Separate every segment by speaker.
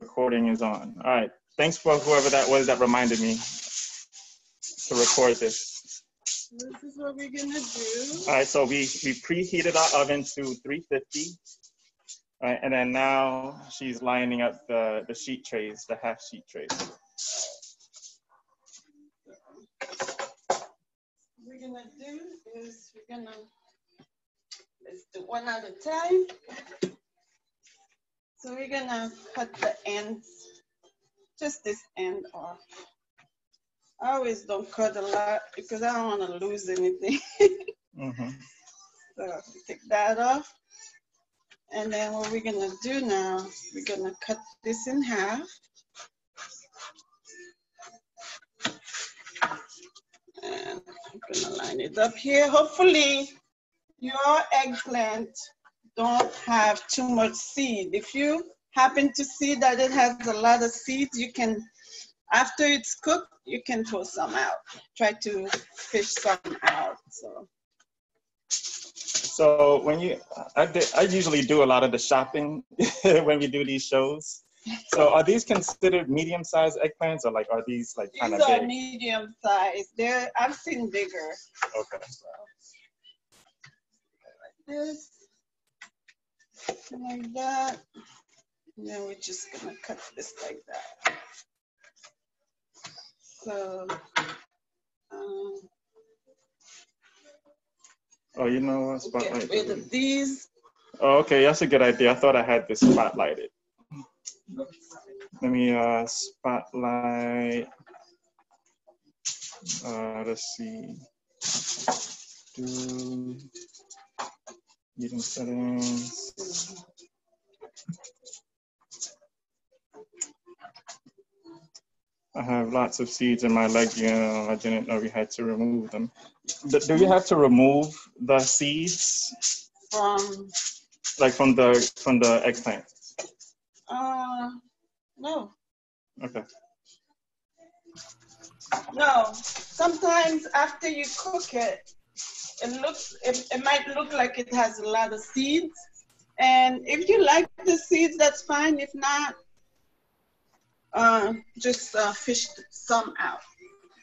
Speaker 1: Recording is on. All right. Thanks for whoever that was that reminded me to record this.
Speaker 2: This is what we're gonna do.
Speaker 1: All right, so we, we preheated our oven to 350. All right, and then now she's lining up the, the sheet trays, the half sheet trays.
Speaker 2: We're gonna do is we're gonna let's do one at a time. So we're gonna cut the ends, just this end off. I always don't cut a lot because I don't want to lose anything.
Speaker 1: hmm
Speaker 2: So take that off. And then what we're gonna do now, we're gonna cut this in half. And I'm gonna line it up here. Hopefully your eggplant don't have too much seed. If you happen to see that it has a lot of seeds, you can, after it's cooked, you can throw some out. Try to fish some out, so.
Speaker 1: So when you, I, did, I usually do a lot of the shopping when we do these shows. So are these considered medium-sized eggplants, or like are these like kind
Speaker 2: These
Speaker 1: of
Speaker 2: are
Speaker 1: big?
Speaker 2: medium size. They're, I've seen bigger.
Speaker 1: Okay.
Speaker 2: Like this. Like that. And then we're just gonna cut this like that. So, um,
Speaker 1: Oh, you know what?
Speaker 2: get
Speaker 1: Spotlight.
Speaker 2: rid of these.
Speaker 1: Oh, okay, that's a good idea. I thought I had this spotlighted. Let me uh spotlight. Uh, let's see. Do meeting settings. I have lots of seeds in my legume. I didn't know we had to remove them. Do do you have to remove the seeds,
Speaker 2: From,
Speaker 1: like from the from the eggplant?
Speaker 2: uh, no,
Speaker 1: Okay.
Speaker 2: no. Sometimes after you cook it, it looks, it, it might look like it has a lot of seeds. And if you like the seeds, that's fine. If not, uh, just uh, fish some out.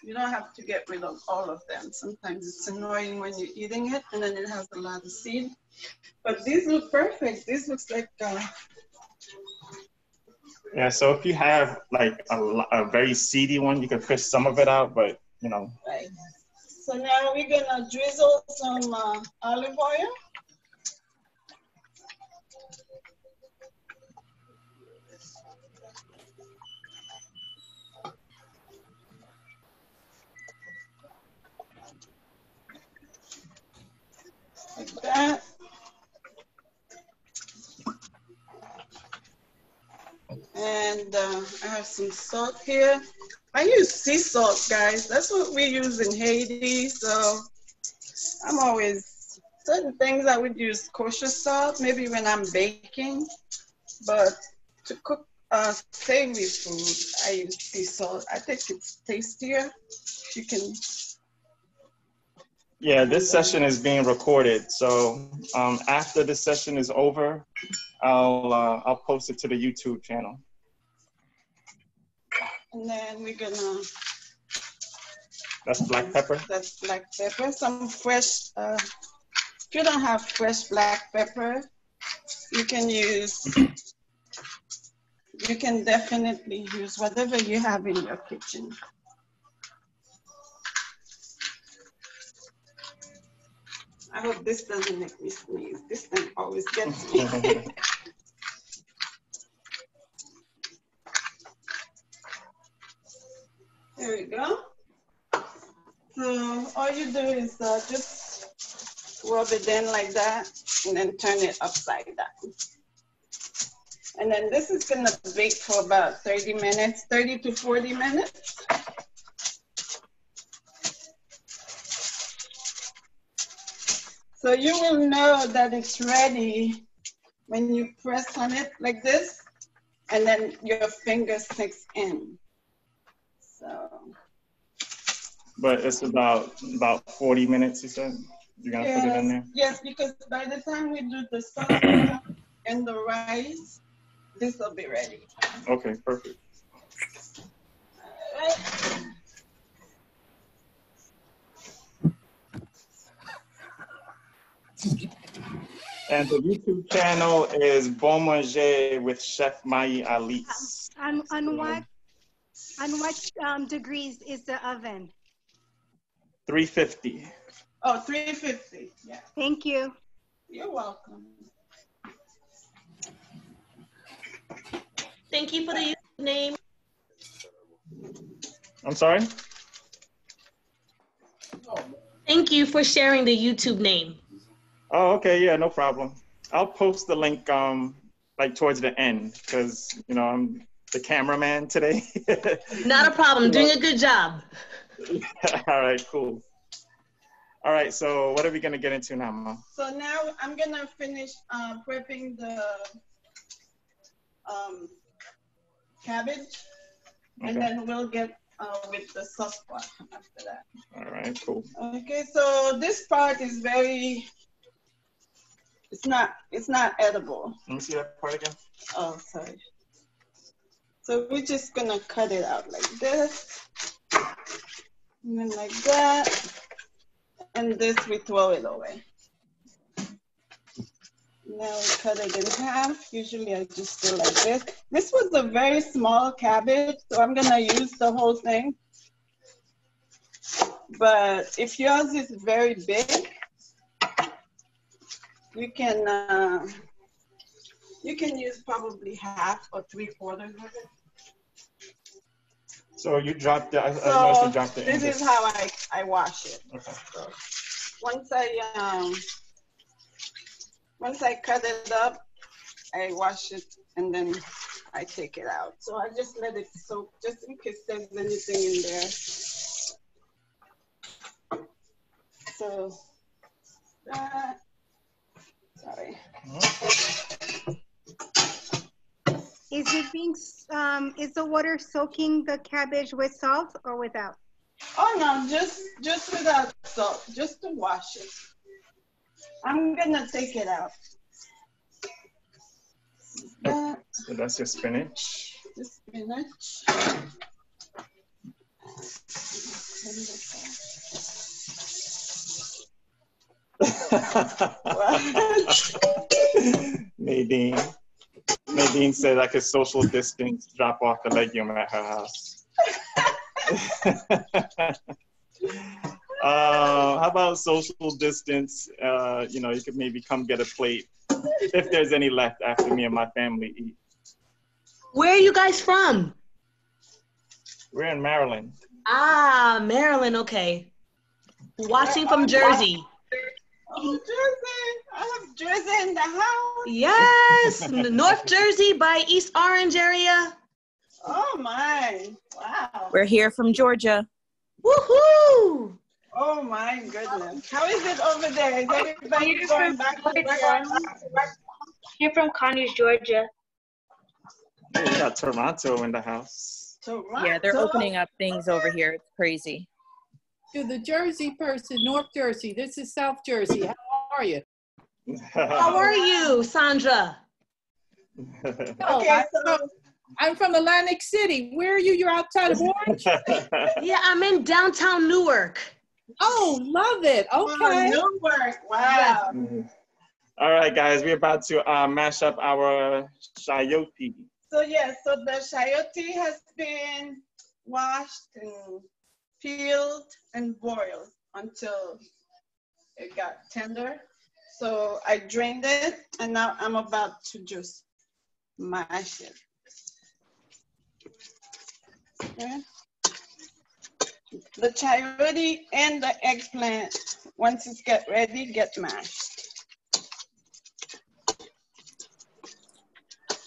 Speaker 2: You don't have to get rid of all of them. Sometimes it's annoying when you're eating it and then it has a lot of seed. But these look perfect. This looks like uh,
Speaker 1: Yeah, so if you have like a, a very seedy one, you can fish some of it out, but you know,
Speaker 2: right. So now we're gonna drizzle some uh, olive oil. Like that. And uh, I have some salt here. I use sea salt, guys. That's what we use in Haiti. So I'm always certain things I would use kosher salt, maybe when I'm baking. But to cook uh, savory food, I use sea salt. I think it's tastier. You can.
Speaker 1: yeah, this session is being recorded. So um, after this session is over, I'll uh, I'll post it to the YouTube channel.
Speaker 2: And then we're gonna.
Speaker 1: That's black pepper.
Speaker 2: That's black pepper. Some fresh. Uh, if you don't have fresh black pepper, you can use. You can definitely use whatever you have in your kitchen. I hope this doesn't make me sneeze. This thing always gets me. There we go. So all you do is uh, just rub it in like that and then turn it upside down. And then this is gonna bake for about 30 minutes, 30 to 40 minutes. So you will know that it's ready when you press on it like this and then your finger sinks in. So.
Speaker 1: But it's about about 40 minutes, you said? You're gonna put it in there?
Speaker 2: Yes, because by the time we do the sauce and the rice, this will be ready.
Speaker 1: Okay, perfect.
Speaker 2: All right.
Speaker 1: And the YouTube channel is Bon Manje with Chef Marie Alice.
Speaker 3: On, on what, on what um, degrees is the oven?
Speaker 1: 350.
Speaker 2: Oh, 350. Yeah,
Speaker 3: Thank you.
Speaker 2: you're welcome.
Speaker 4: Thank you for the name.
Speaker 1: I'm sorry?
Speaker 4: Thank you for sharing the YouTube name.
Speaker 1: Oh, okay, yeah, no problem. I'll post the link um like towards the end because you know I'm the cameraman today.
Speaker 4: Not a problem. Doing a good job.
Speaker 1: All right, cool. All right, so what are we gonna get into now, Mom?
Speaker 2: So now I'm gonna finish uh, prepping the um, cabbage, and then we'll get uh, with the sauce part after that.
Speaker 1: All right, cool.
Speaker 2: Okay, so this part is very. It's not. It's not edible.
Speaker 1: Let me see that part again.
Speaker 2: Oh, sorry. So we're just gonna cut it out like this, and then like that, and this we throw it away. Now we cut it in half. Usually I just do like this. This was a very small cabbage, so I'm gonna use the whole thing. But if yours is very big, you can uh, you can use probably half or three quarters of it.
Speaker 1: So you dropped the, I, I
Speaker 2: So
Speaker 1: mostly dropped the
Speaker 2: this is how I, I wash it.
Speaker 1: Okay.
Speaker 2: So once I um once I cut it up, I wash it and then I take it out. So I just let it soak just in case there's anything in there. So that sorry.
Speaker 3: Is it being, um, is the water soaking the cabbage with salt or without?
Speaker 2: Oh no, just just without salt, just to wash it. I'm gonna take it out. That,
Speaker 1: So that's your spinach.
Speaker 2: the spinach.
Speaker 1: Nadine. Nadine said I could social distance, drop off the legume at her house. uh, how about social distance? Uh, you know, you could maybe come get a plate if there's any left after me and my family eat.
Speaker 4: Where are you guys from?
Speaker 1: We're in Maryland.
Speaker 4: Ah, Maryland. Okay. Watching from Jersey.
Speaker 2: Oh, Jersey! I have Jersey in the house.
Speaker 4: Yes, North Jersey by East Orange area.
Speaker 2: Oh my! Wow.
Speaker 5: We're here from Georgia.
Speaker 4: Woohoo!
Speaker 2: Oh my goodness. How is it over there? Is everybody going back to work?
Speaker 6: You're from Conyers, Georgia.
Speaker 1: Hey, we got Toronto in the house.
Speaker 5: Yeah, they're opening up things over here. It's crazy.
Speaker 7: to the Jersey person, North Jersey. This is South Jersey. How are you?
Speaker 4: How are you, Sandra?
Speaker 7: Oh,
Speaker 2: Okay,
Speaker 7: I'm,
Speaker 2: so
Speaker 7: from, I'm from Atlantic City. Where are you? You're outside of Orange?
Speaker 4: Yeah, I'm in downtown Newark.
Speaker 7: Oh, love it.
Speaker 2: oh,
Speaker 7: Okay.
Speaker 2: Newark. Wow.
Speaker 1: All right, guys, we're about to uh, mash up our chayote.
Speaker 2: So yeah, so the chayote has been washed and peeled and boiled until it got tender. So I drained it and now I'm about to just mash it. Okay. The chayote and the eggplant, once it's get ready, get mashed.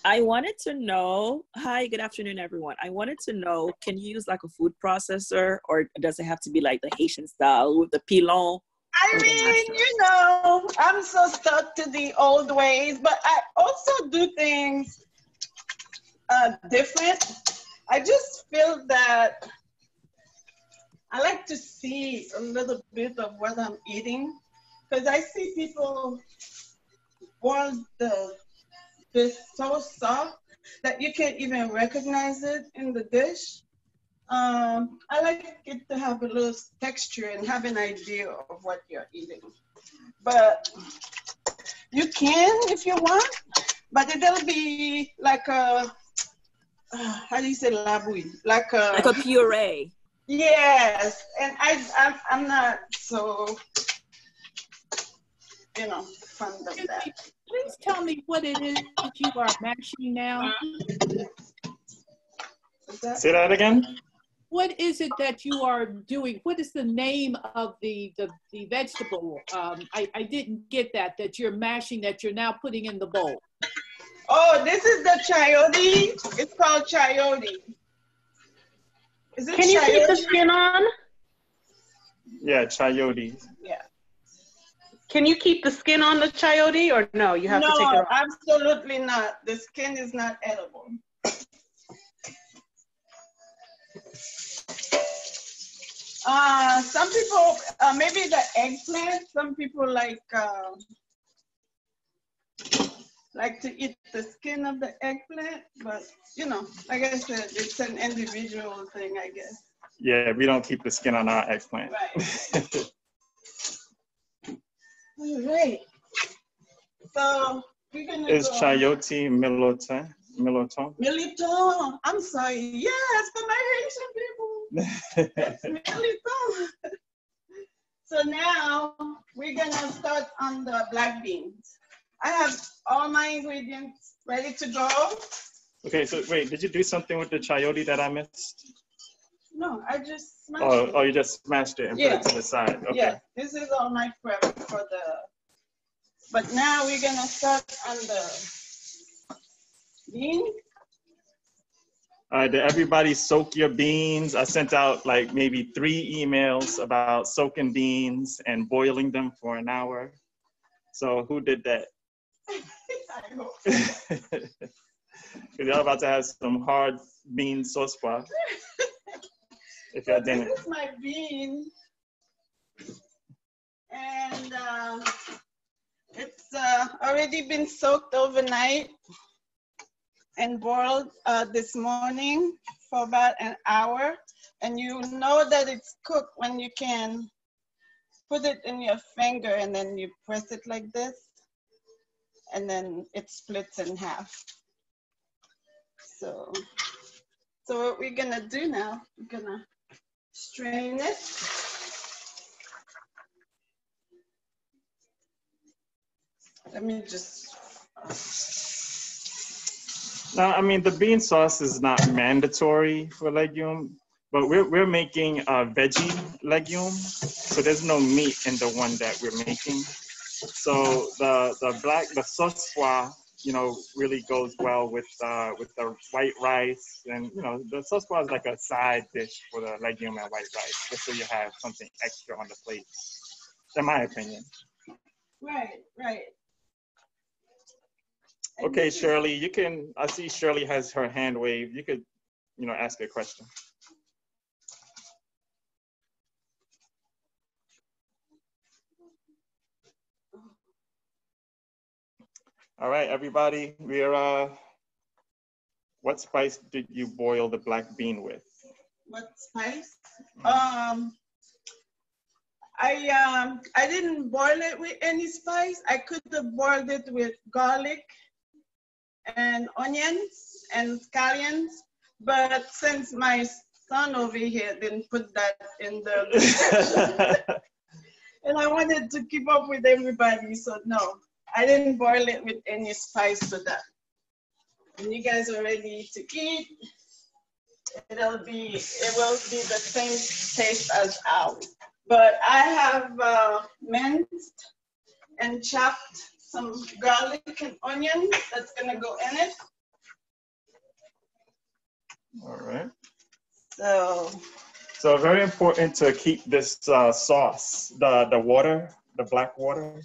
Speaker 5: I wanted to know. Hi, good afternoon, everyone. I wanted to know can you use like a food processor or does it have to be like the Haitian style with the pilon?
Speaker 2: I mean, you know, I'm so stuck to the old ways, but I also do things uh, different. I just feel that I like to see a little bit of what I'm eating because I see people boil the fish so soft that you can't even recognize it in the dish. Um, I like it to have a little texture and have an idea of what you're eating. But you can if you want, but it'll be like a, uh, how do you say labui? Like a,
Speaker 5: Like a puree.
Speaker 2: yes. And I, I'm, I'm not so, you know, fond of that.
Speaker 7: Please tell me what it is that you are mashing now.
Speaker 2: Is that-
Speaker 1: Say that again.
Speaker 7: What is it that you are doing? What is the name of the, the, the vegetable? Um, I, I didn't get that, that you're mashing, that you're now putting in the bowl.
Speaker 2: Oh, this is the chayote. It's called chayote. Is it
Speaker 6: Can you keep the skin on?
Speaker 1: Yeah, chayote.
Speaker 2: Yeah.
Speaker 6: Can you keep the skin on the chayote or no? You have to take it
Speaker 2: No,
Speaker 6: off.
Speaker 2: absolutely not. The skin is not edible. Uh, some people, uh, maybe the eggplant, some people like, uh, like to eat the skin of the eggplant, but you know, like I said, it's an individual thing, I guess.
Speaker 1: Yeah, we don't keep the skin on our eggplant.
Speaker 2: Right. All right. So we're gonna
Speaker 1: Is
Speaker 2: go.
Speaker 1: chayote miloton? Miloton?
Speaker 2: Militon. I'm sorry. Yes, for my Haitian people. Militon. so now we're gonna start on the black beans. I have all my ingredients ready to go.
Speaker 1: okay, so wait, did you do something with the chayote that I missed?
Speaker 2: No, I just smashed
Speaker 1: Oh,
Speaker 2: it.
Speaker 1: oh, you just smashed it and
Speaker 2: Yeah.
Speaker 1: put it to the side. Okay.
Speaker 2: Yeah, this is all my prep for the. But now we're gonna start on the beans.
Speaker 1: Did everybody soak your beans? I sent out like maybe three emails about soaking beans and boiling them for an hour. So who did that? Because y'all about to have some hard bean sauce bar. If y'all didn't.
Speaker 2: This is my bean. And uh, it's uh, already been soaked overnight and boiled uh, this morning for about an hour. And you know that it's cooked when you can put it in your finger and then you press it like this. And then it splits in half. So, so what we're gonna do now, we're gonna strain it. Let me just,
Speaker 1: Now, I mean, the bean sauce is not mandatory for legume, but we're, we're making a veggie legume. So there's no meat in the one that we're making. So the, the black, the sos pwa, you know, really goes well with, uh, with the white rice. And, you know, the sos pwa is like a side dish for the legume and white rice, just so you have something extra on the plate, in my opinion.
Speaker 2: right, right.
Speaker 1: Okay, Shirley, you can, I see Shirley has her hand waved. You could, you know, ask a question. All right, everybody, we're, uh, what spice did you boil the black bean with?
Speaker 2: What spice? Um, I, um, I didn't boil it with any spice. I could have boiled it with garlic and onions and scallions. But since my son over here didn't put that in the, and I wanted to keep up with everybody, so no, I didn't boil it with any spice to that. When you guys are ready to eat, it'll be, it will be the same taste as ours. But I have uh, minced and chopped some garlic and onion that's gonna go in it.
Speaker 1: All right.
Speaker 2: So,
Speaker 1: So very important to keep this uh, sauce, the, the water, the black water.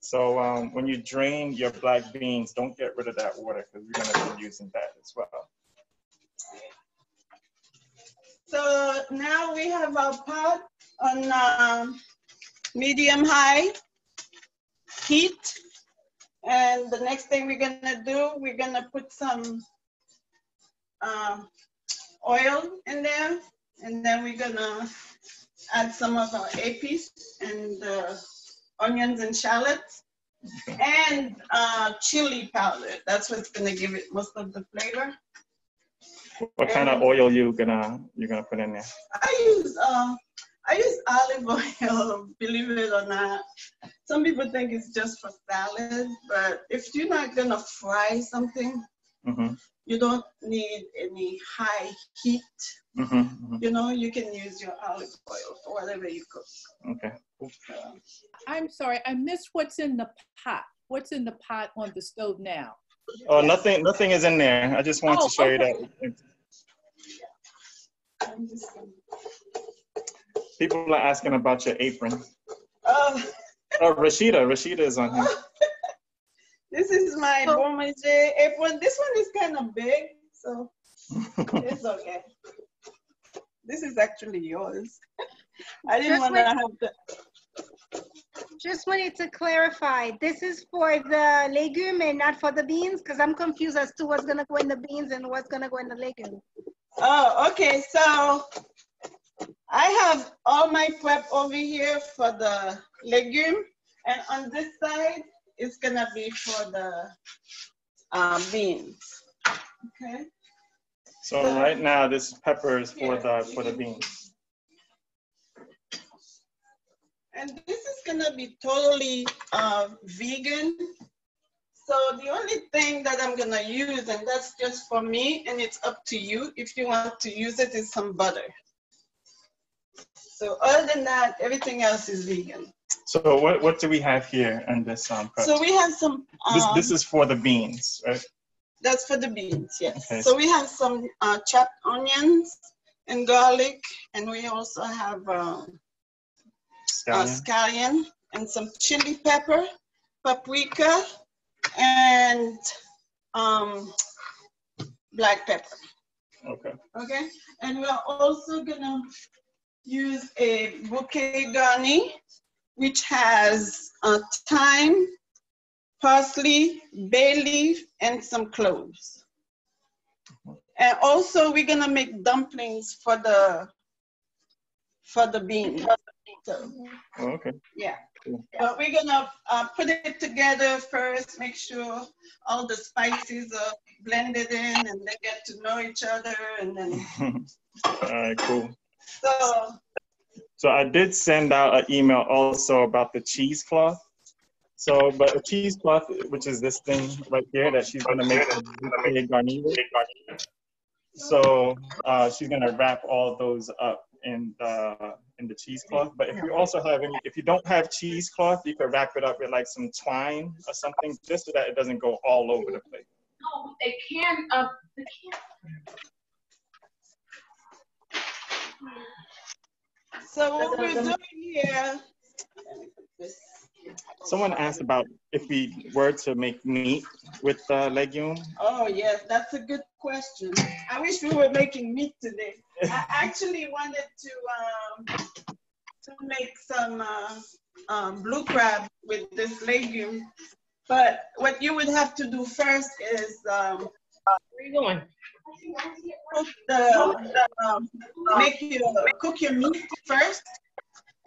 Speaker 1: So um, when you drain your black beans, don't get rid of that water because we're gonna be using that as well.
Speaker 2: so now we have our pot on um, medium high heat. And the next thing we're gonna do, we're gonna put some um, oil in there, and then we're gonna add some of our epis and uh, onions and shallots, and uh, chili powder. That's what's gonna give it most of the flavor.
Speaker 1: What kind of oil you gonna you gonna put in there?
Speaker 2: I use um, I use olive oil, believe it or not. Some people think it's just for salad, but if you're not gonna fry something,
Speaker 1: hmm
Speaker 2: you don't need any high heat.
Speaker 1: hmm hmm
Speaker 2: You know, you can use your olive oil for whatever you cook.
Speaker 1: Okay.
Speaker 2: So,
Speaker 7: I'm sorry, I missed what's in the pot. What's in the pot on the stove now?
Speaker 1: Oh, nothing nothing is in there. I just wanted
Speaker 7: Oh,
Speaker 1: to show you
Speaker 7: okay.
Speaker 1: that.
Speaker 2: I'm just gonna-
Speaker 1: People are asking about your apron.
Speaker 2: Oh,
Speaker 1: Oh, Rashida, Rashida is on here.
Speaker 2: this is my
Speaker 3: Oh.
Speaker 2: Bon apron. This one is kind of big, so it's okay. This is actually yours. I didn't want to have the.
Speaker 3: Just wanted to clarify, this is for the legume and not for the beans? Because I'm confused as to what's gonna go in the beans and what's gonna go in the legume.
Speaker 2: Oh, okay. So I have all my prep over here for the legume, and on this side it's gonna be for the uh, beans. Okay.
Speaker 1: So right now, this pepper is for the for the beans.
Speaker 2: And this is gonna be totally uh, vegan. So the only thing that I'm gonna use, and that's just for me, and it's up to you if you want to use it, is some butter. So other than that, everything else is vegan.
Speaker 1: So what what do we have here in this um?
Speaker 2: So we have some.
Speaker 1: this
Speaker 2: um,
Speaker 1: this is for the beans, right?
Speaker 2: That's for the beans, yes.
Speaker 1: Okay.
Speaker 2: So we have some uh, chopped onions and garlic, and we also have um, uh,
Speaker 1: Scallion.
Speaker 2: scallion and some chili pepper, paprika, and um, black pepper.
Speaker 1: Okay.
Speaker 2: Okay, and we're also gonna use a bouquet garni, which has uh, thyme, parsley, bay leaf, and some cloves. And also, we're gonna make dumplings for the for the beans. So,
Speaker 1: Oh, okay.
Speaker 2: yeah.
Speaker 1: Cool.
Speaker 2: But we're gonna uh, put it together first, make sure all the spices are blended in and they get to know each other and then,
Speaker 1: All right. Cool.
Speaker 2: So,
Speaker 1: So I did send out an email also about the cheesecloth. So, but a cheesecloth, which is this thing right here that she's gonna make a bouquet. So uh, she's gonna wrap all those up in the in the cheesecloth. But if you also have any, if you don't have cheesecloth, you could wrap it up with like some twine or something, just so that it doesn't go all over the place.
Speaker 6: No, they can, uh, they can.
Speaker 2: So what we're doing here.
Speaker 1: Someone asked about if we were to make meat with uh, legume.
Speaker 2: Oh, yes, that's a good question. I wish we were making meat today. I actually wanted to, um, to make some, uh, um, blue crab with this legume. But what you would have to do first is, um,
Speaker 6: Where you going?
Speaker 2: cook the, the, um, make your, cook your meat first.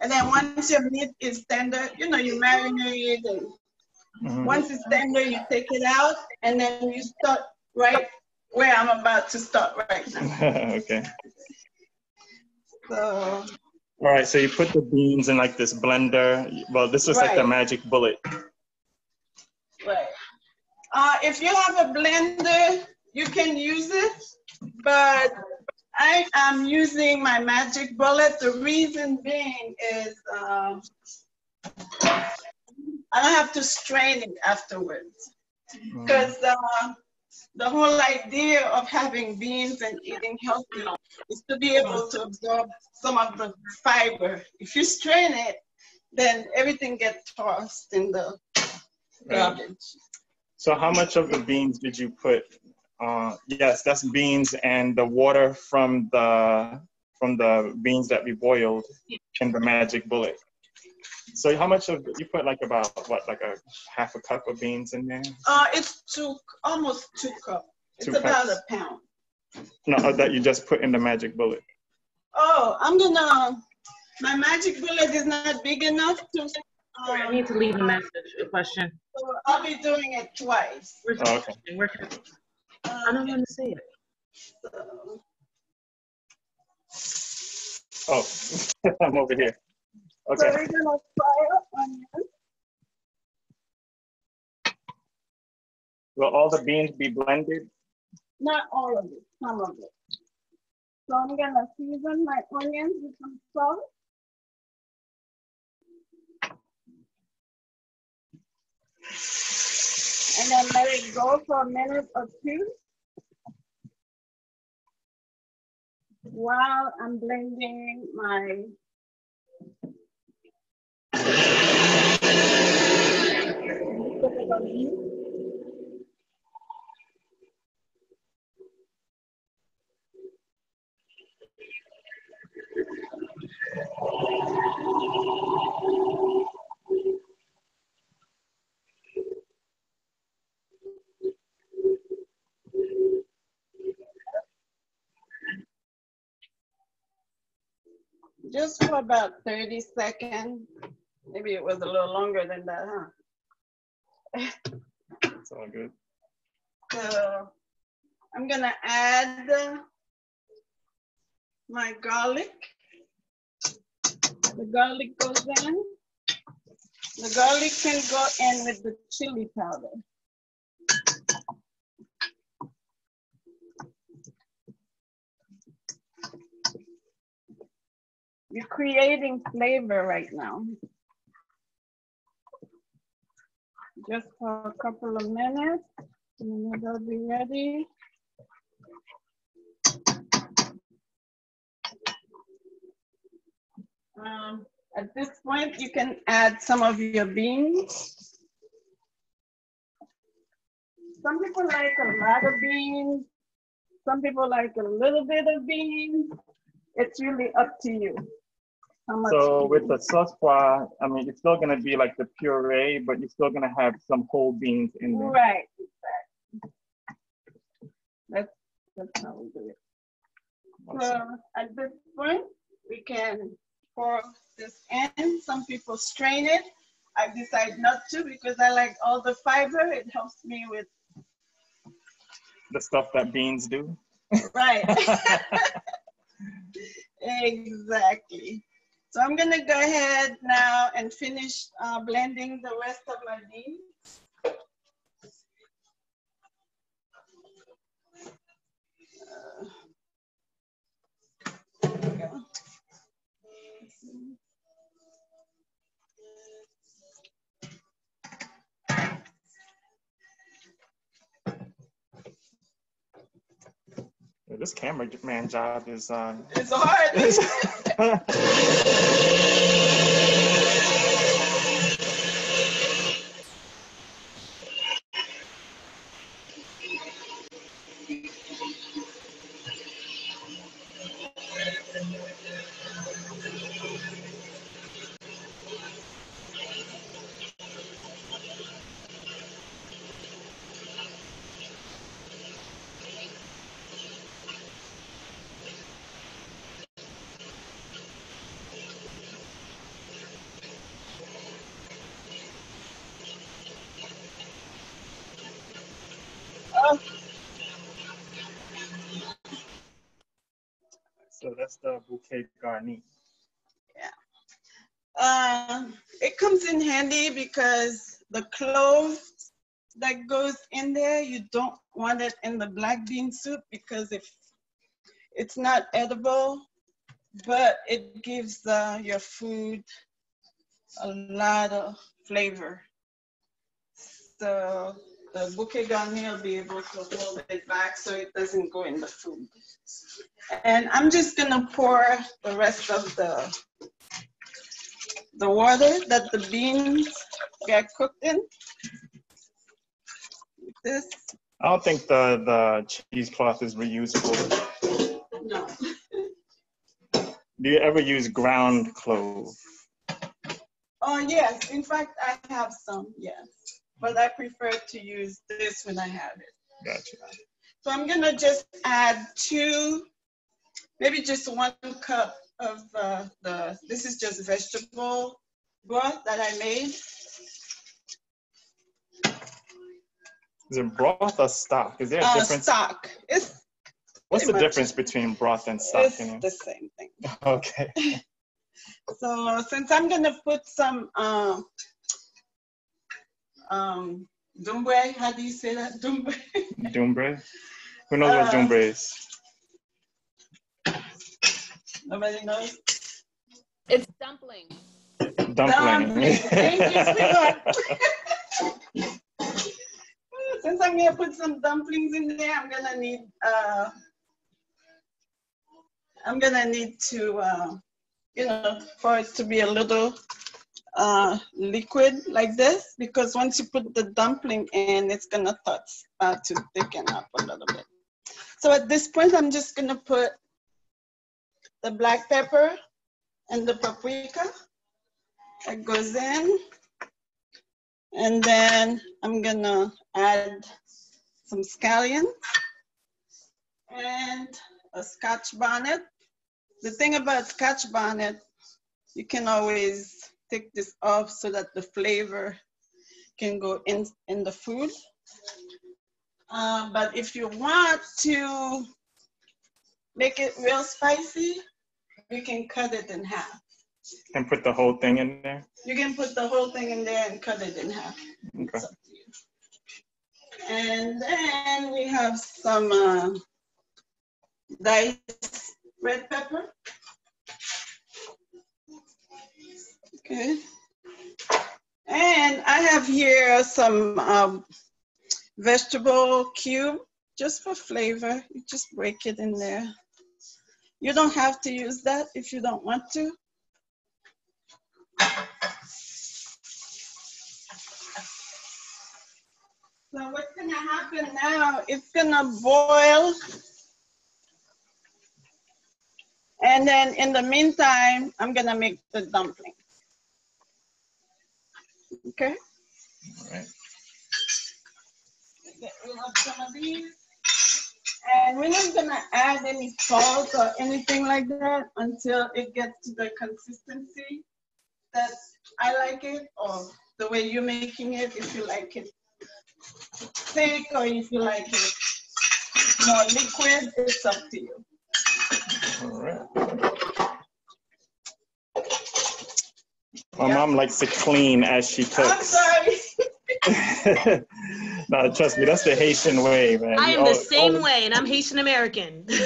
Speaker 2: And then once your meat is tender, you know, you marinate it and
Speaker 1: Mhm.
Speaker 2: once it's tender, you take it out and then you start right where I'm about to start right now.
Speaker 1: okay.
Speaker 2: So,
Speaker 1: All right, so you put the beans in like this blender. Well, this was like the magic bullet.
Speaker 2: Uh, if you have a blender, you can use it, but I am using my magic bullet. The reason being is um, I don't have to strain it afterwards.
Speaker 1: Mm.
Speaker 2: Because uh, the whole idea of having beans and eating healthy is to be able to absorb some of the fiber. If you strain it, then everything gets tossed in the garbage.
Speaker 1: So how much of the beans did you put? Uh, yes, that's beans and the water from the from the beans that we boiled in the magic bullet. So how much of you put like about what like a half a cup of beans in there?
Speaker 2: Uh, it's two, almost two cup. It's
Speaker 1: Two
Speaker 2: about
Speaker 1: cups.
Speaker 2: a pound.
Speaker 1: No, uh, that you just put in the magic bullet.
Speaker 2: Oh, I'm gonna, my magic bullet is not big enough to,
Speaker 6: I
Speaker 2: um,
Speaker 6: need to leave a message, a question.
Speaker 2: so I'll be doing it twice.
Speaker 6: Where's the
Speaker 1: Oh, okay.
Speaker 6: question? Where can I- I don't want to see it.
Speaker 2: So,
Speaker 1: Oh, I'm over here. Okay.
Speaker 2: So
Speaker 1: Okay.
Speaker 2: we're gonna fry up onions.
Speaker 1: Will all the beans be blended?
Speaker 2: Not all of it, some of it. So I'm gonna season my onions with some salt. And then let it go for a minute or two. While I'm blending my just for about 30 seconds. Maybe it was a little longer than that, huh?
Speaker 1: It's all good.
Speaker 2: So I'm gonna add my garlic. The garlic goes in. The garlic can go in with the chili powder. You're creating flavor right now. Just for a couple of minutes, and they'll be ready. Um, at this point, you can add some of your beans. Some people like a lot of beans. Some people like a little bit of beans. It's really up to you.
Speaker 1: So with the sos pwa, I mean, it's still gonna be like the puree, but you're still gonna have some whole beans in there.
Speaker 2: Right. That's, that's how we do it. So at this point, we can pour this in. Some people strain it. I decide not to because I like all the fiber. It helps me with,
Speaker 1: The stuff that beans do.
Speaker 2: right. exactly. So I'm gonna go ahead now and finish uh, blending the rest of my beans. Uh,
Speaker 1: This cameraman job is uh,
Speaker 2: It's hard.
Speaker 1: the bouquet garni.
Speaker 2: Uh, it comes in handy because the clove that goes in there, you don't want it in the black bean soup because if it's not edible, but it gives uh, your food a lot of flavor. So the bouquet garni will be able to hold it back so it doesn't go in the food. And I'm just gonna pour the rest of the the water that the beans get cooked in. This,
Speaker 1: I don't think the the cheesecloth is reusable.
Speaker 2: no.
Speaker 1: Do you ever use ground clove?
Speaker 2: Oh, yes. In fact, I have some, yes. But I prefer to use this when I have it.
Speaker 1: Gotcha.
Speaker 2: So I'm gonna just add two, maybe just one cup of uh, the, this is just vegetable broth that I made.
Speaker 1: Is it broth or stock? Is there a
Speaker 2: Uh,
Speaker 1: difference?
Speaker 2: stock. It's,
Speaker 1: What's the difference between broth and stock?
Speaker 2: it's the same thing.
Speaker 1: Okay.
Speaker 2: So since I'm gonna put some, um, um, dumbre, how do you say that? Dumbre?
Speaker 1: Dumbre? Who knows what
Speaker 2: Uh,
Speaker 1: dumbre is?
Speaker 2: Nobody knows?
Speaker 4: It's dumpling.
Speaker 1: Dumpling.
Speaker 2: Dumpling. Thank you. Since I'm gonna put some dumplings in there, I'm gonna need, uh, I'm gonna need to, uh, you know, for it to be a little uh, liquid like this, because once you put the dumpling in, it's gonna start uh, to thicken up a little bit. So at this point, I'm just gonna put the black pepper and the paprika that goes in. And then I'm gonna add some scallions and a scotch bonnet. The thing about scotch bonnet, you can always take this off so that the flavor can go in, in the food. Uh, but if you want to make it real spicy, you can cut it in half.
Speaker 1: and put the whole thing in there?
Speaker 2: You can put the whole thing in there and cut it in half.
Speaker 1: Okay.
Speaker 2: It's up to you. And then we have some uh, diced red pepper. Okay. And I have here some um, vegetable cube, just for flavor. You just break it in there. You don't have to use that if you don't want to. So what's gonna happen now, it's gonna boil. And then in the meantime, I'm gonna make the dumpling. Okay?
Speaker 1: Alright.
Speaker 2: Get rid of some of these. And we're not gonna add any salt or anything like that until it gets to the consistency that I like it, or the way you're making it, if you like it thick or if you like it more liquid, it's up to you.
Speaker 1: Alright. My mom likes to clean as she
Speaker 2: I'm
Speaker 1: cooks.
Speaker 2: sorry.
Speaker 1: no, trust me, that's the Haitian way, man.
Speaker 4: I
Speaker 1: You
Speaker 4: am the same
Speaker 1: always-
Speaker 4: way, and I'm Haitian American. Only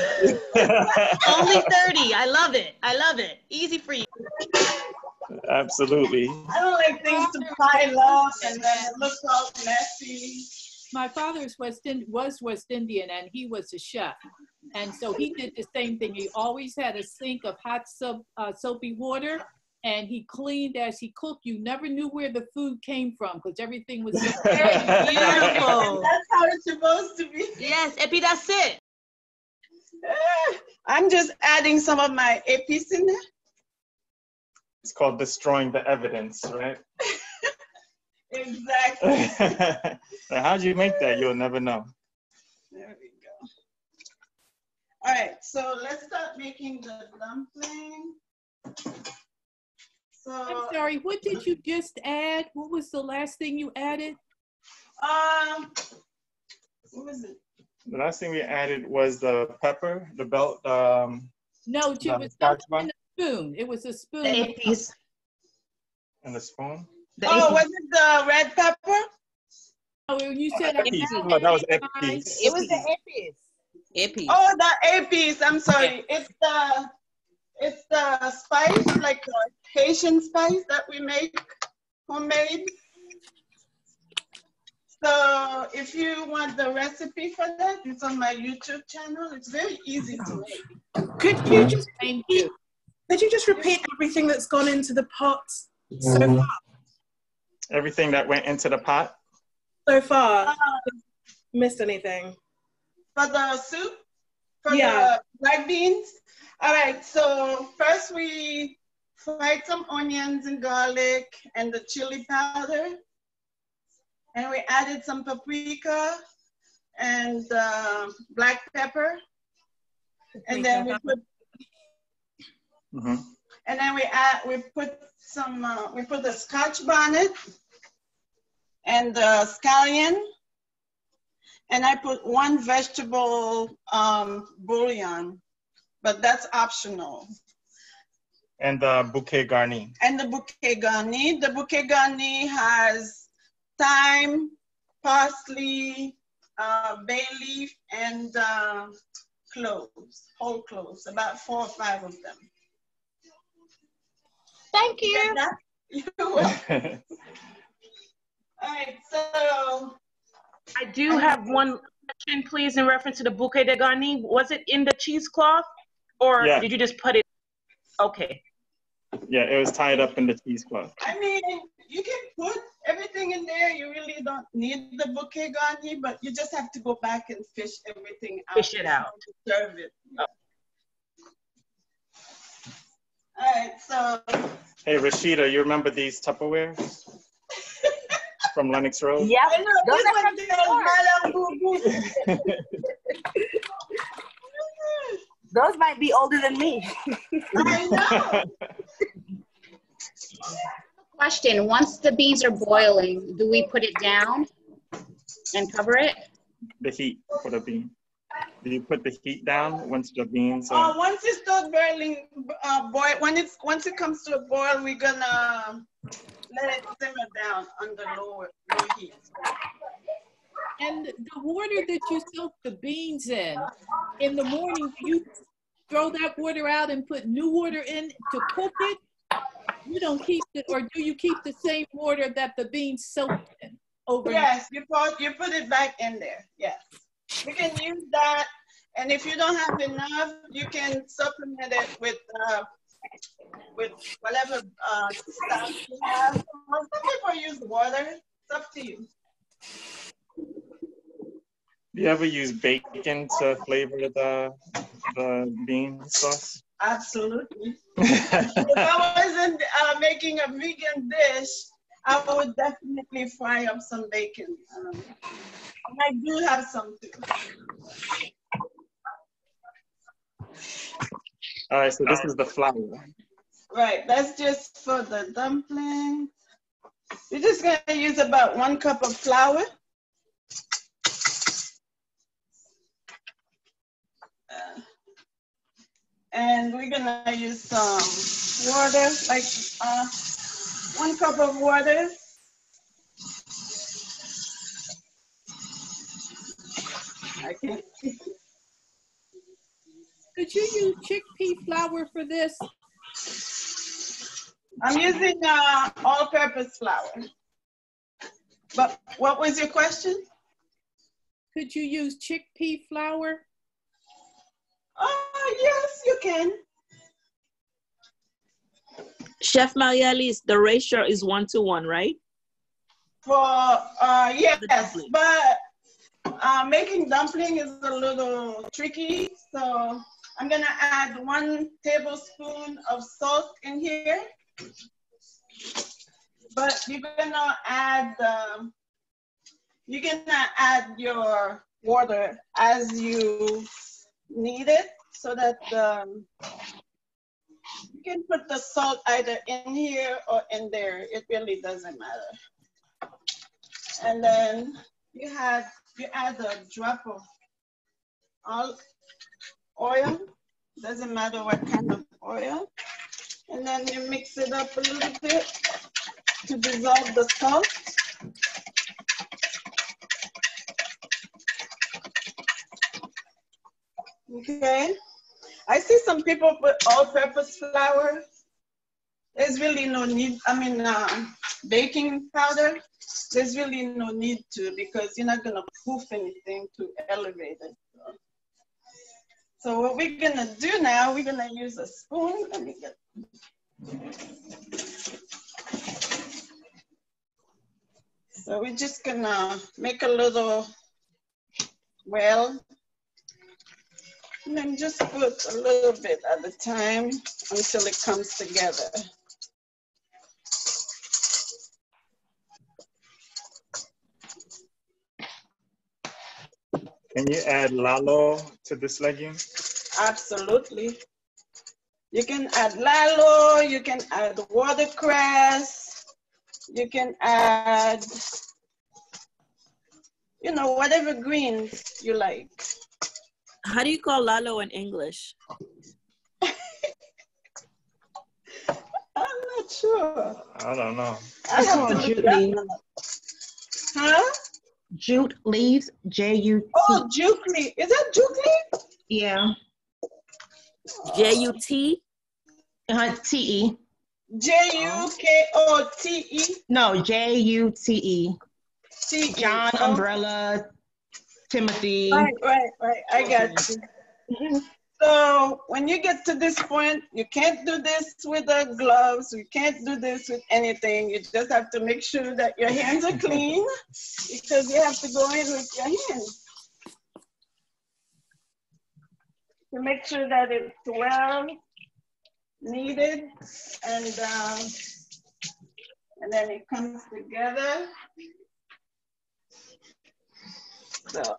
Speaker 4: 30. I love it. I love it. Easy for you.
Speaker 1: Absolutely.
Speaker 2: I don't like things to pile up and then it looks all messy.
Speaker 7: My father's West Ind- was West Indian and he was a chef. And so he did the same thing. He always had a sink of hot soap, uh, soapy water and he cleaned as he cooked. You never knew where the food came from because everything was so
Speaker 2: And
Speaker 4: Beautiful.
Speaker 2: that's how it's supposed to be.
Speaker 4: Yes, Epi, that's it.
Speaker 2: I'm just adding some of my épices in there.
Speaker 1: It's called destroying the evidence, right?
Speaker 2: Exactly.
Speaker 1: How'd you make that? You'll never know.
Speaker 2: There we go. All right, so let's start making the dumpling. So,
Speaker 7: I'm sorry, what did you just add? What was the last thing you added?
Speaker 2: um, what was it?
Speaker 1: The last thing we added was the pepper, the belt, um,
Speaker 7: No,
Speaker 1: the
Speaker 7: it was
Speaker 1: scotch
Speaker 7: something a spoon. It was a spoon.
Speaker 4: The Epis.
Speaker 1: and the spoon.
Speaker 4: The
Speaker 2: Oh, was it the red pepper?
Speaker 7: Oh, you said I
Speaker 1: Epis.
Speaker 7: added
Speaker 1: Oh, that was
Speaker 7: fries.
Speaker 1: Epis.
Speaker 8: It was the Epis.
Speaker 4: Epis.
Speaker 2: Oh, the épices. I'm sorry. It's the it's the spice, like the Haitian spice that we make homemade. So if you want the recipe for that, it's on my YouTube channel. It's very easy to make.
Speaker 8: Could you just
Speaker 7: Thank you.
Speaker 8: could you just repeat everything that's gone into the pot so far?
Speaker 1: Everything that went into the pot.
Speaker 8: So far,
Speaker 2: Uh,
Speaker 8: missed anything?
Speaker 2: for the soup, for
Speaker 8: Yeah.
Speaker 2: the black beans. All right. So first we fried some onions and garlic and the chili powder. And we added some paprika and uh, black pepper. And then we put,
Speaker 1: Mhm.
Speaker 2: and then we add, we put some, uh, we put the scotch bonnet and the scallion. And I put one vegetable um, bouillon, but that's optional.
Speaker 1: And the bouquet garni.
Speaker 2: And the bouquet garni, the bouquet garni has thyme, parsley, uh, bay leaf, and uh, cloves, whole cloves, about four or five of them.
Speaker 3: Thank you.
Speaker 2: You're welcome. All right, so
Speaker 6: I do have one question, please, in reference to the bouquet de garni. Was it in the cheesecloth, or
Speaker 1: Yeah.
Speaker 6: did you just put it? Okay.
Speaker 1: yeah, it was tied up in the cheesecloth.
Speaker 2: I mean, you can put everything in there. You really don't need the bouquet garni, but you just have to go back and fish everything out.
Speaker 6: Fish it out.
Speaker 2: to Serve it. Oh. All right, so
Speaker 1: Hey, Rashida, you remember these Tupperwares from Lennox Road?
Speaker 9: Yeah.
Speaker 2: I know
Speaker 9: Those
Speaker 2: this
Speaker 9: are
Speaker 2: one
Speaker 9: from the
Speaker 2: says. Malam Boo Boo.
Speaker 9: Those might be older than me.
Speaker 2: I know.
Speaker 10: Question, once the beans are boiling, do we put it down and cover it?
Speaker 1: the heat for the bean. Do you put the heat down once the beans
Speaker 2: Uh,
Speaker 1: are?
Speaker 2: once it starts boiling, uh, boil, when it's, once it comes to a boil, we're gonna let it simmer down under low, low heat.
Speaker 7: And the water that you soak the beans in, in the morning, you throw that water out and put new water in to cook it? You don't keep it, or do you keep the same water that the beans soaked in over?
Speaker 2: Yes, you put, you put it back in there, yes. You can use that, and if you don't have enough, you can supplement it with, uh, with whatever, uh, stuff you have. Some people use water, it's up to you.
Speaker 1: Do you ever use bacon to flavor the the bean sauce?
Speaker 2: Absolutely. If I wasn't uh, making a vegan dish, I would definitely fry up some bacon. Um, I do have some too.
Speaker 1: All right, so this is the flour.
Speaker 2: Right, that's just for the dumplings. We're just gonna use about one cup of flour. Uh, And we're gonna use some water, like uh, one cup of water. I can't.
Speaker 7: Could you use chickpea flour for this?
Speaker 2: I'm using uh, all-purpose flour. But what was your question?
Speaker 7: Could you use chickpea flour?
Speaker 2: Oh, yes, you can.
Speaker 5: Chef Marie Alice, the ratio is one to one, right?
Speaker 2: For, uh, yes,
Speaker 5: dumpling.
Speaker 2: but uh, making dumpling is a little tricky. So I'm gonna add one tablespoon of salt in here. But you're gonna add, um, you're gonna add your water as you need it so that um, you can put the salt either in here or in there. It really doesn't matter. And then you had you add a drop of all oil. Doesn't matter what kind of oil. And then you mix it up a little bit to dissolve the salt. Okay. I see some people put all-purpose flour. There's really no need, I mean, uh, baking powder. There's really no need to because you're not gonna poof anything to elevate it. So, what we're gonna do now, we're gonna use a spoon. Let me get. So we're just gonna make a little well And then just put a little bit at a time until it comes together.
Speaker 1: Can you add lalo to this legume?
Speaker 2: Absolutely. You can add lalo, you can add watercress, you can add, you know, whatever greens you like.
Speaker 5: How do you call lalo in English?
Speaker 2: I'm not sure.
Speaker 1: I don't know.
Speaker 2: I
Speaker 11: It's
Speaker 2: have
Speaker 11: called
Speaker 2: to look
Speaker 11: jute
Speaker 2: it up. Huh?
Speaker 11: Jute leaves. J U T.
Speaker 2: Oh, juke leaf. Is that juke leaf?
Speaker 11: Yeah.
Speaker 5: J U T?
Speaker 11: Uh, T E.
Speaker 2: J U K O T E
Speaker 11: No, J U T E.
Speaker 2: T E.
Speaker 11: John,
Speaker 2: Oh,
Speaker 11: umbrella, Timothy.
Speaker 2: Right, right, right. I got you. So when you get to this point, you can't do this with the gloves. You can't do this with anything. You just have to make sure that your hands are clean because you have to go in with your hands. To make sure that it's well kneaded and um, and then it comes together. So.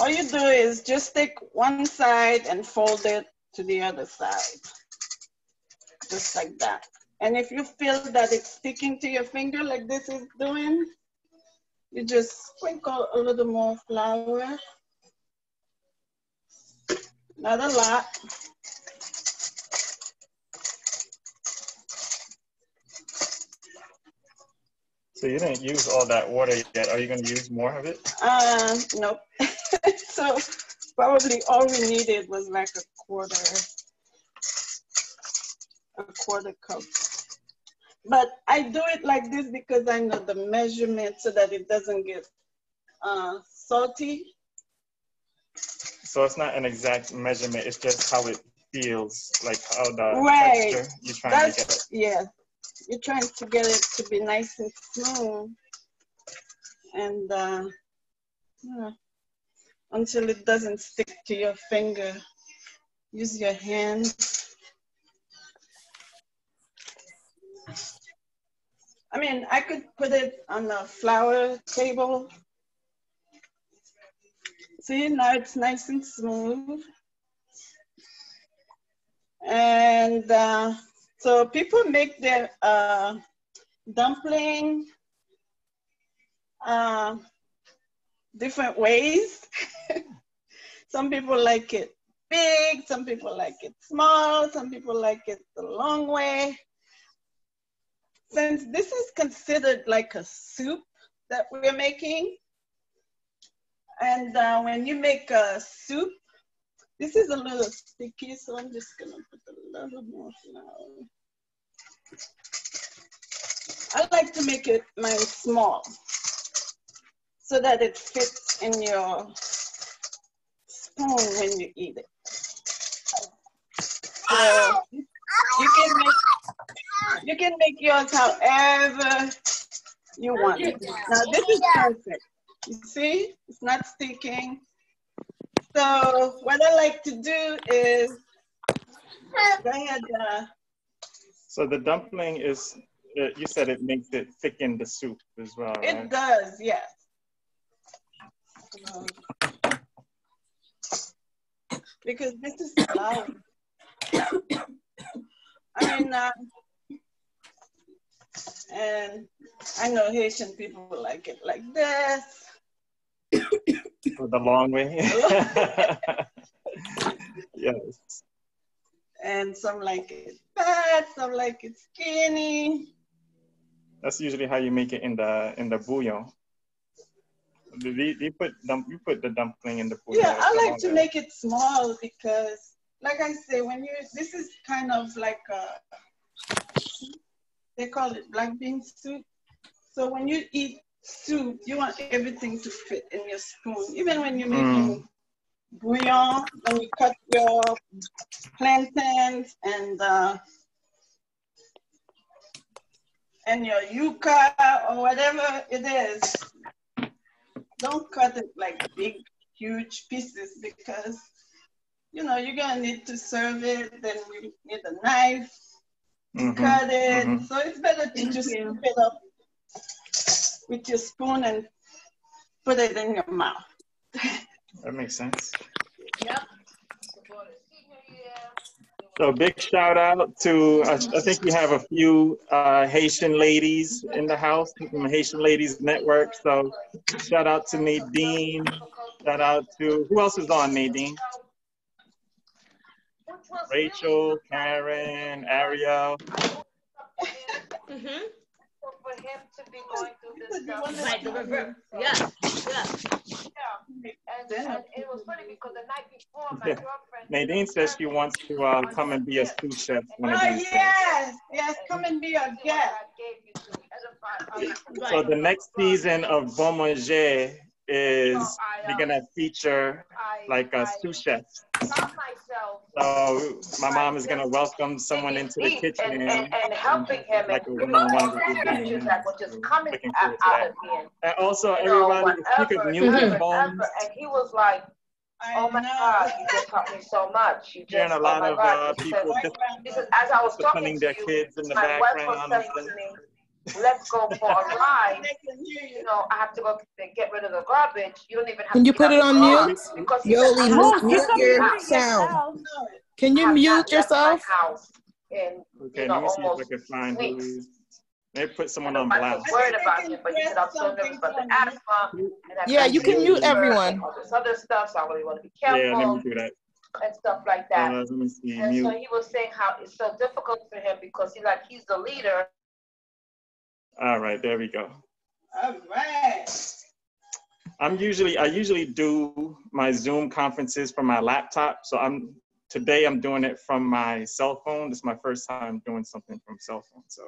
Speaker 2: All you do is just take one side and fold it to the other side. Just like that. And if you feel that it's sticking to your finger like this is doing, you just sprinkle a little more flour. Not a lot.
Speaker 1: So you didn't use all that water yet. Are you going to use more of it?
Speaker 2: Uh, nope. so probably all we needed was like a quarter, a quarter cup. But I do it like this because I know the measurement so that it doesn't get uh, salty.
Speaker 1: So it's not an exact measurement. It's just how it feels, like how the
Speaker 2: Right.
Speaker 1: texture you're trying to get.
Speaker 2: That's, yeah. You're trying to get it to be nice and smooth. And uh, yeah, until it doesn't stick to your finger. Use your hands. I mean, I could put it on the flower table. See, now it's nice and smooth. And uh, so people make their uh, dumpling uh, different ways. some people like it big, some people like it small, some people like it the long way. Since this is considered like a soup that we're making, and uh, when you make a soup, this is a little sticky, so I'm just gonna put a little more flour. I like to make it mine small so that it fits in your spoon when you eat it. So you can make you can make yours however you want. it. Now this is perfect. You see, it's not sticking. So what I like to do is go ahead. Uh,
Speaker 1: So the dumpling is, uh, you said it makes it thicken the soup as well,
Speaker 2: it does, yes. Because this is. I mean, uh, and I know Haitian people like it like this.
Speaker 1: For the long way. yes.
Speaker 2: and some like it fat, some like it skinny.
Speaker 1: That's usually how you make it in the in the bouillon. They, they put dump, you put the dumpling in the bouillon.
Speaker 2: Yeah, I like to make it small because, like I say, when you this is kind of like a they call it black bean soup. So when you eat soup, you want everything to fit in your spoon, even when you're making bouillon, when you cut your plantains and uh, and your yuca or whatever it is, don't cut it like big, huge pieces because you know you're gonna need to serve it. Then you need a knife to
Speaker 1: Mhm,
Speaker 2: cut it.
Speaker 1: mhm.
Speaker 2: So it's better to just scoop it up with your spoon and put it in your mouth.
Speaker 1: That makes sense.
Speaker 2: Yep.
Speaker 1: So big shout out to, I, I think we have a few uh, Haitian ladies in the house from Haitian Ladies Network. So shout out to Nadine. Shout out to, who else is on Nadine? Rachel, Karen, Ariel.
Speaker 4: Mhm.
Speaker 12: For him to be going through this stuff.
Speaker 4: Right, the reverse. Yeah, yeah.
Speaker 12: And, and it was funny because the night before, my
Speaker 1: Yeah.
Speaker 12: girlfriend.
Speaker 1: Nadine says she wants to uh, come and be a sous chef one of
Speaker 2: Oh
Speaker 1: these days.
Speaker 2: yes, yes, come and be a guest.
Speaker 1: So the next season of Bon Manje is we're gonna feature like a sous chef. So my mom is gonna welcome someone into the kitchen
Speaker 12: And, and, and helping him
Speaker 1: like a
Speaker 12: and
Speaker 1: one-on-one with
Speaker 12: pictures that were just coming out, out of him.
Speaker 1: And also
Speaker 12: You know,
Speaker 1: everybody speak of
Speaker 12: whatever,
Speaker 1: music
Speaker 12: whatever,
Speaker 1: bones.
Speaker 12: whatever. And he was like, oh my God, you just taught me so much. You just,
Speaker 1: Hearing a
Speaker 12: oh
Speaker 1: lot
Speaker 12: my
Speaker 1: of
Speaker 12: God.
Speaker 1: uh, people
Speaker 12: said,
Speaker 1: just
Speaker 12: he as I was talking
Speaker 1: disciplining
Speaker 12: to
Speaker 1: their
Speaker 12: you,
Speaker 1: kids in the
Speaker 12: my wife was
Speaker 1: background.
Speaker 12: saying to me, let's go for a ride. You know, I have to go get rid of the garbage. You don't even have
Speaker 13: Can
Speaker 12: to
Speaker 13: you put it on mute?
Speaker 12: Because he said,
Speaker 13: Yoli, mute, mute
Speaker 12: leaving
Speaker 13: your
Speaker 12: my
Speaker 13: sound. Can you mute
Speaker 12: not
Speaker 13: yourself?
Speaker 12: My house in,
Speaker 1: Okay,
Speaker 12: you know,
Speaker 1: let me see if I can find who
Speaker 12: weeks.
Speaker 1: is. Maybe put someone
Speaker 12: I
Speaker 1: on
Speaker 12: was
Speaker 1: blast.
Speaker 12: worried about him, but he said, I'm so nervous about the asthma. And
Speaker 13: Yeah, you can mute
Speaker 12: cancer
Speaker 13: everyone.
Speaker 12: and All this other stuff, so I really want to be
Speaker 1: Yeah, let me do that.
Speaker 12: and stuff like
Speaker 1: Uh,
Speaker 12: that.
Speaker 1: let me see.
Speaker 12: And so he was saying how it's so difficult for him because he like he's the leader.
Speaker 1: All right, there we go.
Speaker 2: All right.
Speaker 1: I'm usually I usually do my Zoom conferences from my laptop. So I'm today I'm doing it from my cell phone. This is my first time doing something from cell phone. So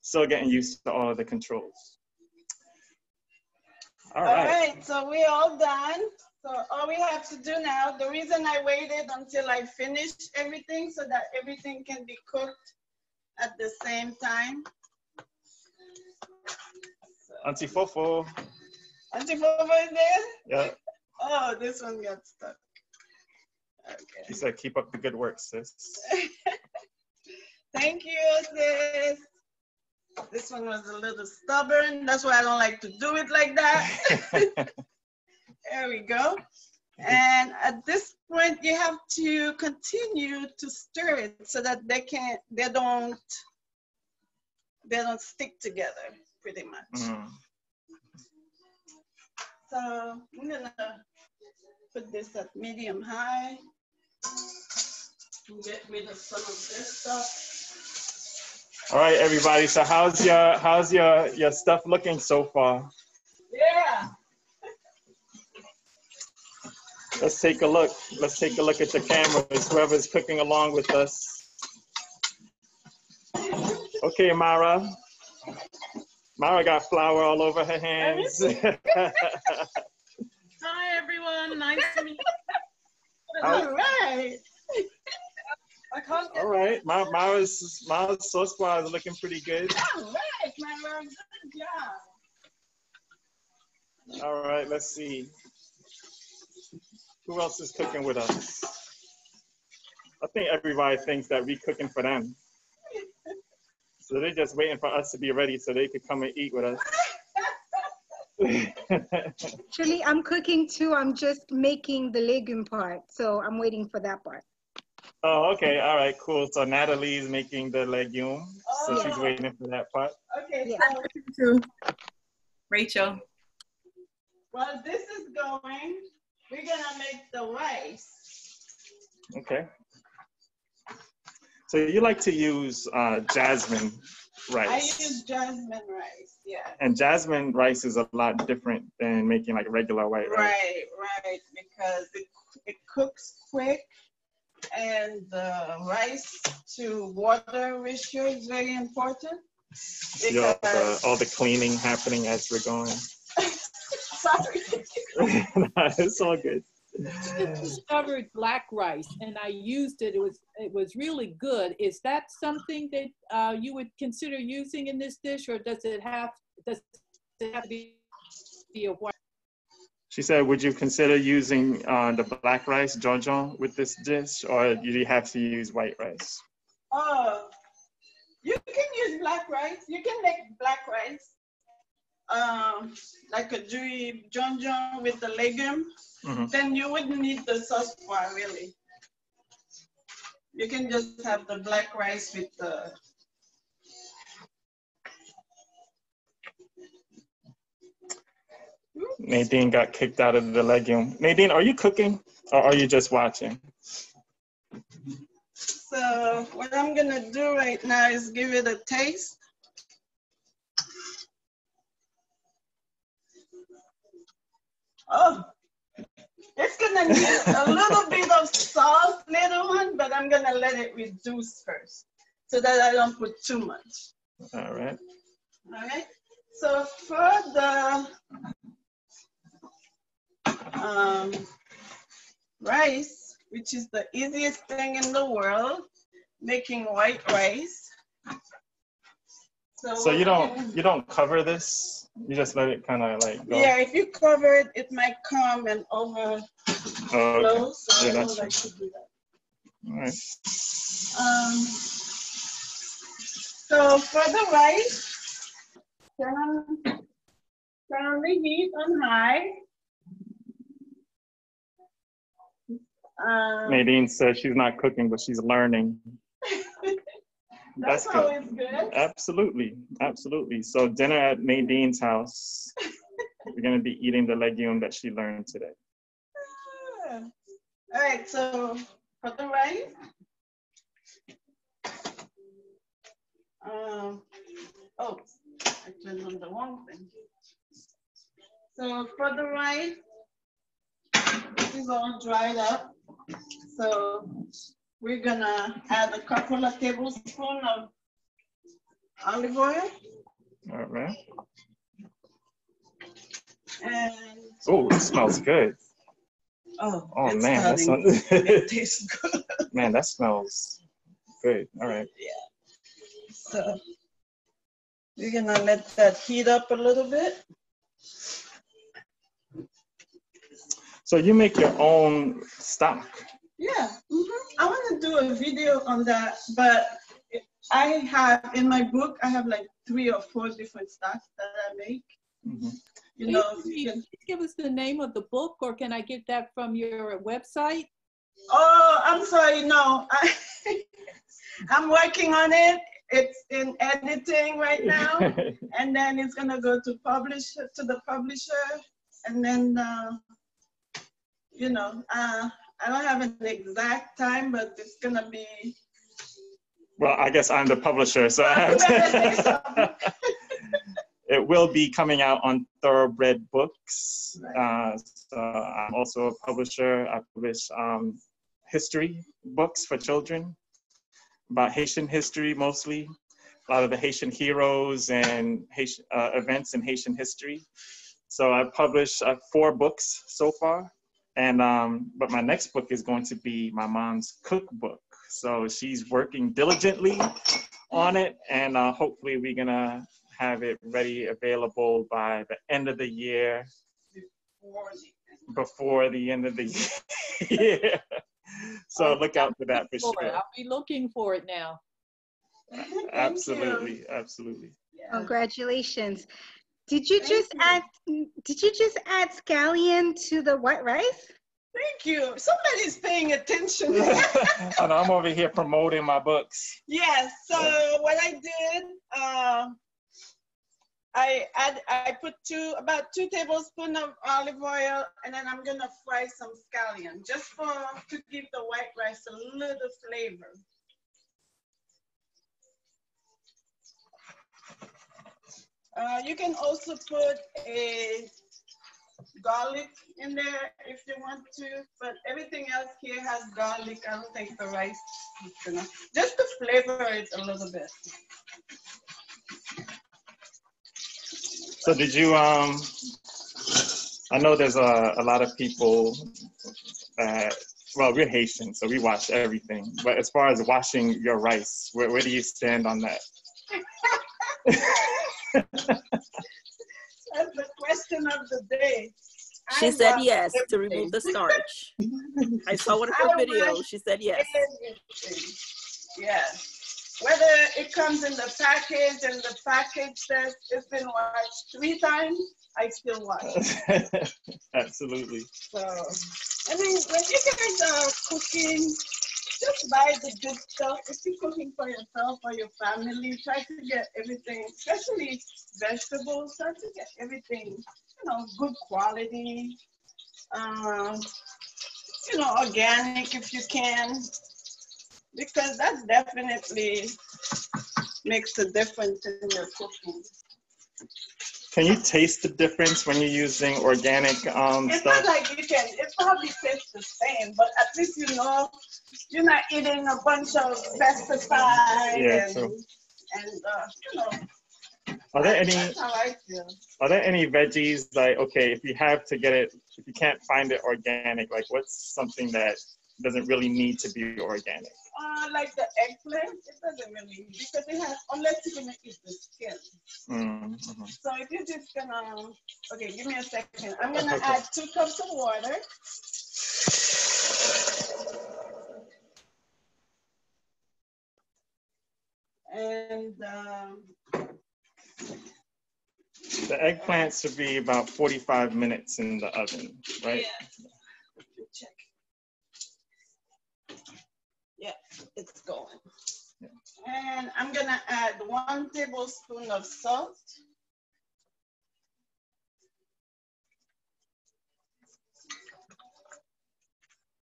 Speaker 1: still getting used to all of the controls. All
Speaker 2: All
Speaker 1: right.
Speaker 2: right, so we're all done. So all we have to do now, the reason I waited until I finished everything so that everything can be cooked at the same time.
Speaker 1: Auntie Fofo.
Speaker 2: Auntie Fofo is there?
Speaker 1: Yeah.
Speaker 2: Oh, this one got stuck. Okay.
Speaker 1: She said, keep up the good work, sis.
Speaker 2: Thank you, sis. This one was a little stubborn. That's why I don't like to do it like that. there we go. And at this point, you have to continue to stir it so that they can't, they don't, they don't stick together pretty much.
Speaker 1: Mm.
Speaker 2: So I'm gonna put this at medium high. and Get rid of some of this stuff.
Speaker 1: All right, everybody. So how's your how's your your stuff looking so far?
Speaker 2: Yeah.
Speaker 1: Let's take a look. Let's take a look at the cameras. Whoever's cooking along with us. Okay, Mara. Mara got flour all over her hands.
Speaker 6: Hi, everyone. Nice to meet you.
Speaker 2: All right. I can't
Speaker 1: all right, Ma- Mara's Mara's sos pwa is looking pretty good.
Speaker 2: All right, my good job.
Speaker 1: All right, let's see. Who else is cooking with us? I think everybody thinks that we're cooking for them. So they're just waiting for us to be ready so they could come and eat with us.
Speaker 3: Actually, I'm cooking too. I'm just making the legume part. So I'm waiting for that part.
Speaker 1: oh, okay. All right, cool. So Natalie's making the legume. So oh, she's
Speaker 2: Oh.
Speaker 1: waiting for that part.
Speaker 2: Okay, so
Speaker 8: Too. Rachel.
Speaker 2: while this is going, we're gonna make the rice.
Speaker 1: Okay. So you like to use uh, jasmine rice.
Speaker 2: I use jasmine rice, yeah.
Speaker 1: And jasmine rice is a lot different than making like regular white rice.
Speaker 2: Right, right, because it, it cooks quick and the rice to water ratio is very important.
Speaker 1: All the, all the cleaning happening as we're going.
Speaker 2: Sorry.
Speaker 1: Nah, it's all good.
Speaker 7: Just discovered black rice and I used it. It was it was really good. Is that something that uh, you would consider using in this dish, or does it have does it have to be, be a white?
Speaker 1: She said, would you consider using uh, the black rice, Jojo, with this dish, or do you have to use white rice?
Speaker 2: Oh, you can use black rice. You can make black rice, um, like a Jui djon djon with the legume.
Speaker 1: Mhm.
Speaker 2: Then you wouldn't need the sos pwa really. You can just have the black rice with the.
Speaker 1: Nadine got kicked out of the legume. Nadine, are you cooking or are you just watching?
Speaker 2: So what I'm gonna do right now is give it a taste. Oh, it's gonna need a little bit of salt, little one, but I'm gonna let it reduce first so that I don't put too much.
Speaker 1: All right.
Speaker 2: All right. So for the um, rice, which is the easiest thing in the world, making white rice.
Speaker 1: So you don't you don't cover this. You just let it kind of like go.
Speaker 2: Yeah, if you cover it, it might come and overflow.
Speaker 1: Oh, okay.
Speaker 2: So
Speaker 1: Yeah, that's
Speaker 2: like to do that.
Speaker 1: All right.
Speaker 2: Um, so for the rice, turn on, turn on the heat on high. Um,
Speaker 1: Nadine says she's not cooking, but she's learning.
Speaker 2: That's
Speaker 1: That's good.
Speaker 2: always good.
Speaker 1: Absolutely, absolutely. So dinner at Nadine's house. We're gonna be eating the legume that she learned today.
Speaker 2: Yeah. All right, so for the rice, um, oh, I turned on the wrong thing. So for the rice, this is all dried up. So we're gonna add a couple of tablespoons of olive oil
Speaker 1: All right.
Speaker 2: and
Speaker 1: Oh, it smells good.
Speaker 2: oh,
Speaker 1: Oh man, that smells.
Speaker 2: it tastes good.
Speaker 1: man, that smells good. All right. Yeah.
Speaker 2: So we're gonna let that heat up a little bit.
Speaker 1: So you make your own stock.
Speaker 2: Yeah, mhm. I want to do a video on that, but I have in my book I have like three or four different stuff that I make.
Speaker 1: Mhm.
Speaker 2: You know,
Speaker 7: Please, please give us the name of the book, or can I get that from your website?
Speaker 2: Oh, I'm sorry. No, I, I'm working on it. It's in editing right now, and then it's gonna go to publish to the publisher, and then uh, you know, uh, I don't have an exact time, but it's gonna be.
Speaker 1: Well, I guess I'm the publisher, so I have to. it will be coming out on Thoroughbred Books. Uh, so I'm also a publisher. I publish um, history books for children about Haitian history mostly, a lot of the Haitian heroes and Haitian, uh, events in Haitian history. So I've published uh, four books so far, and um, but my next book is going to be my mom's cookbook. So she's working diligently on it, and uh, hopefully we're gonna have it ready, available by the end of the year, before the end of the year. yeah. so look out for that for
Speaker 7: For
Speaker 1: sure.
Speaker 7: I'll be looking for it now.
Speaker 1: Absolutely, absolutely.
Speaker 3: Congratulations. Did you just add, did you just add scallion to the white rice?
Speaker 2: Thank you. Somebody's paying attention.
Speaker 1: I know, I'm over here promoting my books.
Speaker 2: Yes. So what I did, uh, I add, I put two about two tablespoons of olive oil, and then I'm gonna fry some scallion just for to give the white rice a little flavor. Uh, you can also put a garlic in there if you want to, but everything else here has garlic. I don't think the rice just to flavor it a little bit.
Speaker 1: So did you, um, I know there's a, a lot of people uh, well, we're Haitian, so we wash everything. But as far as washing your rice, where, where do you stand on that?
Speaker 2: That's the question of the day.
Speaker 5: She
Speaker 2: I
Speaker 5: said
Speaker 2: wash
Speaker 5: yes to remove the starch. I saw one of her videos. She said yes.
Speaker 2: Everything. Yes. Whether it comes in the package and the package says it's been washed three times, I still wash.
Speaker 1: Absolutely.
Speaker 2: So, I mean, when you guys are cooking, just buy the good stuff. If you're cooking for yourself or your family, try to get everything, especially vegetables, try to get everything, you know, good quality. Um, you know, organic if you can, because that definitely makes a difference in your cooking.
Speaker 1: Can you taste the difference when you're using organic um,
Speaker 2: It's
Speaker 1: stuff?
Speaker 2: not like you can, it probably tastes the same, but at least you know you're not eating a bunch of pesticides
Speaker 1: Yeah,
Speaker 2: and,
Speaker 1: true.
Speaker 2: and uh, you know.
Speaker 1: Are there any
Speaker 2: That's how I feel.
Speaker 1: Are there any veggies like okay, if you have to get it, if you can't find it organic, like what's something that doesn't really need to be organic?
Speaker 2: Uh, like the eggplant, it doesn't really, because it has, unless you're gonna eat the skin.
Speaker 1: Mm, mhm.
Speaker 2: So if you're just gonna, okay, give me a second. I'm gonna
Speaker 1: Okay.
Speaker 2: add two cups of water. And, um,
Speaker 1: The eggplant should be about 45 minutes in the oven, right? Yeah.
Speaker 2: check. Yeah, it's going. And I'm gonna add one tablespoon of salt.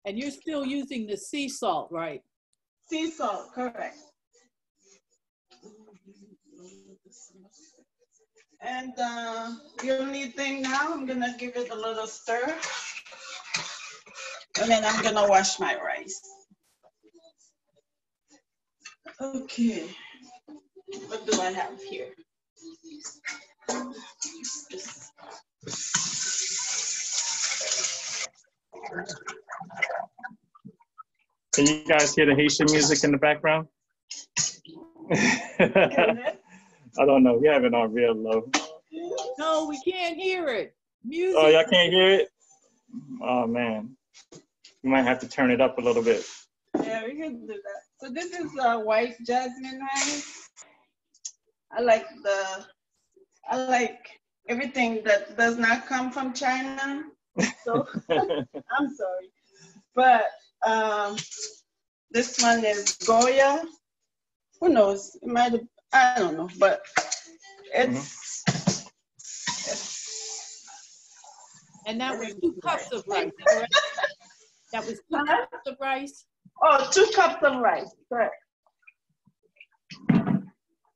Speaker 7: And you're still using the sea salt, right?
Speaker 2: Sea salt, correct. And uh, the only thing now, I'm gonna give it a little stir. And then I'm gonna wash my rice. Okay, what do I have here?
Speaker 1: Can you guys hear the Haitian music in the background? I don't know. We have it on real low.
Speaker 7: No, we can't hear it. Music.
Speaker 1: Oh, y'all can't hear it? Oh man, you might have to turn it up a little bit.
Speaker 2: Yeah, we can do that. So this is uh, white jasmine rice. I like the, I like everything that does not come from China. So I'm sorry, but um, this one is Goya. Who knows? It might have, I don't know, but it's
Speaker 7: And that was two cups of rice. That was two cups of rice?
Speaker 2: oh two cups of rice. Correct.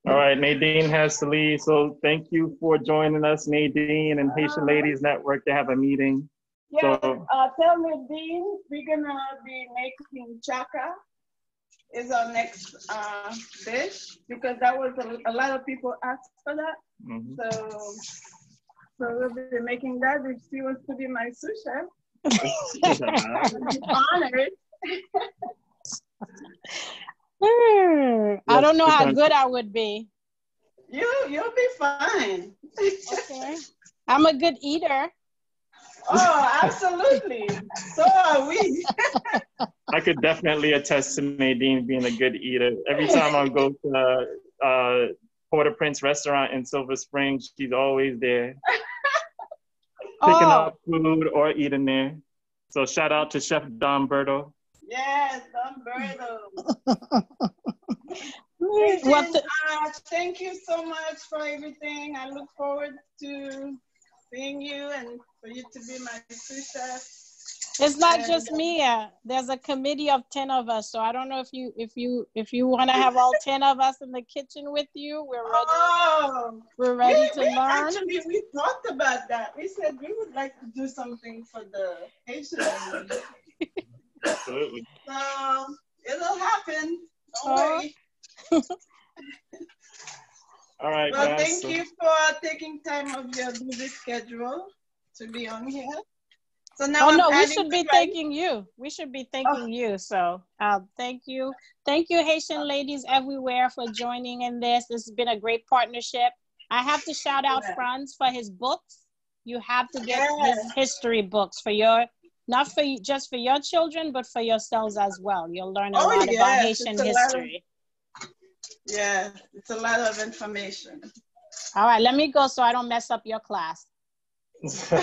Speaker 1: All right, Nadine has to leave, so thank you for joining us, Nadine and Haitian Ladies Network. to have a meeting.
Speaker 2: Yeah,
Speaker 1: So,
Speaker 2: uh, tell Nadine we're gonna be making chaka is our next uh, dish because that was a, a lot of people asked for that.
Speaker 1: mhm.
Speaker 2: So, so we'll be making that. If she wants to be my sous chef, I'll honored.
Speaker 13: Hmm, I don't know how good I would be.
Speaker 2: You you'll be fine.
Speaker 13: Okay. I'm a good eater.
Speaker 2: Oh, absolutely. So are we.
Speaker 1: I could definitely attest to Nadine being a good eater. Every time I go to uh, uh, Port-au-Prince restaurant in Silver Springs, she's always there, picking
Speaker 2: Oh.
Speaker 1: up food or eating there. So shout out to Chef Don Berto.
Speaker 2: Yes, Umberto.
Speaker 13: What the-
Speaker 2: uh, thank you so much for everything. I look forward to seeing you and for you to be my sous chef.
Speaker 13: It's not
Speaker 2: And,
Speaker 13: just me. uh, There's a committee of ten of us, so I don't know if you if you if you want to have all ten of us in the kitchen with you. We're ready.
Speaker 2: Oh,
Speaker 13: We're ready
Speaker 2: we,
Speaker 13: to
Speaker 2: we
Speaker 13: learn.
Speaker 2: Actually, we talked about that. We said we would like to do something for the Haitian.
Speaker 1: Absolutely.
Speaker 2: So it'll happen. Don't
Speaker 13: Oh.
Speaker 2: worry.
Speaker 1: All right,
Speaker 2: Well,
Speaker 1: guys.
Speaker 2: thank
Speaker 1: so-
Speaker 2: you for taking time of your busy schedule to be on here. So now
Speaker 13: Oh
Speaker 2: I'm
Speaker 13: no, we should be thanking you. We should be thanking you. So, uh, thank you, thank you, Haitian ladies everywhere for joining in this. This has been a great partnership. I have to shout out
Speaker 2: Yeah.
Speaker 13: Franz for his books. You have to get
Speaker 2: Yeah.
Speaker 13: his history books for your, not for you, just for your children, but for yourselves as well. You'll learn a
Speaker 2: Oh,
Speaker 13: lot about Haitian
Speaker 2: it's a
Speaker 13: history.
Speaker 2: Yeah, it's a lot of information.
Speaker 13: All right, let me go so I don't mess up your class.
Speaker 1: All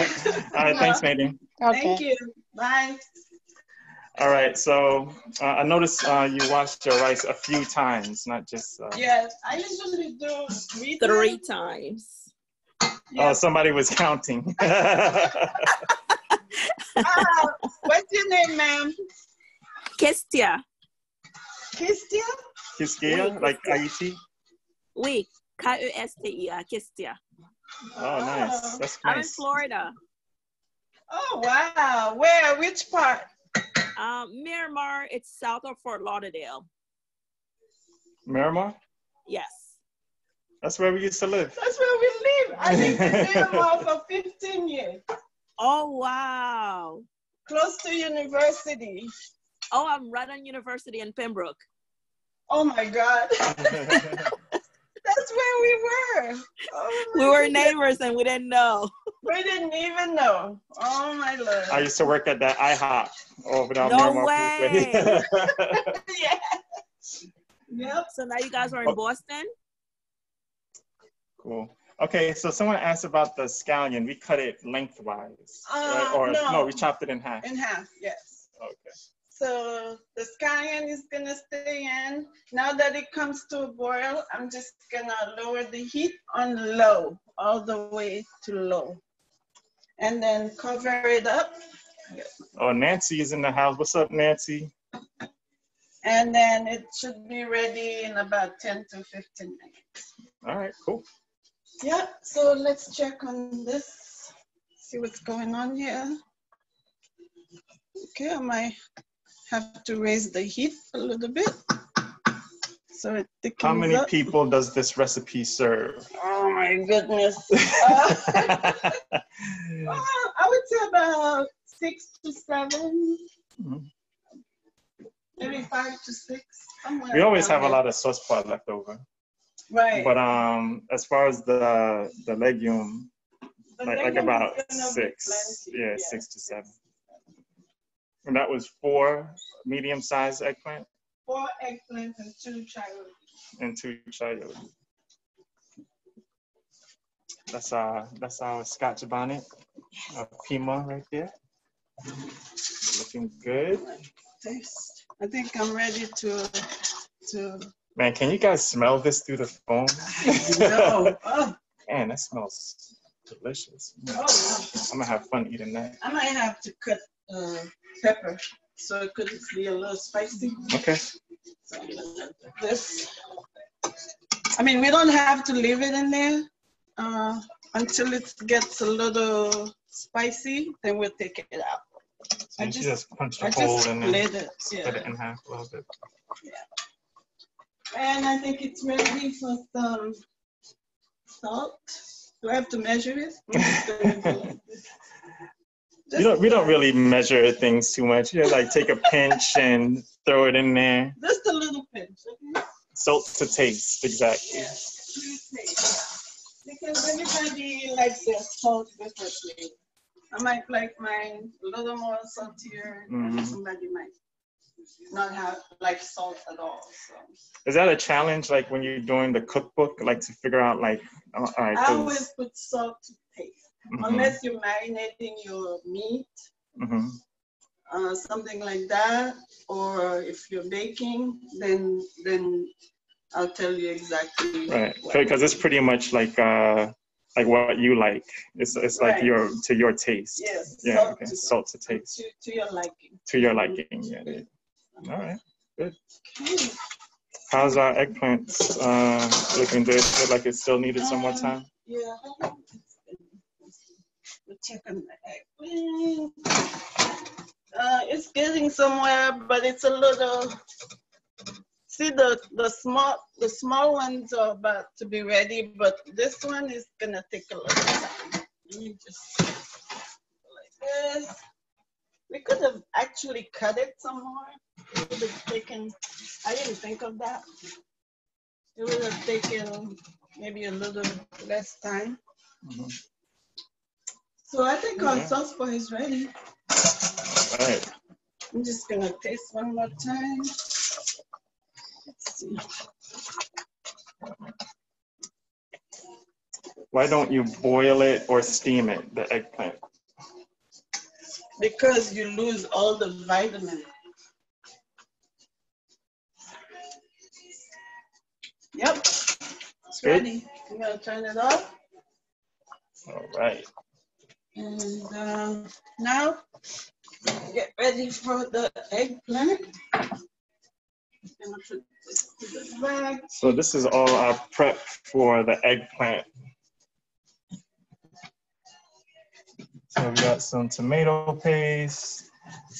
Speaker 1: right, thanks, Nadine.
Speaker 13: Okay.
Speaker 2: Thank you. Bye.
Speaker 1: All right, so uh, I noticed uh, you washed your rice a few times, not just. Uh,
Speaker 2: Yes, I usually do three.
Speaker 5: Three
Speaker 2: times.
Speaker 5: times.
Speaker 1: Oh, somebody was counting.
Speaker 2: Ah, what's your name, ma'am?
Speaker 5: Kestia.
Speaker 2: Kistia?
Speaker 1: Kiskia, like Aichi?
Speaker 5: Oui. K-E-S-T-I-A. Kestia.
Speaker 1: Oh, nice. That's nice.
Speaker 5: I'm in. Florida.
Speaker 2: Oh, wow. Where? Which part?
Speaker 5: Um, Miramar, it's south of Fort Lauderdale.
Speaker 1: Miramar?
Speaker 5: Yes.
Speaker 1: That's where we used to live.
Speaker 2: That's where we live. I lived in Miramar for 15 years,
Speaker 5: Oh, wow.
Speaker 2: close to university.
Speaker 5: Oh, I'm right on University in Pembroke.
Speaker 2: Oh my God. That's where we were. Oh
Speaker 5: We were
Speaker 2: goodness.
Speaker 5: neighbors and we didn't know.
Speaker 2: We didn't even know. Oh my Lord.
Speaker 1: I used to work at that IHOP over there
Speaker 5: No
Speaker 1: Miramar
Speaker 5: way.
Speaker 2: Yeah. Yep.
Speaker 5: So now you guys are in Boston?
Speaker 1: cool. Okay, so someone asked about the scallion. We cut it lengthwise, right?
Speaker 2: Uh,
Speaker 1: Or
Speaker 2: no.
Speaker 1: we chopped it in half.
Speaker 2: In half, yes.
Speaker 1: Okay.
Speaker 2: So the scallion is gonna stay in. Now that it comes to a boil, I'm just gonna lower the heat on low, all the way to low. And then cover it up.
Speaker 1: Oh, Nancy is in the house. What's up, Nancy?
Speaker 2: And then it should be ready in about 10 to 15 minutes.
Speaker 1: All right, cool.
Speaker 2: Yeah, so let's check on this, see what's going on here. Okay, I might have to raise the heat a little bit. So it thickens
Speaker 1: How many
Speaker 2: up.
Speaker 1: people does this recipe serve?
Speaker 2: Oh my goodness. Uh, uh, I would say about six to seven,
Speaker 1: Mhm.
Speaker 2: maybe five to six. somewhere
Speaker 1: We always have a lot of sos pwa left over.
Speaker 2: Right.
Speaker 1: But um, as far as the the legume,
Speaker 2: The
Speaker 1: like, like
Speaker 2: legume is
Speaker 1: about six, yeah,
Speaker 2: yeah.
Speaker 1: six to seven. And that was four medium-sized eggplant
Speaker 2: Four eggplants and two chives.
Speaker 1: and two chayote. That's uh that's our Scotch bonnet, uh, Pima right there. Looking good.
Speaker 2: Taste. I think I'm ready to to.
Speaker 1: Man, can you guys smell this through the phone?
Speaker 2: No. Oh,
Speaker 1: Man, that smells delicious.
Speaker 2: oh,
Speaker 1: I'm gonna have fun eating that.
Speaker 2: I might have to cut uh, pepper so it could be a little spicy.
Speaker 1: Okay.
Speaker 2: So this. I mean, we don't have to leave it in there uh, until it gets a little spicy. Then we'll take it out.
Speaker 1: So you
Speaker 2: just-
Speaker 1: just punch the
Speaker 2: I
Speaker 1: hole
Speaker 2: just
Speaker 1: and then
Speaker 2: split it,
Speaker 1: split it in half a little bit. Yeah.
Speaker 2: And I think it's ready for some salt. Do I have to measure it? Just gonna go like this.
Speaker 1: You don't, we don't really measure things too much. You like take a pinch and throw it in there.
Speaker 2: Just a little pinch, okay?
Speaker 1: Salt to taste, exactly.
Speaker 2: Yeah. Taste. Because everybody likes their salt differently. I might like mine a little more saltier, and
Speaker 1: Mhm.
Speaker 2: somebody might not have like salt at all. So
Speaker 1: Is that a challenge, like when you're doing the cookbook, like to figure out, like, uh, all right,
Speaker 2: I always put salt to
Speaker 1: Mhm.
Speaker 2: unless you're marinating your meat,
Speaker 1: Mhm.
Speaker 2: uh, something like that, or if you're baking, then then I'll tell you exactly.
Speaker 1: right? Because it's pretty much like, uh, like what you like. It's it's like
Speaker 2: Right.
Speaker 1: your to your taste.
Speaker 2: Yes,
Speaker 1: Yeah.
Speaker 2: salt
Speaker 1: okay.
Speaker 2: to-
Speaker 1: Salt to taste
Speaker 2: to, to your liking.
Speaker 1: to your liking. Yeah. there- All right. Good.
Speaker 2: Okay.
Speaker 1: How's our eggplants? Uh, looking good. Look like it still needed some more
Speaker 2: Um,
Speaker 1: time.
Speaker 2: Yeah. Egg. Uh, it's getting somewhere, but it's a little. See the the small the small ones are about to be ready, but this one is gonna take a little time. Let me just like this. We could have actually cut it some more. It would have taken, I didn't think of that. It would have taken maybe a little less time. So I think our sos pwa is ready.
Speaker 1: All right.
Speaker 2: I'm just gonna taste one more time. Let's see.
Speaker 1: Why don't you boil it or steam it, the eggplant?
Speaker 2: Because you lose all the vitamin. Yep, it's
Speaker 1: Good.
Speaker 2: ready. I'm gonna turn it off.
Speaker 1: All right.
Speaker 2: And um, now, get ready for the eggplant. Gonna put this to the bag.
Speaker 1: So this is all our prep for the eggplant. So we got some tomato paste.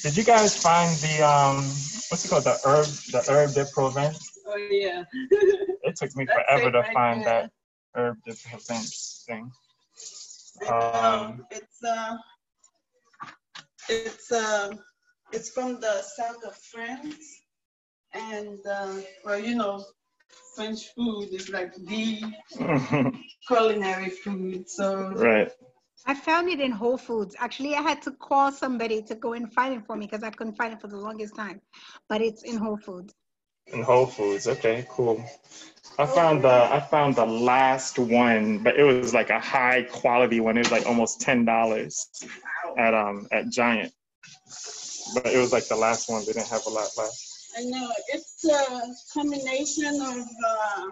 Speaker 1: Did you guys find the um what's it called the herb the herb de Provence?
Speaker 2: Oh yeah.
Speaker 1: It took me forever to find that herb de Provence thing.
Speaker 2: And, um,
Speaker 1: Um,
Speaker 2: it's uh, it's uh, it's from the south of France, and uh, well, you know, French food is like the culinary food. So
Speaker 1: right.
Speaker 3: I found it in Whole Foods. Actually, I had to call somebody to go and find it for me because I couldn't find it for the longest time. But it's in Whole Foods.
Speaker 1: In Whole Foods. Okay, cool. I found the I found the last one, but it was like a high quality one. It was like almost ten dollars at um at Giant. But it was like the last one. They didn't have a lot left.
Speaker 2: I know it's a combination of uh,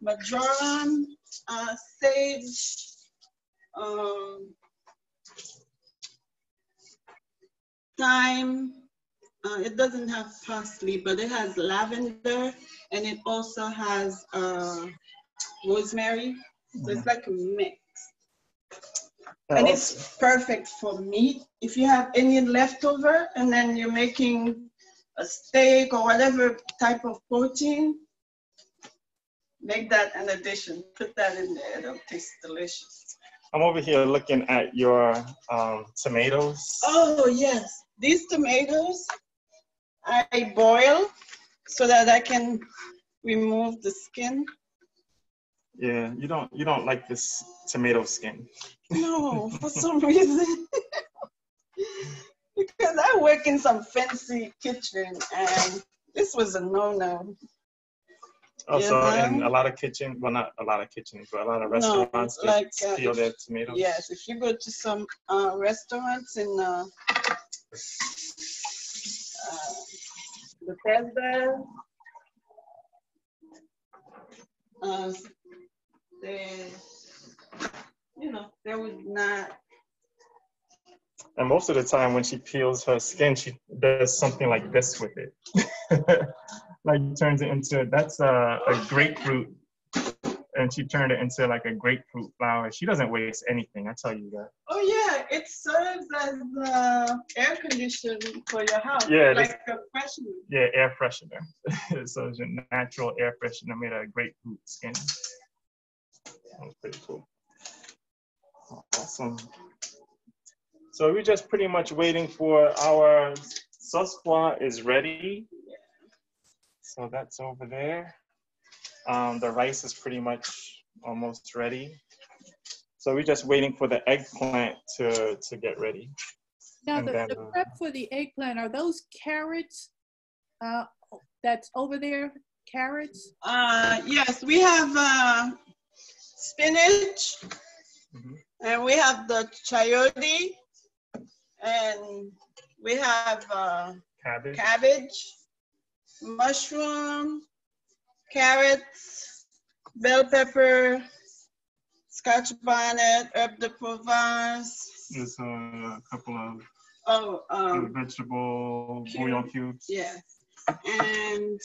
Speaker 2: marjoram, uh, sage, um, thyme. Uh, it doesn't have parsley, but it has lavender, and it also has uh, rosemary. So it's like a mix. And it's perfect for meat. If you have any leftover and then you're making a steak or whatever type of protein, make that an addition. Put that in there. It'll taste delicious.
Speaker 1: I'm over here looking at your um, tomatoes.
Speaker 2: Oh, yes. These tomatoes, I boil so that I can remove the skin.
Speaker 1: Yeah, you don't you don't like this tomato skin.
Speaker 2: No, for some reason. because I work in some fancy kitchen and this was a no-no.
Speaker 1: Also,
Speaker 2: Yeah.
Speaker 1: in a lot of kitchen, well, not a lot of kitchens, but a lot of
Speaker 2: No,
Speaker 1: restaurants they
Speaker 2: like, uh,
Speaker 1: peel their tomatoes.
Speaker 2: Yes, if you go to some uh, restaurants in uh, uh, Bethesda, uh, they, you know, they would not.
Speaker 1: And most of the time, when she peels her skin, she does something like this with it. like turns it into that's a, a grapefruit, and she turned it into like a grapefruit flower. She doesn't waste anything. I tell you that.
Speaker 2: Oh yeah, it serves as the air conditioner for your house.
Speaker 1: Yeah, this-
Speaker 2: like a freshener.
Speaker 1: Yeah, air freshener. so it's a natural air freshener made out of grapefruit skin. That's pretty cool. Awesome. So we're just pretty much waiting for our pwa is ready. So that's over there. Um, the rice is pretty much almost ready. So we're just waiting for the eggplant to, to get ready.
Speaker 7: Now, the,
Speaker 1: then,
Speaker 7: the prep for the eggplant, are those carrots uh, that's over there? Carrots?
Speaker 2: Uh, yes, we have uh, spinach, and we have the chayote, and we have uh,
Speaker 1: Cabbage.
Speaker 2: cabbage, mushroom, carrots, bell pepper, scotch bonnet, herb de Provence.
Speaker 1: There's a couple of
Speaker 2: Oh, um,
Speaker 1: vegetable
Speaker 2: cube.
Speaker 1: bouillon cubes.
Speaker 2: Yes. And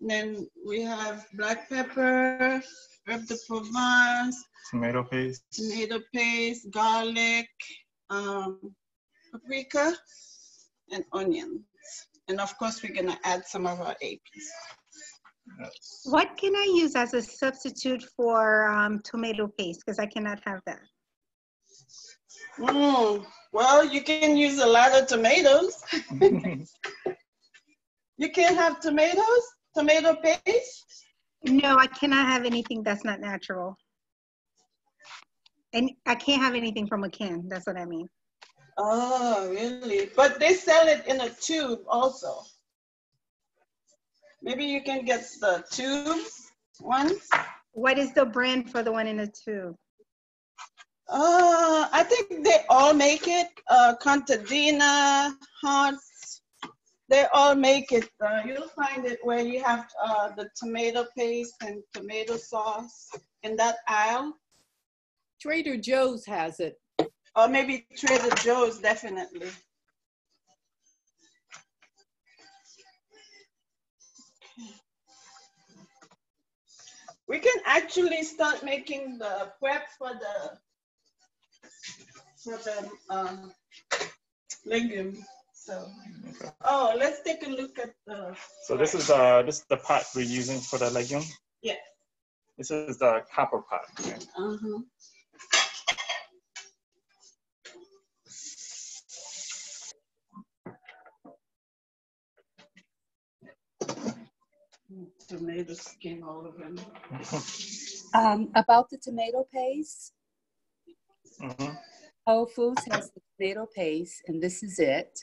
Speaker 2: then we have black pepper, herb de Provence,
Speaker 1: Tomato paste.
Speaker 2: tomato paste, garlic, um, paprika, and onions. And of course, we're gonna add some of our epis.
Speaker 3: What can I use as a substitute for um, tomato paste? Because I cannot have that.
Speaker 2: Mm, Well, you can use a lot of tomatoes. you can't have tomatoes, tomato paste.
Speaker 3: No, I cannot have anything that's not natural. And I can't have anything from a can. That's what I mean.
Speaker 2: Oh, really? But they sell it in a tube also. Maybe you can get the tube ones.
Speaker 3: What is the brand for the one in the tube?
Speaker 2: Uh, I think they all make it. Uh, Contadina, Hunt's, they all make it. Uh, you'll find it where you have uh, the tomato paste and tomato sauce in that aisle.
Speaker 7: Trader Joe's has it.
Speaker 2: Or maybe Trader Joe's, definitely. We can actually start making the prep for the for the um, legume. So, oh, let's take a look at the.
Speaker 1: So this is uh this is the pot we're using for the legume.
Speaker 2: Yeah.
Speaker 1: This is the copper pot. okay?
Speaker 2: Uh-huh. Tomato skin all over them.
Speaker 14: Um, about the tomato paste,
Speaker 1: mm-hmm.
Speaker 14: Whole Foods has the tomato paste, and this is it.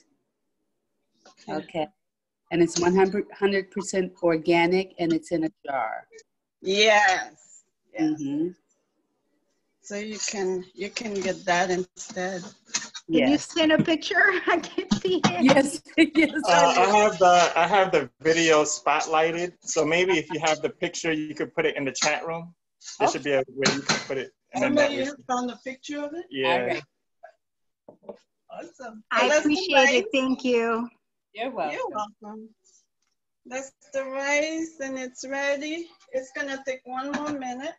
Speaker 14: Okay. And it's 100 percent organic, and it's in a jar.
Speaker 2: Yes.
Speaker 14: Mm-hmm.
Speaker 2: So you can you can get that instead.
Speaker 3: Can you send a picture? I can't see it.
Speaker 14: Yes. yes.
Speaker 1: Uh, I have the I have the video spotlighted, so maybe if you have the picture, you could put it in the chat room. There should be a way you can put it. And then that
Speaker 2: Somebody
Speaker 1: way-
Speaker 2: found the picture of it?
Speaker 1: yeah.
Speaker 2: Awesome.
Speaker 3: I
Speaker 2: So that's the
Speaker 3: appreciate it. Thank you.
Speaker 14: You're welcome.
Speaker 2: You're welcome. That's the rice and it's ready. It's gonna take one more minute.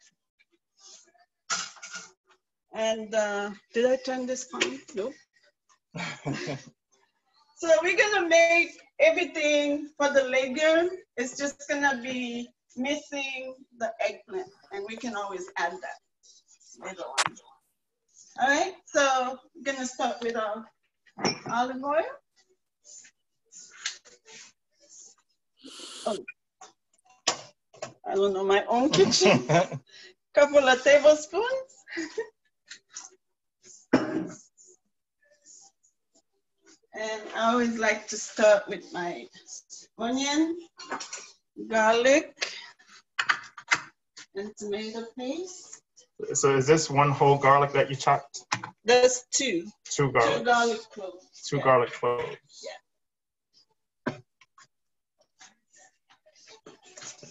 Speaker 2: And uh, did I turn this on? Nope. So we're gonna make everything for the legume. It's just gonna be missing the eggplant and we can always add that later on. All right, so we're gonna start with our olive oil. Oh. I don't know my own kitchen. Couple of tablespoons. And I always like to start with my onion, garlic, and tomato paste.
Speaker 1: So is this one whole garlic that you chopped?
Speaker 2: There's two.
Speaker 1: Two
Speaker 2: Two
Speaker 1: garlic.
Speaker 2: garlic cloves.
Speaker 1: Two garlic cloves. Yeah.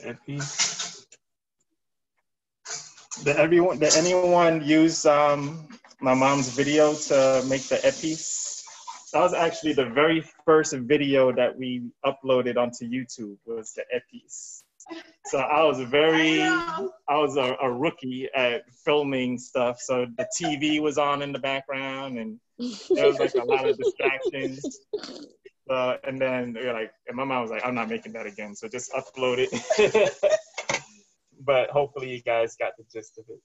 Speaker 1: Epis. Did everyone, did anyone use um, my mom's video to make the epis? That was actually the very first video that we uploaded onto YouTube was the epis. So I was very, I was a, a rookie at filming stuff. So the TV was on in the background and there was like a lot of distractions. Uh, and then we were like, and my mom was like, I'm not making that again. So just upload it. but hopefully you guys got the gist of it.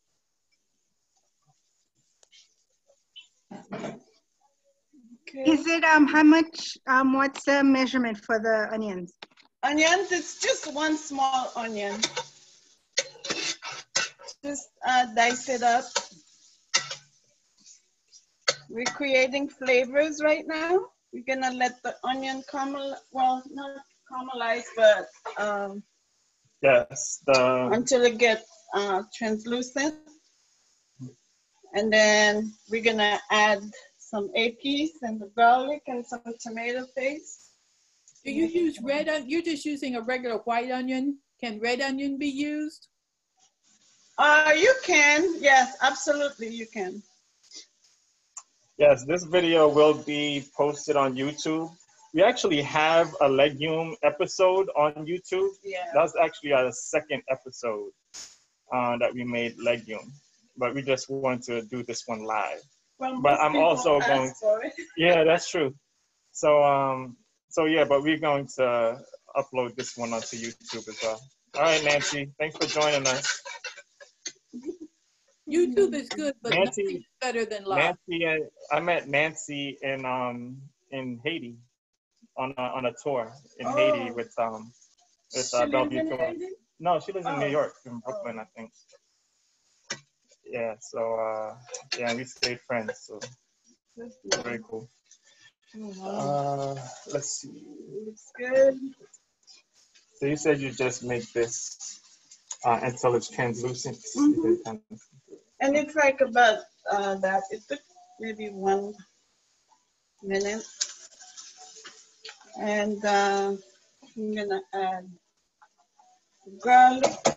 Speaker 3: Is it um how much um what's the measurement for the onions?
Speaker 2: Onions, it's just one small onion. Just uh, dice it up. We're creating flavors right now. We're gonna let the onion caramel, well, not caramelize, but um,
Speaker 1: Yes, the
Speaker 2: until it gets uh, translucent. And then we're gonna add some epis and the garlic and some tomato paste.
Speaker 7: Do you use red, on- you're just using a regular white onion? Can red onion be used?
Speaker 2: Uh, you can, yes, absolutely, you can.
Speaker 1: yes, this video will be posted on YouTube. We actually have a legume episode on YouTube.
Speaker 2: Yeah.
Speaker 1: That's actually our second episode uh, that we made legume, but we just want to do this one live.
Speaker 2: Well,
Speaker 1: but I'm also going.
Speaker 2: for it.
Speaker 1: Yeah, that's true. So um, so yeah, but we're going to upload this one onto YouTube as well. All right, Nancy, thanks for joining us.
Speaker 7: YouTube is good, but
Speaker 1: Nancy-
Speaker 7: nothing's better than live.
Speaker 1: Nancy, I met Nancy in um in Haiti on a, on a tour in Haiti
Speaker 2: Oh.
Speaker 1: with um with
Speaker 2: She
Speaker 1: uh, Bellevue tour. No, she lives in
Speaker 2: Oh.
Speaker 1: New York, in Brooklyn, I think. Yeah, so uh yeah, we stayed friends, so very cool. Uh, let's see.
Speaker 2: Looks good.
Speaker 1: So you said you just make this uh, until it's translucent.
Speaker 2: Mhm. And it's like about uh, that. It took maybe one minute. And uh, I'm gonna add garlic.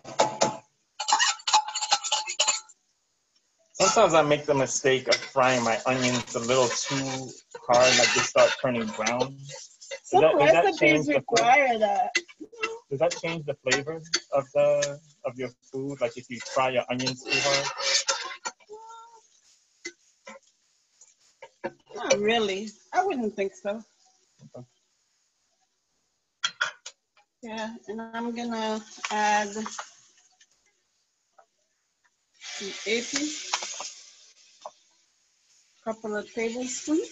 Speaker 1: Sometimes I make the mistake of frying my onions a little too hard, like they start turning brown. Does
Speaker 2: Some
Speaker 1: that- does that
Speaker 2: recipes
Speaker 1: change the flavor?
Speaker 2: require that.
Speaker 1: Does that change the flavor of the of your food? Like if you fry your onions too hard?
Speaker 2: Not really. I wouldn't think so. Yeah, and I'm gonna add some epis, couple of tablespoons.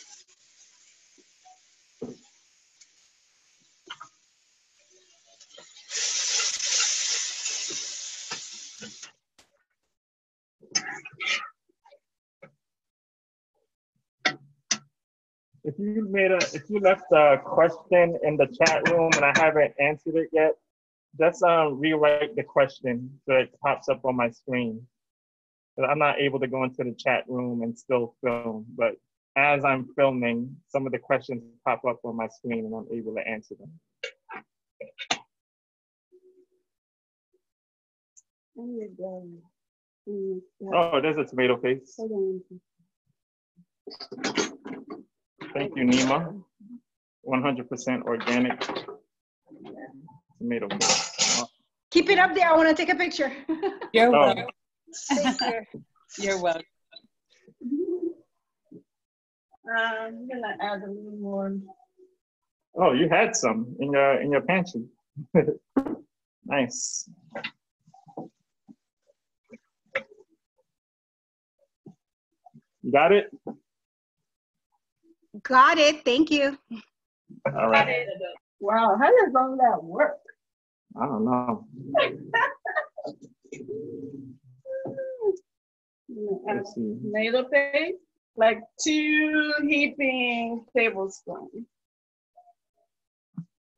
Speaker 1: If you made a if you left a question in the chat room and I haven't answered it yet, just um rewrite the question so it pops up on my screen. But I'm not able to go into the chat room and still film, but as I'm filming, some of the questions pop up on my screen and I'm able to answer them. Oh, there's a tomato paste.
Speaker 2: Hold on.
Speaker 1: Thank you, Nima. 100% organic tomato paste.
Speaker 3: Keep it up there. I want to take a picture.
Speaker 14: You're
Speaker 1: Oh.
Speaker 14: welcome.
Speaker 3: Thank you.
Speaker 14: You're welcome.
Speaker 2: Uh, I'm gonna add a little more.
Speaker 1: Oh, you had some in your in your pantry. nice. You got it?
Speaker 3: Got it. Thank you.
Speaker 1: All right.
Speaker 2: Wow, how does all that work?
Speaker 1: I don't know.
Speaker 2: Add Tomato paste, like two heaping tablespoons.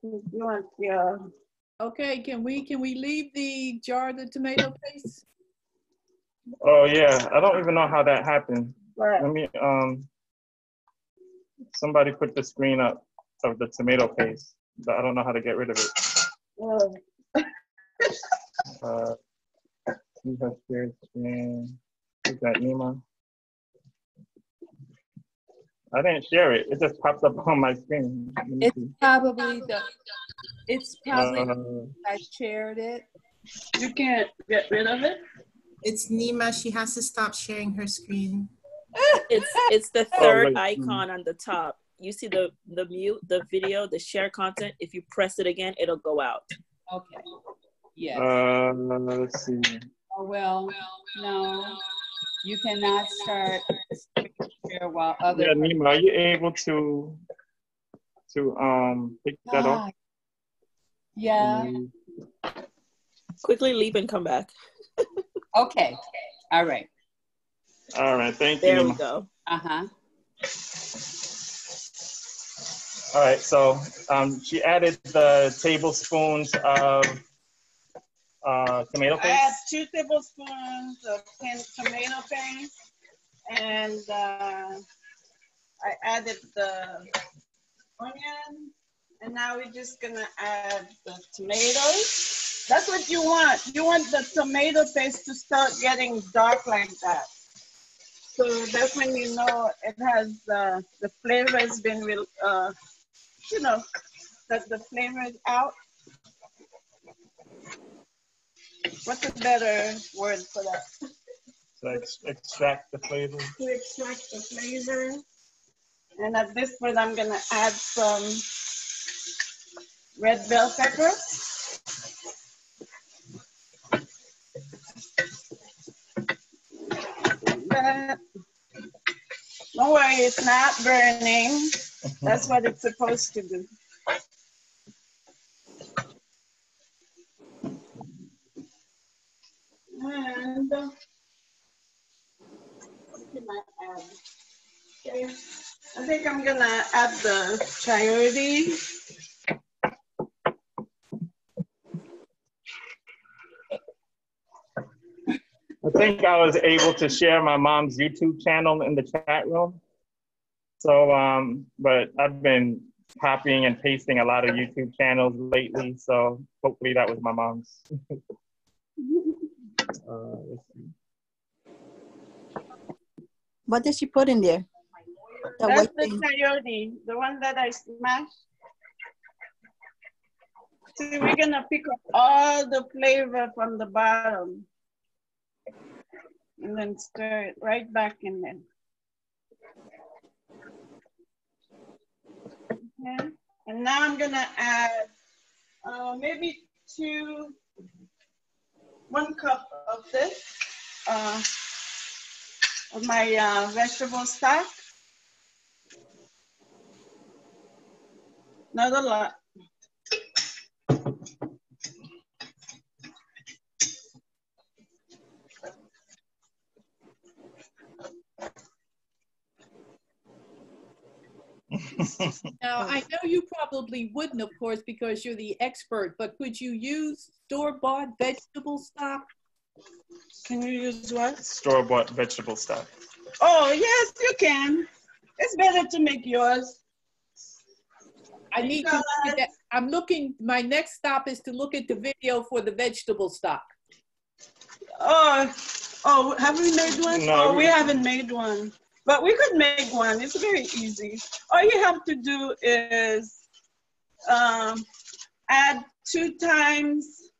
Speaker 2: You want your
Speaker 7: Okay, can we, can we leave the jar of the tomato paste?
Speaker 1: Oh yeah, I don't even know how that happened.
Speaker 2: Right.
Speaker 1: Let me um. Somebody put the screen up of the tomato paste, but I don't know how to get rid of it.
Speaker 2: Oh,
Speaker 1: Uh, see her share screen. Is that Nima? I didn't share it. It just pops up on my screen.
Speaker 14: It's
Speaker 1: see.
Speaker 14: probably the, it's probably,
Speaker 1: Uh,
Speaker 14: I shared it.
Speaker 2: You can't get rid of it?
Speaker 8: It's Nima. She has to stop sharing her screen.
Speaker 5: It's it's the
Speaker 1: Oh,
Speaker 5: third icon on the top. You see the the mute, the video, the share content. If you press it again, it'll go out.
Speaker 14: Okay. Yes.
Speaker 1: uh, let's see.
Speaker 14: Oh, well, no, you cannot start share while other.
Speaker 1: Yeah, Nima, are you able to to um pick that
Speaker 14: Ah,
Speaker 1: up?
Speaker 14: Yeah,
Speaker 1: Mm,
Speaker 5: Quickly leave and come back.
Speaker 14: okay, all right,
Speaker 1: All right, thank you.
Speaker 5: There we
Speaker 1: Nima.
Speaker 5: go.
Speaker 14: uh-huh.
Speaker 1: All right, so um, she added the tablespoons of uh, tomato
Speaker 2: I add
Speaker 1: paste.
Speaker 2: two tablespoons of tomato paste and uh, I added the onion and now we're just gonna add the tomatoes. That's what you want. You want the tomato paste to start getting dark like that. So that's when you know it has uh, the flavor has been real, uh, you know, that the flavor is out. What's a better word for that?
Speaker 1: To ex- extract the flavor.
Speaker 2: To extract the flavor. And at this point, I'm gonna add some red bell pepper. that. Don't worry, it's not burning. That's what it's supposed to do. And uh, what can I add? Okay, I think I'm gonna add the chayote.
Speaker 1: I think I was able to share my mom's YouTube channel in the chat room. So, um, but I've been copying and pasting a lot of YouTube channels lately. So hopefully that was my mom's. uh, let's see.
Speaker 15: What did she put in there? The
Speaker 2: That's the
Speaker 15: thing.
Speaker 2: chayote, the one that I smashed. See, we're gonna pick up all the flavor from the bottom. And then stir it right back in there. Okay, and now I'm gonna add uh, maybe two, one cup of this, uh, of my uh, vegetable stock. Not a lot.
Speaker 7: Now, I know you probably wouldn't, of course, because you're the expert, but could you use store-bought vegetable stock?
Speaker 2: Can you use what?
Speaker 1: Store bought vegetable stock.
Speaker 2: Oh, yes, you can. It's better to make yours.
Speaker 7: I need to, look at that. I'm looking, my next stop is to look at the video for the vegetable stock.
Speaker 2: Oh, oh, have we made one?
Speaker 7: No,
Speaker 2: oh,
Speaker 7: we-
Speaker 2: we haven't made one. But we could make one. It's very easy. All you have to do is um, add two times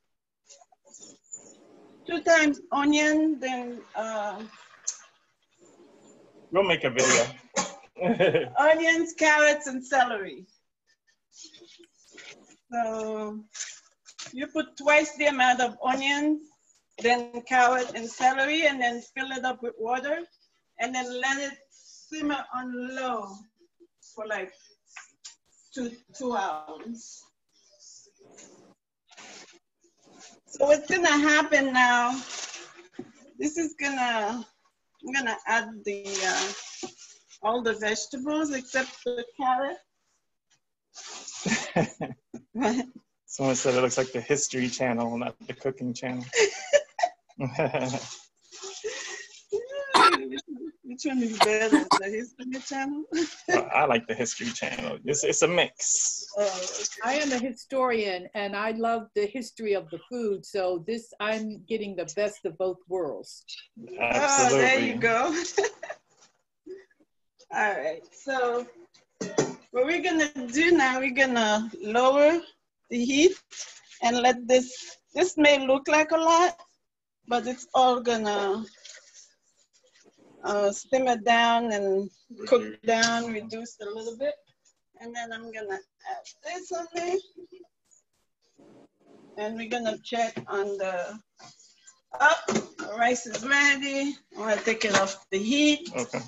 Speaker 2: two times onion, then uh,
Speaker 1: We'll make a video.
Speaker 2: onions, carrots, and celery. So you put twice the amount of onions, then carrot and celery, and then fill it up with water, and then let it simmer on low for like two two hours. So what's gonna happen now? This is gonna I'm gonna add the uh, all the vegetables except the carrot.
Speaker 1: Someone said it looks like the History Channel, not the Cooking Channel.
Speaker 2: Which one is better, the History Channel?
Speaker 1: I like the History Channel. It's, it's a mix.
Speaker 2: Oh,
Speaker 7: I am a historian and I love the history of the food, so this, I'm getting the best of both worlds.
Speaker 2: Oh, there you go. All right, so what we're gonna do now, we're gonna lower the heat and let this, this may look like a lot, but it's all gonna uh, simmer down and cook down, reduce a little bit. And then I'm gonna add this on there. And we're gonna check on the, up, the rice is ready. I'm gonna take it off the heat.
Speaker 1: Okay.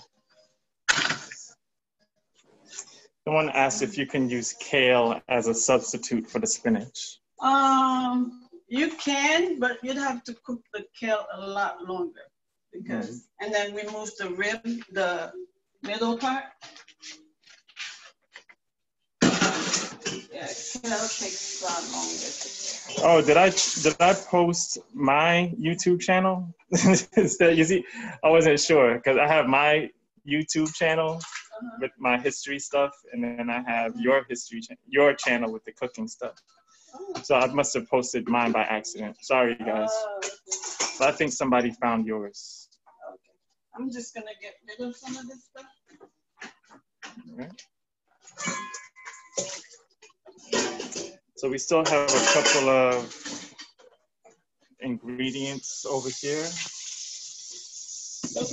Speaker 1: Someone asked if you can use kale as a substitute for the spinach.
Speaker 2: Um, you can, but you'd have to cook the kale a lot longer because, and then remove the rib, the middle part. Yeah, kale takes a lot longer. to
Speaker 1: Oh, did I did I post my YouTube channel? Is that- you see, I wasn't sure because I have my YouTube channel Uh-huh. with my history stuff, and then I have uh-huh. your history cha- your channel with the cooking stuff. Oh. So I must have posted mine by accident. Sorry, oh, guys. But I think somebody found yours. Okay.
Speaker 2: I'm just gonna get rid of some of this stuff.
Speaker 1: Alright. So we still have a couple of ingredients over here. Yeah,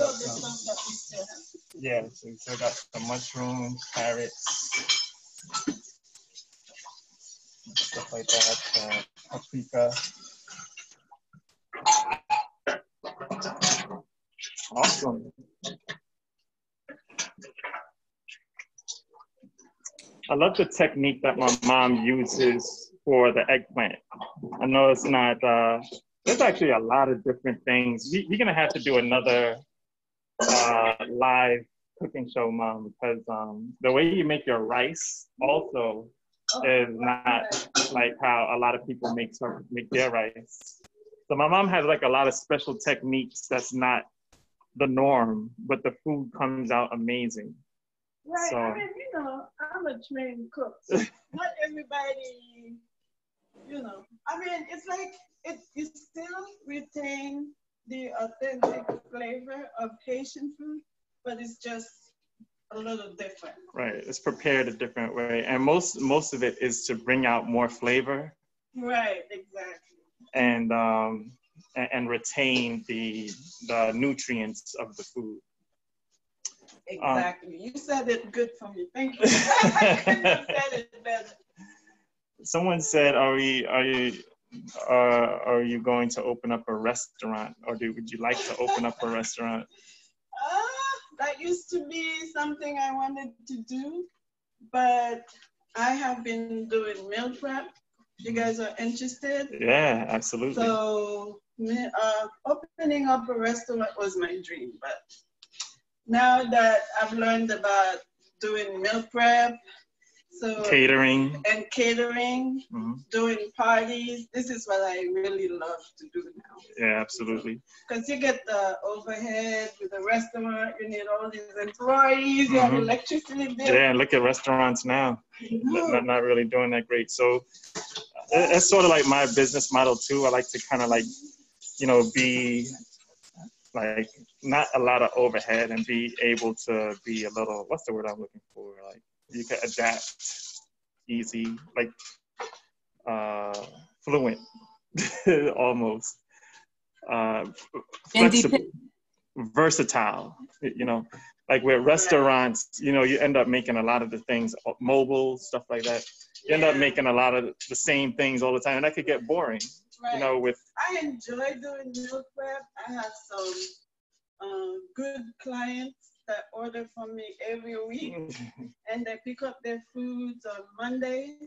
Speaker 1: so we still got the mushrooms, carrots, stuff like that, uh, paprika. Awesome. I love the technique that my mom uses for the eggplant. I know it's not, uh, there's actually a lot of different things. We, are going to have to do another uh, live cooking show, mom, because um, the way you make your rice also is not like how a lot of people make some, make their rice. So my mom has like a lot of special techniques that's not the norm, but the food comes out amazing.
Speaker 2: Right.
Speaker 1: So-
Speaker 2: I mean, you know, I'm a trained cook. So not everybody, you know. I mean, it's like it you still retain the authentic flavor of Haitian food, but it's just a little different.
Speaker 1: Right, it's prepared a different way, and most most of it is to bring out more flavor
Speaker 2: Right, exactly.
Speaker 1: and um, and, and retain the the nutrients of the food. Um,
Speaker 2: Exactly. you said it good for me. Thank you. Said it better.
Speaker 1: Someone said, "Are we? Are you? Uh, are you going to open up a restaurant, or do would you like to open up a restaurant?"
Speaker 2: Ah, that used to be something I wanted to do, but I have been doing meal prep. If You guys are interested?
Speaker 1: Yeah, absolutely.
Speaker 2: So, uh, opening up a restaurant was my dream, but now that I've learned about doing meal prep, so
Speaker 1: Catering.
Speaker 2: and catering,
Speaker 1: Mhm.
Speaker 2: doing parties, this is what I really love to do now.
Speaker 1: Yeah, absolutely.
Speaker 2: Because you get the overhead with the restaurant, you need all these employees, you have
Speaker 1: Mhm.
Speaker 2: electricity bill.
Speaker 1: Yeah, look at restaurants now. Not, not- not really doing that great. So it's sort of like my business model too. I like to kind of like, you know, be like not a lot of overhead and be able to be a little, what's the word I'm looking for? Like you can adapt easy, like uh, fluent almost. Uh, flexible, versatile, you know, like with restaurants, you know, you end up making a lot of the things uh, mobile, stuff like that. You end up making a lot of the same things all the time, and that could get boring, you know, with
Speaker 2: I enjoy doing meal prep. I have some um, good clients that order from me every week, and they pick up their foods on Monday,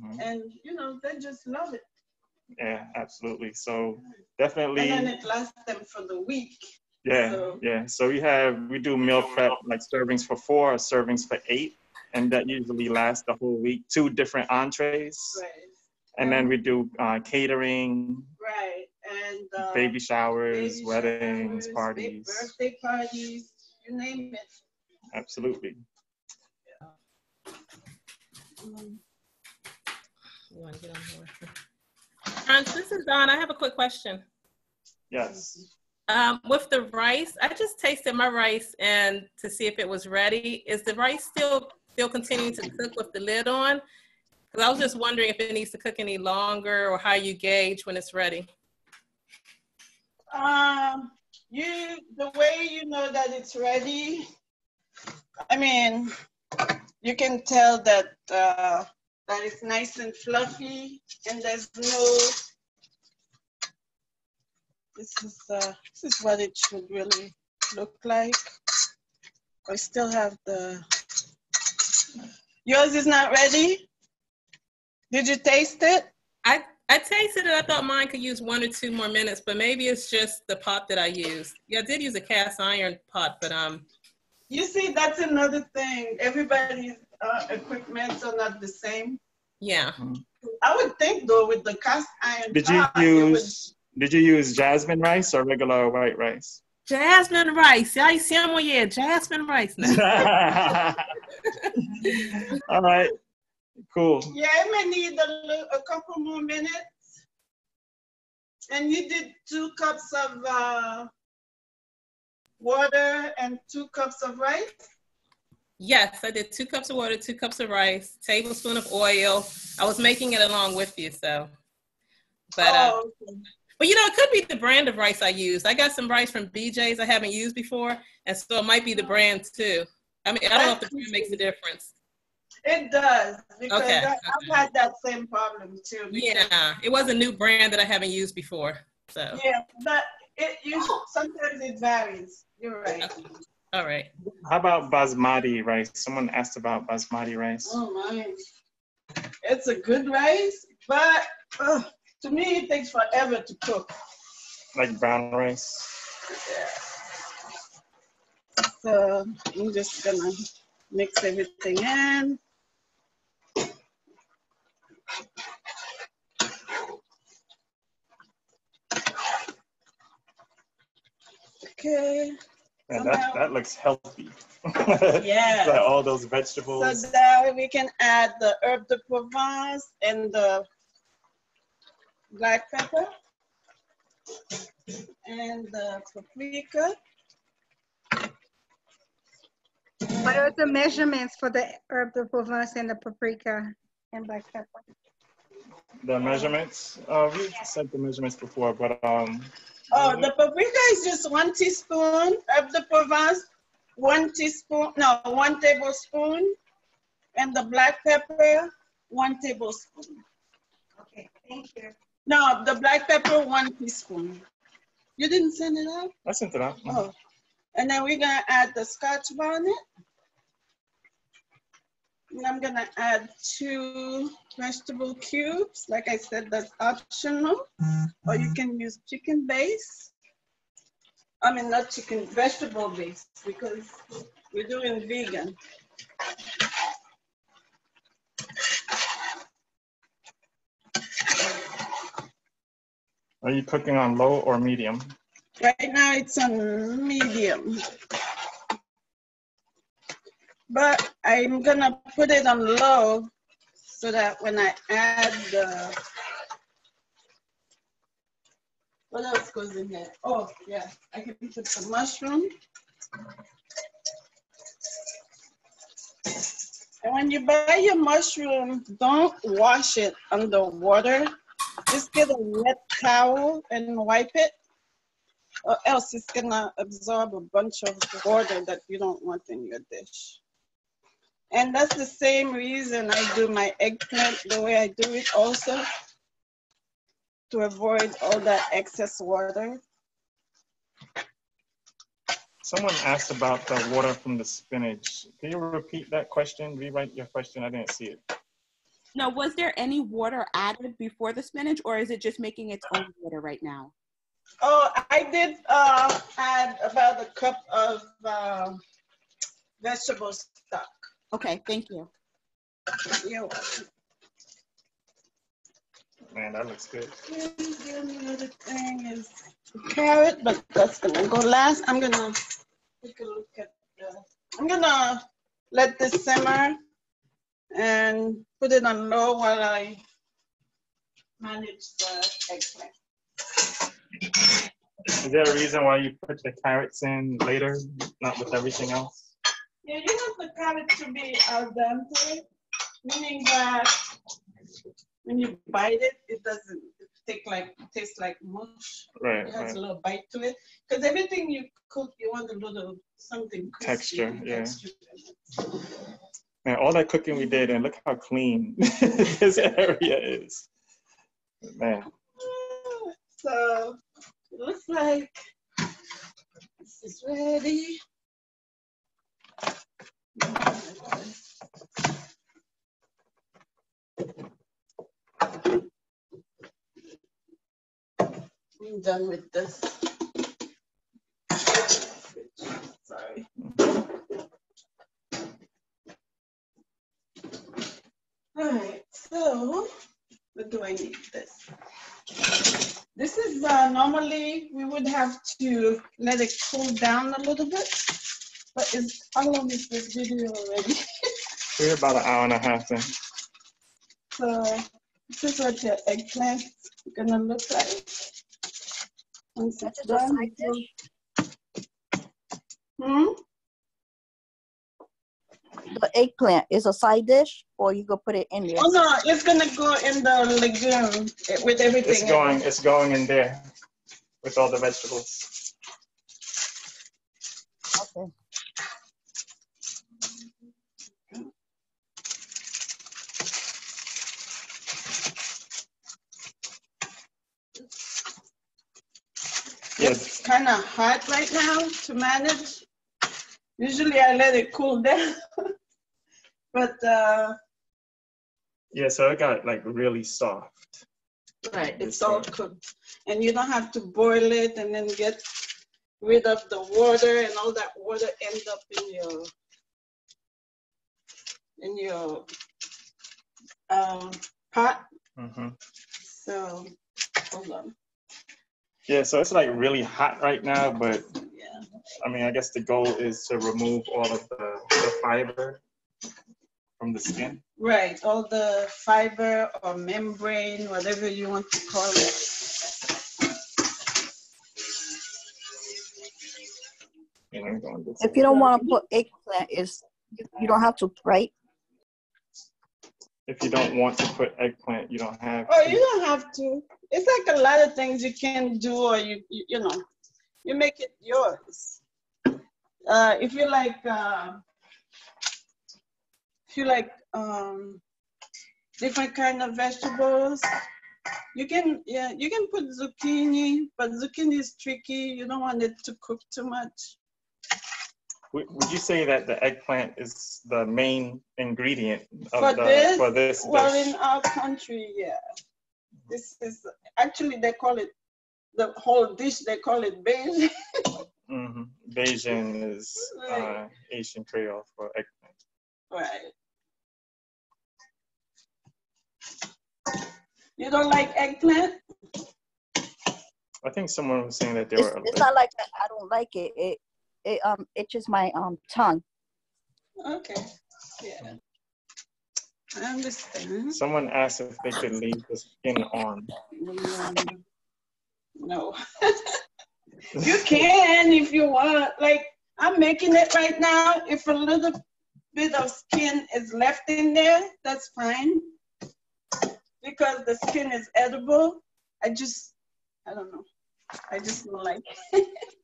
Speaker 1: Mhm.
Speaker 2: and you know they just love it.
Speaker 1: yeah, absolutely. So
Speaker 2: And
Speaker 1: definitely,
Speaker 2: then it lasts them for the week.
Speaker 1: yeah,
Speaker 2: so-
Speaker 1: yeah. So we have we do meal prep like servings for four or servings for eight, and that usually lasts the whole week. Two different entrees,
Speaker 2: Right,
Speaker 1: and then we do uh, catering,
Speaker 2: and uh,
Speaker 1: baby showers,
Speaker 2: baby
Speaker 1: weddings,
Speaker 2: showers,
Speaker 1: parties.
Speaker 2: birthday parties, you name it.
Speaker 1: Absolutely.
Speaker 6: You wanna get on board? Hans, this is Don. I have a quick question.
Speaker 1: Yes.
Speaker 6: Um, with the rice, I just tasted my rice and to see if it was ready. Is the rice still still continuing to cook with the lid on? Because I was just wondering if it needs to cook any longer or how you gauge when it's ready.
Speaker 2: Um, you the way you know that it's ready. I mean, you can tell that uh, that it's nice and fluffy, and there's no. This is uh, this is what it should really look like. I still have the. Yours is not ready. Did you taste it?
Speaker 6: I I tasted it. I thought mine could use one or two more minutes, but maybe it's just the pot that I used. Yeah, I did use a cast iron pot, but um,
Speaker 2: You see, that's another thing. Everybody's uh, equipments are not the same.
Speaker 6: yeah.
Speaker 2: I would think though, with the cast iron
Speaker 1: Did you
Speaker 2: pot, it would-
Speaker 1: use Did you use jasmine rice or regular white rice?
Speaker 6: Jasmine rice. I see I'm yeah, jasmine rice now.
Speaker 1: All right. Cool.
Speaker 2: Yeah, it may need a, a couple more minutes. And you did two cups of uh, water and two cups of rice.
Speaker 6: Yes, I did two cups of water, two cups of rice, tablespoon of oil. I was making it along with you, so. But uh,
Speaker 2: Oh, okay.
Speaker 6: but you know, it could be the brand of rice I used. I got some rice from BJ's I haven't used before, and so it might be the brand too. I mean, I don't know if the brand makes a difference.
Speaker 2: It does because
Speaker 6: Okay,
Speaker 2: I, I've had that same problem too.
Speaker 6: Yeah, it was a new brand that I haven't used before. So
Speaker 2: Yeah, but it you sometimes it varies. You're right.
Speaker 6: All right.
Speaker 1: How about basmati rice? Someone asked about basmati rice.
Speaker 2: Oh my. It's a good rice, but uh, to me it takes forever to cook.
Speaker 1: Like brown rice. Yeah.
Speaker 2: So I'm just gonna mix everything in. Okay.
Speaker 1: And that, that looks healthy.
Speaker 2: Yeah.
Speaker 1: like all those vegetables.
Speaker 2: So now we can add the herb de Provence and the black pepper and the paprika.
Speaker 3: What are the measurements for the herb de Provence and the paprika and black pepper?
Speaker 1: the measurements. Uh, we said the measurements before, but um,
Speaker 2: Oh, the paprika is just one teaspoon of the Provence, one teaspoon, no, one tablespoon, and the black pepper, one tablespoon.
Speaker 3: Okay, thank you.
Speaker 2: No, the black pepper, one teaspoon. You didn't send it out?
Speaker 1: I sent it out.
Speaker 2: Oh, and then we're gonna add the scotch bonnet. And I'm gonna add two vegetable cubes. Like I said, that's optional. Or you can use chicken base. I mean, not chicken, vegetable base, because we're doing vegan.
Speaker 1: Are you cooking on low or medium?
Speaker 2: Right now it's on medium. But I'm gonna put it on low so that when I add the, what else goes in there? Oh, yeah, I can put some mushroom. And when you buy your mushroom, don't wash it under water. Just get a wet towel and wipe it or else it's gonna absorb a bunch of water that you don't want in your dish. And that's the same reason I do my eggplant the way I do it also, to avoid all that excess water.
Speaker 1: Someone asked about the water from the spinach. Can you repeat that question? Rewrite your question. I didn't see it.
Speaker 16: Now, was there any water added before the spinach, or is it just making its own water right now?
Speaker 2: Oh, I did uh, add about a cup of uh, vegetable stock.
Speaker 16: Okay, thank you.
Speaker 2: You're.
Speaker 1: Man, that looks good.
Speaker 2: The only other thing is carrot, but that's gonna go last. I'm gonna take a look at the, I'm gonna let this simmer and put it on low while I manage the eggplant.
Speaker 1: Is there a reason why you put the carrots in later, not with everything else?
Speaker 2: Yeah, you want the carrot to be al dente, meaning that when you bite it, it doesn't take like taste like mush.
Speaker 1: Right,
Speaker 2: It has
Speaker 1: right.
Speaker 2: a little bite to it. Because everything you cook, you want a little something
Speaker 1: Texture, yeah.
Speaker 2: texture.
Speaker 1: Man, all that cooking we did, and look how clean this area is. Man,
Speaker 2: So it looks like this is ready. I'm done with this. Sorry. All right, so what do I need this? This is uh, normally we would have to let it cool down a little bit, but it's how long is this video already?
Speaker 1: we're about an hour and a half in.
Speaker 2: So this is what your eggplant is gonna look like. Once it's done. Hmm?
Speaker 15: The eggplant is a side dish, or you go put it in there?
Speaker 2: Oh no, it's gonna go in the legume eh, with everything.
Speaker 1: It's going,
Speaker 2: it.
Speaker 1: it's going in there with all the vegetables.
Speaker 15: Okay.
Speaker 1: Yeah,
Speaker 2: It's kind of hard right now to manage. Usually I let it cool down. but uh,
Speaker 1: Yeah, so it got like really soft.
Speaker 2: right, it's all cooked. And you don't have to boil it and then get rid of the water and all that water end up in your in your um, pot.
Speaker 1: hmm
Speaker 2: So hold on.
Speaker 1: Yeah, so it's like really hot right now, but I mean, I guess the goal is to remove all of the, the fiber from the skin.
Speaker 2: Right, all the fiber or membrane, whatever you want to call it.
Speaker 1: And I'm going this
Speaker 15: If you don't want to put eggplant, is you, you don't have to, right?
Speaker 1: If you don't want to put eggplant, you don't have.
Speaker 2: Oh,
Speaker 1: to.
Speaker 2: you don't have to. It's like a lot of things you can do, or you, you, you know, you make it yours. Uh, if you like, uh, if you like um, different kind of vegetables, you can, yeah, you can put zucchini, but zucchini is tricky. You don't want it to cook too much.
Speaker 1: Would, would you say that the eggplant is the main ingredient of
Speaker 2: For
Speaker 1: the
Speaker 2: this,
Speaker 1: for this
Speaker 2: well,
Speaker 1: dish?
Speaker 2: in our country, yeah. This is actually they call it the whole dish. They call it beige.
Speaker 1: hmm Beijing is uh, Haitian Creole for eggplant.
Speaker 2: right. You don't like eggplant?
Speaker 1: I think someone was saying that they
Speaker 15: It's,
Speaker 1: were.
Speaker 15: it's not like. I don't like it. It it um itches my um tongue.
Speaker 2: Okay. Yeah. I understand.
Speaker 1: Someone asked if they could leave the skin on.
Speaker 2: Mm, No. you can if you want. Like I'm making it right now. If a little bit of skin is left in there, that's fine. Because the skin is edible. I just, I don't know. I just don't like it.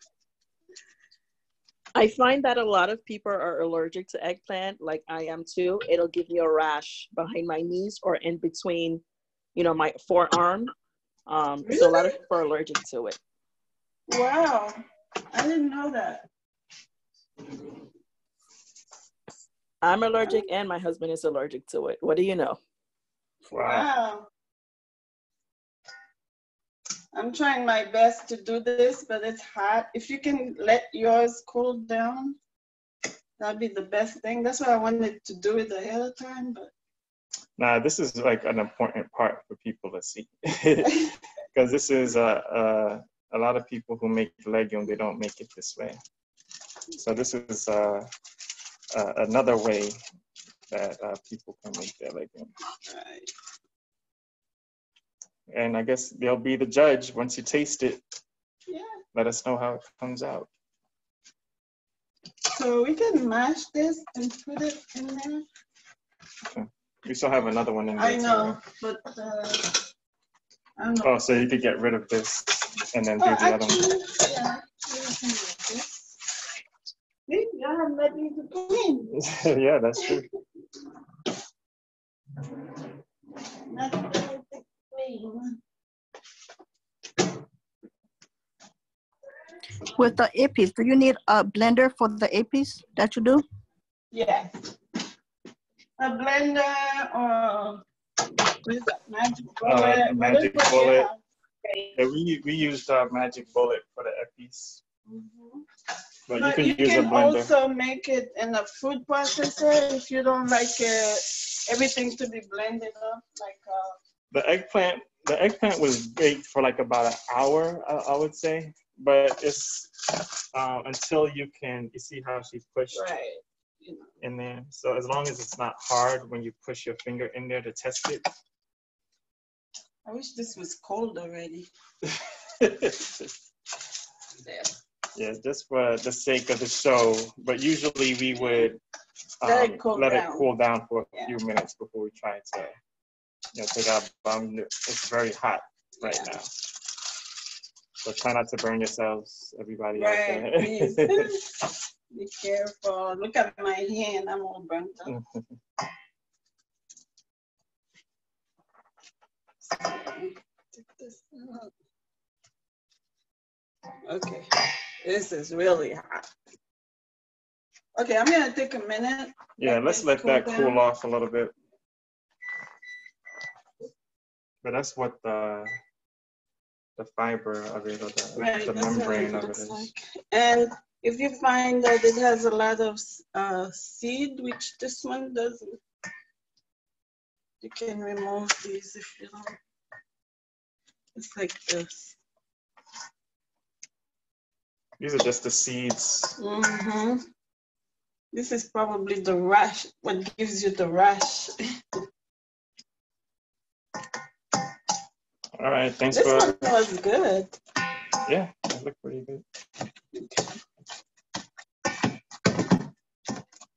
Speaker 5: I find that a lot of people are allergic to eggplant, like I am too. It'll give me a rash behind my knees or in between, you know, my forearm. Um, So a lot of people are allergic to it.
Speaker 2: Wow. I didn't know that.
Speaker 5: I'm allergic and my husband is allergic to it. What do you know?
Speaker 2: Wow. I'm trying my best to do this, but it's hot. If you can let yours cool down, that'd be the best thing. That's why I wanted to do it ahead of time, but
Speaker 1: Nah, this is like an important part for people to see. Because this is uh, uh, a lot of people who make legume, they don't make it this way. So this is uh, uh, another way that uh, people can make their legume. And I guess they'll be the judge once you taste it.
Speaker 2: Yeah.
Speaker 1: Let us know how it comes out.
Speaker 2: so we can mash this and put it in there. Okay.
Speaker 1: We still have another one in there.
Speaker 2: I know,
Speaker 1: right?
Speaker 2: but uh, I don't know.
Speaker 1: Oh, so you could get rid of this and then do
Speaker 2: Oh,
Speaker 1: the other one.
Speaker 2: actually, yeah, we can do this. Haven't let me to clean.
Speaker 1: yeah, that's true.
Speaker 2: Not.
Speaker 15: With the epis, do you need a blender for the epis that you do?
Speaker 2: Yes. A blender or what is that, magic bullet?
Speaker 1: Uh, magic
Speaker 2: whatever
Speaker 1: bullet.
Speaker 2: have.
Speaker 1: Yeah, we we used uh, magic bullet for the epis, but you
Speaker 2: But
Speaker 1: can
Speaker 2: you
Speaker 1: use a
Speaker 2: can also make it in a food processor if you don't like uh, everything to be blended up, like uh,
Speaker 1: The eggplant, the eggplant was baked for like about an hour, I, I would say. But it's uh, until you can, you see how she pushed
Speaker 2: right.
Speaker 1: in there. So as long as it's not hard when you push your finger in there to test it.
Speaker 2: I wish this was cold already.
Speaker 1: Yeah, just for the sake of the show. But usually we would
Speaker 2: Let
Speaker 1: um,
Speaker 2: it cool
Speaker 1: let it cool down for a few minutes before we try to you know, take out. Um, it's very hot right now. So try not to burn yourselves, everybody out there.
Speaker 2: please. Be careful. Look at my hand. I'm all burnt up. Take this out. Okay, this is really hot. Okay, I'm gonna take a minute.
Speaker 1: Yeah, let's let that
Speaker 2: cool
Speaker 1: cool
Speaker 2: down.
Speaker 1: off a little bit. But that's what the the fiber of it or the,
Speaker 2: Right,
Speaker 1: the membrane of it is.
Speaker 2: like. And if you find that it has a lot of uh, seed, which this one doesn't, you can remove these if you don't. It's like this.
Speaker 1: These are just the seeds.
Speaker 2: hmm This is probably the rash, what gives you the rash.
Speaker 1: All right, thanks
Speaker 2: This
Speaker 1: for
Speaker 2: one was good.
Speaker 1: yeah, that looked pretty good.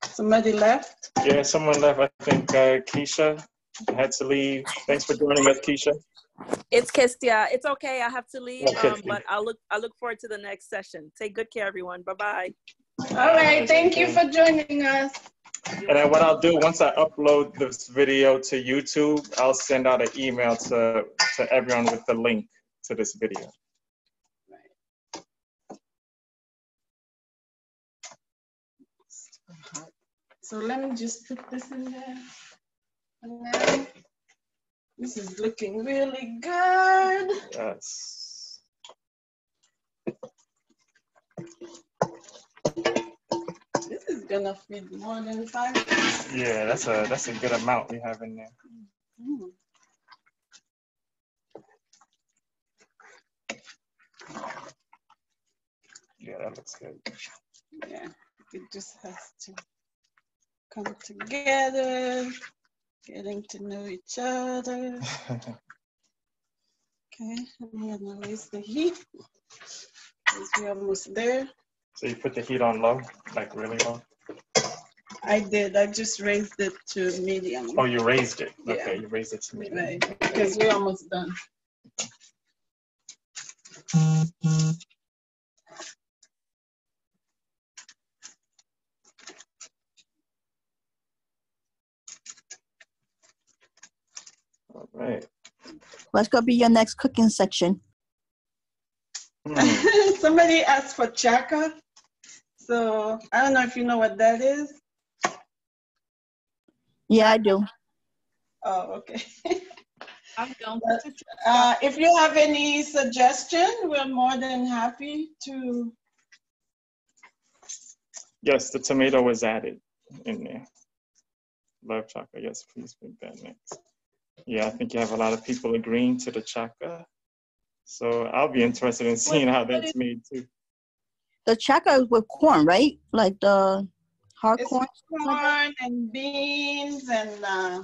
Speaker 2: Somebody left?
Speaker 1: Yeah, someone left. I think uh, Keisha had to leave. Thanks for joining us, Keisha.
Speaker 5: It's Kestia. It's okay. I have to leave,
Speaker 1: Okay.
Speaker 5: um, but I look I look forward to the next session. Take good care, everyone. Bye bye.
Speaker 2: All right, thank you for joining us.
Speaker 1: And then what I'll do once I upload this video to YouTube, I'll send out an email to to everyone with the link to this video.
Speaker 2: So let me just put this in there. Now, this is looking really good.
Speaker 1: Yes.
Speaker 2: Gonna feed more than five.
Speaker 1: Yeah, that's a that's a good amount we have in there.
Speaker 2: Mm.
Speaker 1: Yeah, that looks good.
Speaker 2: Yeah, it just has to come together, getting to know each other. Okay, I'm gonna raise the heat. we're almost there.
Speaker 1: So you put the heat on low, like really low.
Speaker 2: I did, I just raised it to medium.
Speaker 1: Oh, you raised it.
Speaker 2: Yeah.
Speaker 1: Okay, you raised it to me.
Speaker 2: Right, because we're almost done.
Speaker 1: All right.
Speaker 15: What's gonna be your next cooking section? Hmm.
Speaker 2: Somebody asked for chaka. So I don't know if you know what that is.
Speaker 15: Yeah, I do.
Speaker 2: Oh, okay.
Speaker 7: I don't.
Speaker 2: Uh, if you have any suggestion, we're more than happy to.
Speaker 1: Yes, the tomato was added in there. Love chaka. Yes, please put that next. Yeah, I think you have a lot of people agreeing to the chaka. So I'll be interested in seeing how that's made too.
Speaker 15: The chaka is with corn, right? Like the hard
Speaker 2: It's
Speaker 15: corn.
Speaker 2: corn and beans and uh,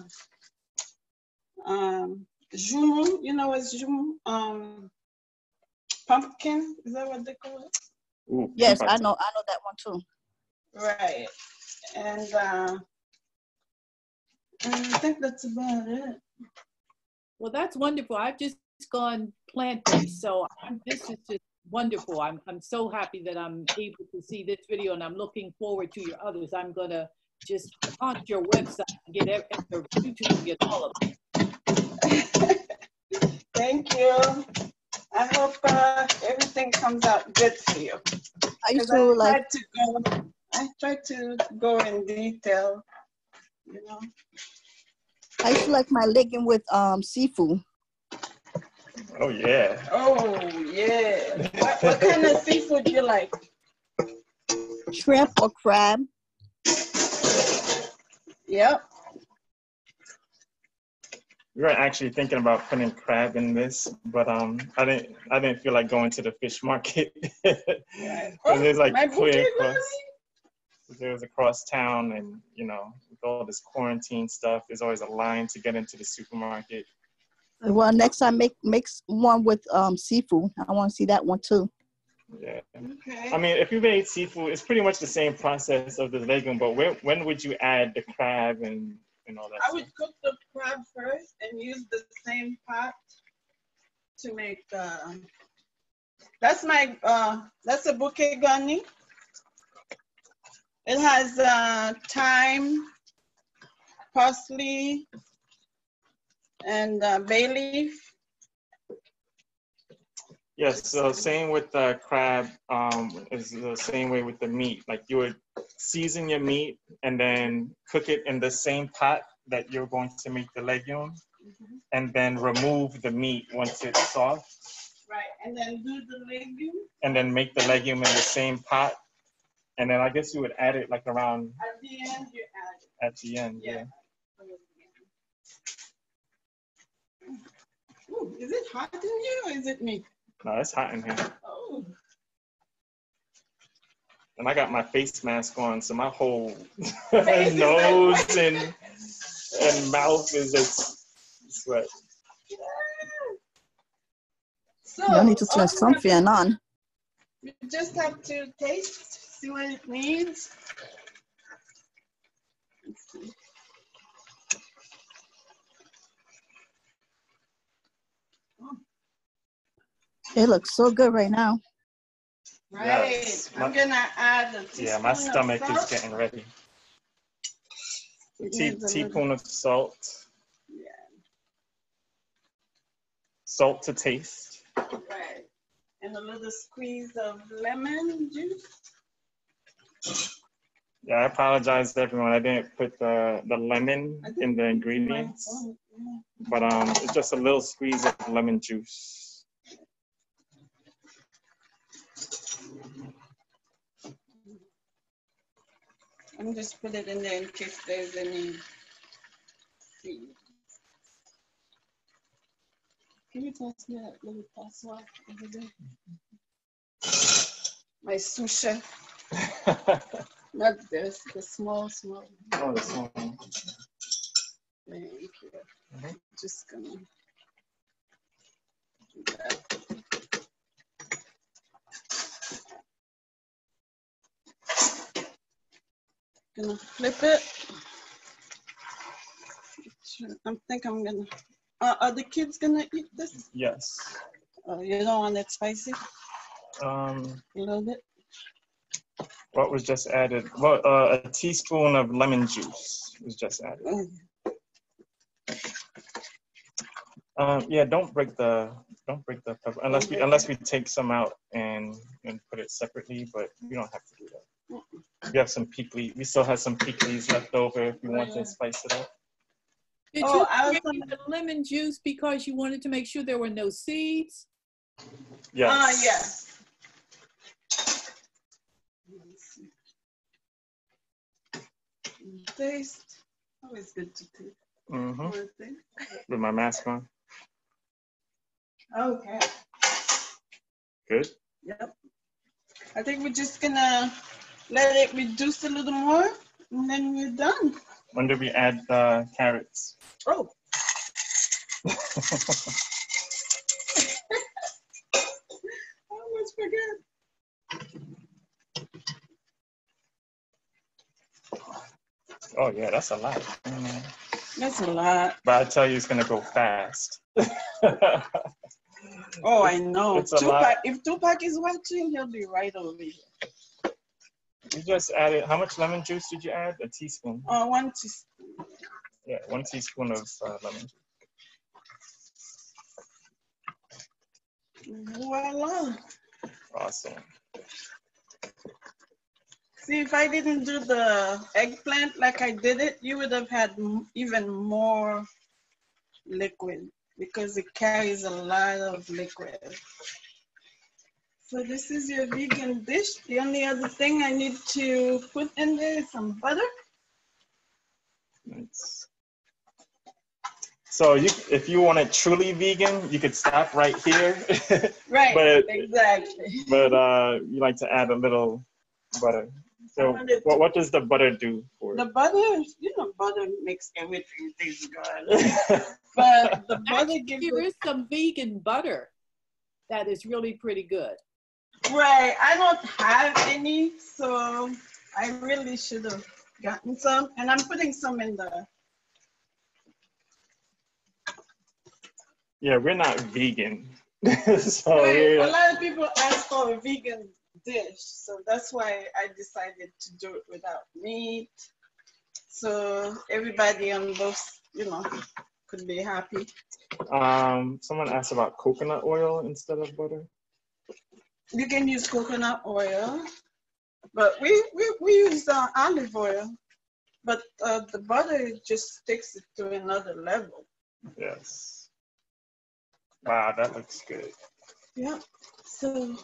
Speaker 2: um, jumu. You know what's jumu? Um, pumpkin. Is that what they call it?
Speaker 1: Ooh,
Speaker 15: Yes,
Speaker 1: pumpkin.
Speaker 15: I know. I know that one too.
Speaker 2: Right. And uh, and I think that's about it.
Speaker 7: Well, that's wonderful. I've just gone plant-based, so I'm, this is just wonderful. I'm, I'm so happy that I'm able to see this video and I'm looking forward to your others. I'm gonna just haunt your website and get ev- your YouTube and get all of it.
Speaker 2: Thank you. I hope uh, everything comes out good for you.
Speaker 15: I used
Speaker 2: 'Cause
Speaker 15: to like.
Speaker 2: to go. I tried to go in detail. You know.
Speaker 15: I used to like my legume with um seafood.
Speaker 1: Oh yeah.
Speaker 2: Oh yeah. what, what kind of seafood do you like?
Speaker 15: Shrimp or crab.
Speaker 2: Yep.
Speaker 1: We were actually thinking about putting crab in this, but um, I didn't. I didn't feel like going to the fish market. Because there's like
Speaker 2: my
Speaker 1: clear
Speaker 2: bouquet
Speaker 1: across. There's across town, and you know, with all this quarantine stuff, there's always a line to get into the supermarket.
Speaker 15: Well, next time make mix one with um seafood. I want to see that one too.
Speaker 1: Yeah.
Speaker 2: Okay.
Speaker 1: I mean, if you made seafood, it's pretty much the same process of the legume, but when when would you add the crab and and all that?
Speaker 2: I would cook the crab first and use the same pot to make. Uh, that's my. Uh, that's a bouquet garni. It has uh, thyme, parsley, and uh, bay leaf.
Speaker 1: Yes, so same with the crab, um, is the same way with the meat. Like you would season your meat and then cook it in the same pot that you're going to make the legume, and then remove the meat once it's soft,
Speaker 2: Right, and then do the legume
Speaker 1: and then make the legume in the same pot. And then I guess you would add it like around
Speaker 2: at the end. You add it.
Speaker 1: at the end, yeah.
Speaker 2: Ooh, is it hot in here or is it me?
Speaker 1: No, it's hot in here.
Speaker 2: Oh,
Speaker 1: And I got my face mask on, so my whole
Speaker 2: Face is
Speaker 1: nose and and mouth is just sweat.
Speaker 2: so
Speaker 15: Y'all need to turn
Speaker 2: all
Speaker 15: some fan on.
Speaker 2: You just have to taste, see what it needs. Let's see.
Speaker 15: It looks so good right now.
Speaker 2: Right,
Speaker 1: Yes,
Speaker 2: I'm gonna add a teaspoon
Speaker 1: Yeah, my
Speaker 2: of
Speaker 1: stomach is getting ready.
Speaker 2: It
Speaker 1: Tea,
Speaker 2: a
Speaker 1: teaspoon of salt.
Speaker 2: Yeah.
Speaker 1: Salt to taste.
Speaker 2: Right, and a little squeeze of lemon juice.
Speaker 1: Yeah, I apologize to everyone. I didn't put the, the lemon in the ingredients, but um, it's just a little squeeze of lemon juice.
Speaker 2: I'm just put it in there in case there's any seed. Can you pass me that little password over there? My sous chef. Not this, the small, small.
Speaker 1: Oh, this one.
Speaker 2: Thank you.
Speaker 1: Mhm.
Speaker 2: Just gonna do that. Gonna flip it. I think I'm gonna, uh, are the kids gonna eat this?
Speaker 1: Yes.
Speaker 2: Oh, you don't want it spicy?
Speaker 1: Um,
Speaker 2: A little bit?
Speaker 1: what was just added? Well, uh, a teaspoon of lemon juice was just added.
Speaker 2: Oh,
Speaker 1: Um, yeah, don't break the don't break the pepper unless we unless we take some out and and put it separately, but we don't have to do that. We have some pickles. We still have some pickles left over if you want to spice it up.
Speaker 7: Did
Speaker 2: Oh,
Speaker 7: you
Speaker 2: I was
Speaker 7: create the lemon juice because you wanted to make sure there were no seeds?
Speaker 1: Yes.
Speaker 2: Ah, yes. Taste. Always good to taste.
Speaker 1: hmm
Speaker 2: More.
Speaker 1: With my mask on.
Speaker 2: Okay.
Speaker 1: Good.
Speaker 2: Yep. I think we're just gonna let it reduce a little more and then we're done.
Speaker 1: When do we add the carrots?
Speaker 2: Oh. I almost forget.
Speaker 1: Oh yeah, that's a lot. Mm.
Speaker 2: That's a lot.
Speaker 1: But I tell you, it's gonna go fast.
Speaker 2: Oh, I know.
Speaker 1: It's
Speaker 2: Tupac, if Tupac is watching, he'll be right over here.
Speaker 1: You just added. How much lemon juice did you add? A teaspoon.
Speaker 2: Oh, one teaspoon.
Speaker 1: Yeah, one teaspoon of uh, lemon. juice.
Speaker 2: Voila.
Speaker 1: Awesome.
Speaker 2: See, if I didn't do the eggplant like I did it, you would have had m- even more liquid because it carries a lot of liquid. So this is your vegan dish. The only other thing I need to put in there is some butter.
Speaker 1: Nice. So you, if you want it truly vegan, you could stop right here.
Speaker 2: Right,
Speaker 1: But-
Speaker 2: exactly.
Speaker 1: but uh, you like to add a little butter. So what, what does the butter do for
Speaker 2: The butter, you know, butter makes everything taste good. but the butter gives
Speaker 7: There
Speaker 2: it,
Speaker 7: is some vegan butter that is really pretty good.
Speaker 2: Right. I don't have any, so I really should have gotten some. And I'm putting some in the,
Speaker 1: Yeah, we're not vegan. so
Speaker 2: Right, a lot of people ask for a vegan dish, so that's why I decided to do it without meat. So everybody on both, you know, could be happy.
Speaker 1: um, someone asked about coconut oil instead of butter.
Speaker 2: You can use coconut oil, but we we, we use uh, olive oil. But uh, the butter just takes it to another level.
Speaker 1: Yes. Wow, that looks good.
Speaker 2: Yeah. So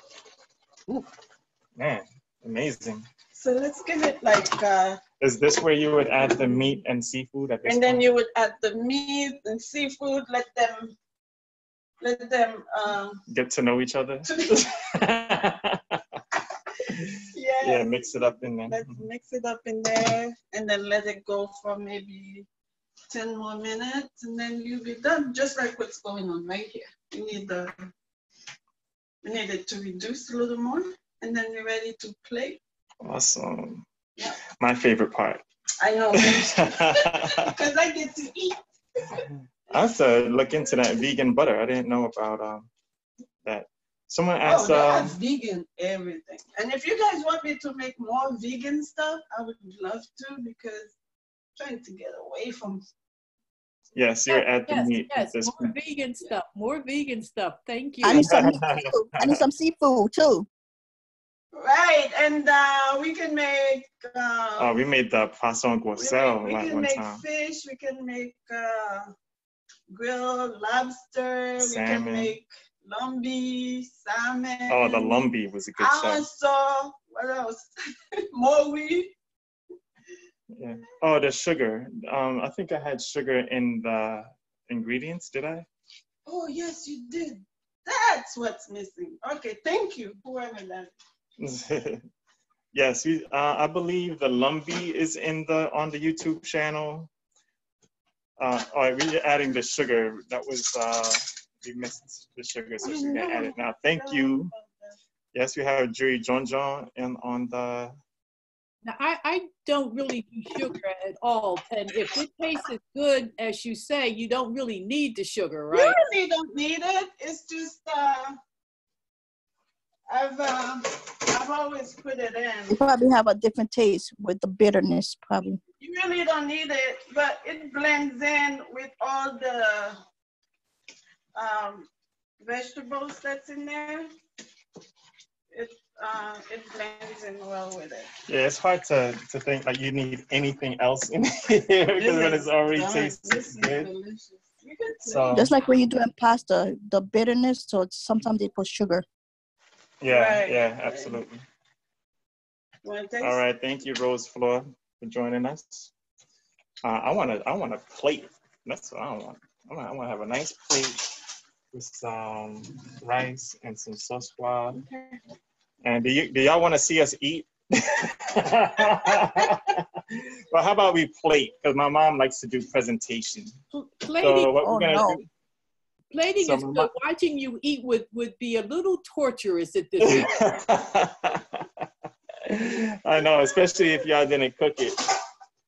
Speaker 1: Man, amazing.
Speaker 2: so let's give it like uh,
Speaker 1: Is this where you would add the meat and seafood at this
Speaker 2: and then
Speaker 1: point?
Speaker 2: you would add the meat and seafood. Let them let them um,
Speaker 1: Get to know each other?
Speaker 2: yeah.
Speaker 1: Yeah, mix it up in there.
Speaker 2: Let's mix it up in there and then let it go for maybe 10 more minutes and then you'll be done. Just like what's going on right here. We need the we need it to reduce a little more and then we're ready to play.
Speaker 1: Awesome.
Speaker 2: Yeah.
Speaker 1: My favorite part.
Speaker 2: I know because I get to eat.
Speaker 1: I have to look into that vegan butter. I didn't know about um, that. Someone
Speaker 2: Oh,
Speaker 1: asked,
Speaker 2: they
Speaker 1: um,
Speaker 2: have vegan everything. And if you guys want me to make more vegan stuff, I would love to because I'm trying to get away from
Speaker 1: yes, you're at the
Speaker 7: Yes,
Speaker 1: meat at
Speaker 7: yes,
Speaker 1: this
Speaker 7: more
Speaker 1: point.
Speaker 7: vegan stuff, more vegan stuff. Thank you.
Speaker 15: I need some meat too. I need some seafood too.
Speaker 2: Right, and uh, we can make uh,
Speaker 1: Oh, we made the poisson
Speaker 2: we,
Speaker 1: guacel
Speaker 2: we
Speaker 1: one,
Speaker 2: can make
Speaker 1: time.
Speaker 2: fish, we can make uh, grilled lobster, we can make lambi, salmon.
Speaker 1: Oh, the lambi was a good show.
Speaker 2: Also, what else? More.
Speaker 1: Yeah. Oh, the sugar. Um, I think I had sugar in the ingredients. Did I?
Speaker 2: Oh yes, you did. That's what's missing. Okay, thank you, whoever that.
Speaker 1: yes, we, uh, I believe the lambi is in the on the YouTube channel. Uh, all right, we're adding the sugar. That was uh, we missed the sugar, so we're gonna add it now. Thank you. Yes, we have diri djon djon and on the.
Speaker 7: Now, I, I don't really do sugar at all. And if it tastes as good as you say, you don't really need the sugar, right?
Speaker 2: You really don't need it. It's just uh, I've um, I've always put it in.
Speaker 15: You probably have a different taste with the bitterness, probably.
Speaker 2: You really don't need it, but it blends in with all the um, vegetables that's in there. It uh, it blends in well with it.
Speaker 1: Yeah, it's hard to, to think like you need anything else in here because when it's already
Speaker 2: Done.
Speaker 1: tastes
Speaker 2: This is
Speaker 1: good.
Speaker 2: delicious.
Speaker 1: So
Speaker 15: Just like when you're doing pasta, the bitterness, so it's- sometimes they put sugar.
Speaker 1: Yeah,
Speaker 2: Right,
Speaker 1: yeah, absolutely.
Speaker 2: Want to?
Speaker 1: All right, thank you, Rose Flor, for joining us. Uh, I want to, I want a plate. That's what I want. I want, to have a nice plate with some rice and some sos pwa. And do you, do y'all want to see us eat? well, how about we plate? Because my mom likes to do presentation.
Speaker 7: Plating,
Speaker 1: So what
Speaker 15: Oh,
Speaker 1: we're gonna
Speaker 15: no.
Speaker 1: do?
Speaker 7: Plating
Speaker 1: So
Speaker 7: is Watching you eat would, would be a little torturous at this point.
Speaker 1: I know, especially if y'all didn't cook it.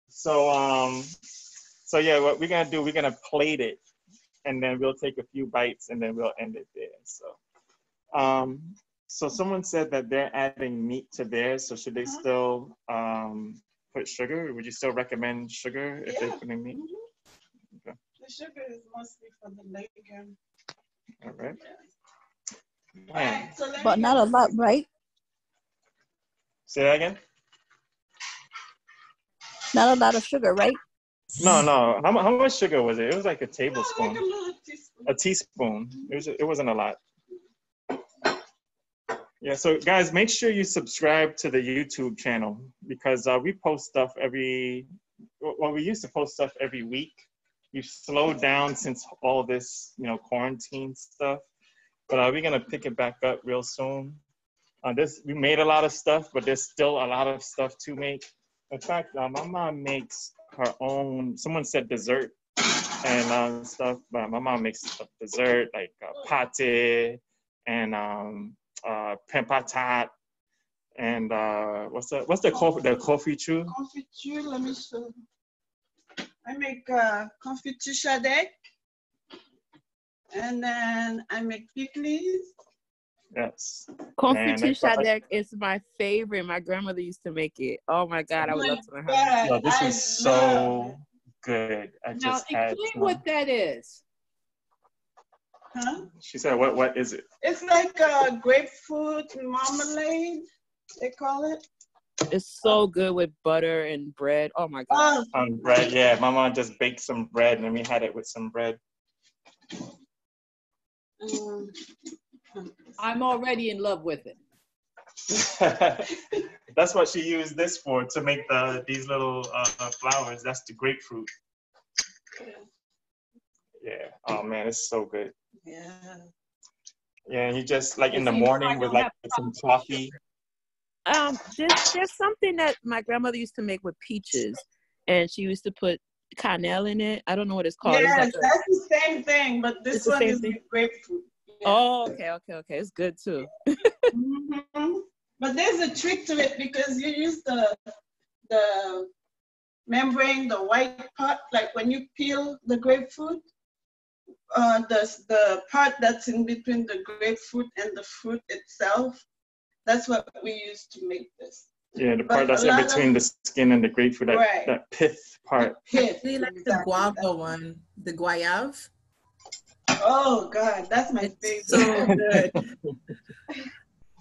Speaker 1: So um, so yeah, what we're gonna do, we're gonna plate it, and then we'll take a few bites, and then we'll end it there. So, um, so someone said that they're adding meat to theirs. So should they still um put sugar? Would you still recommend sugar if they're putting meat?
Speaker 2: The sugar is mostly for the legume.
Speaker 1: All right.
Speaker 2: All
Speaker 1: Man,
Speaker 2: right, so
Speaker 15: But not a lot, right?
Speaker 1: say that again.
Speaker 15: Not a lot of sugar, right?
Speaker 1: No, no. How, how much sugar was it? It was like a
Speaker 2: Like
Speaker 1: tablespoon.
Speaker 2: a little teaspoon.
Speaker 1: a teaspoon. It was it wasn't a lot. Yeah, so guys, make sure you subscribe to the YouTube channel because uh, we post stuff every. Well, we used to post stuff every week. We've slowed down since all this, you know, quarantine stuff. But uh, we're gonna pick it back up real soon. Uh, this we made a lot of stuff, but there's still a lot of stuff to make. In fact, uh, my mom makes her own. Someone said dessert and uh, stuff. But my mom makes dessert like uh, pate and um, uh, patat and uh, what's the what's the coffee the coffee chew?
Speaker 2: Confiture, let me. I make uh, confiture shadek. And then I make pickles.
Speaker 1: Yes. Man,
Speaker 17: Confiture
Speaker 1: that's I-
Speaker 17: shadek is my favorite. My grandmother used to make it. Oh my god, I would
Speaker 2: my
Speaker 17: love to learn how to make it.
Speaker 1: Yo, this
Speaker 2: I
Speaker 1: is so good. I
Speaker 7: Now,
Speaker 1: just had
Speaker 7: explain
Speaker 1: some.
Speaker 7: what that is.
Speaker 2: Huh?
Speaker 1: She said, what, what is it?
Speaker 2: It's like a grapefruit marmalade, they call it.
Speaker 17: It's so good with butter and bread. Oh my god.
Speaker 1: Um, bread, yeah. My mom just baked some bread and we had it with some bread.
Speaker 2: Um,
Speaker 7: I'm already in love with it.
Speaker 1: That's what she used this for, to make the these little uh, flowers. That's the grapefruit. Yeah. Oh man, it's so good.
Speaker 2: Yeah.
Speaker 1: Yeah, you just like in the
Speaker 17: You know, I
Speaker 1: morning with like some coffee.
Speaker 17: Um, there's, there's something that my grandmother used to make with peaches, and she used to put cannelle in it. I don't know what it's called. It's
Speaker 2: Yes,
Speaker 17: like a-
Speaker 2: that's the same thing, but this
Speaker 17: It's
Speaker 2: one is
Speaker 17: thing?
Speaker 2: grapefruit.
Speaker 17: Oh, okay, okay, okay. It's good too.
Speaker 2: Mhm. But there's a trick to it because you use the the membrane, the white part, like when you peel the grapefruit, uh, the the part that's in between the grapefruit and the fruit itself, that's what we use to make this.
Speaker 1: Yeah, the
Speaker 2: But
Speaker 1: part that's in
Speaker 2: lot
Speaker 1: between the skin and the grapefruit, that,
Speaker 2: Right.
Speaker 1: that pith part.
Speaker 2: Pith.
Speaker 8: really like the guava one, the guayave.
Speaker 2: Oh God, that's my favorite.
Speaker 8: So good.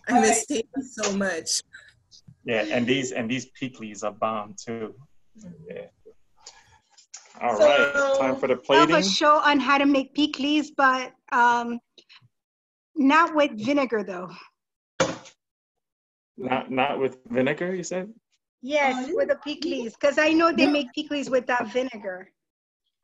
Speaker 8: I miss tasting so much.
Speaker 1: Yeah, and these and these pickles are bomb too. Yeah. All
Speaker 3: So-
Speaker 1: right, time for the plating.
Speaker 3: I have
Speaker 1: plating.
Speaker 3: a show on how to make pickles, but um, not with vinegar though.
Speaker 1: Not not with vinegar, you said?
Speaker 3: Yes, with the pickles, because I know they make pickles without vinegar.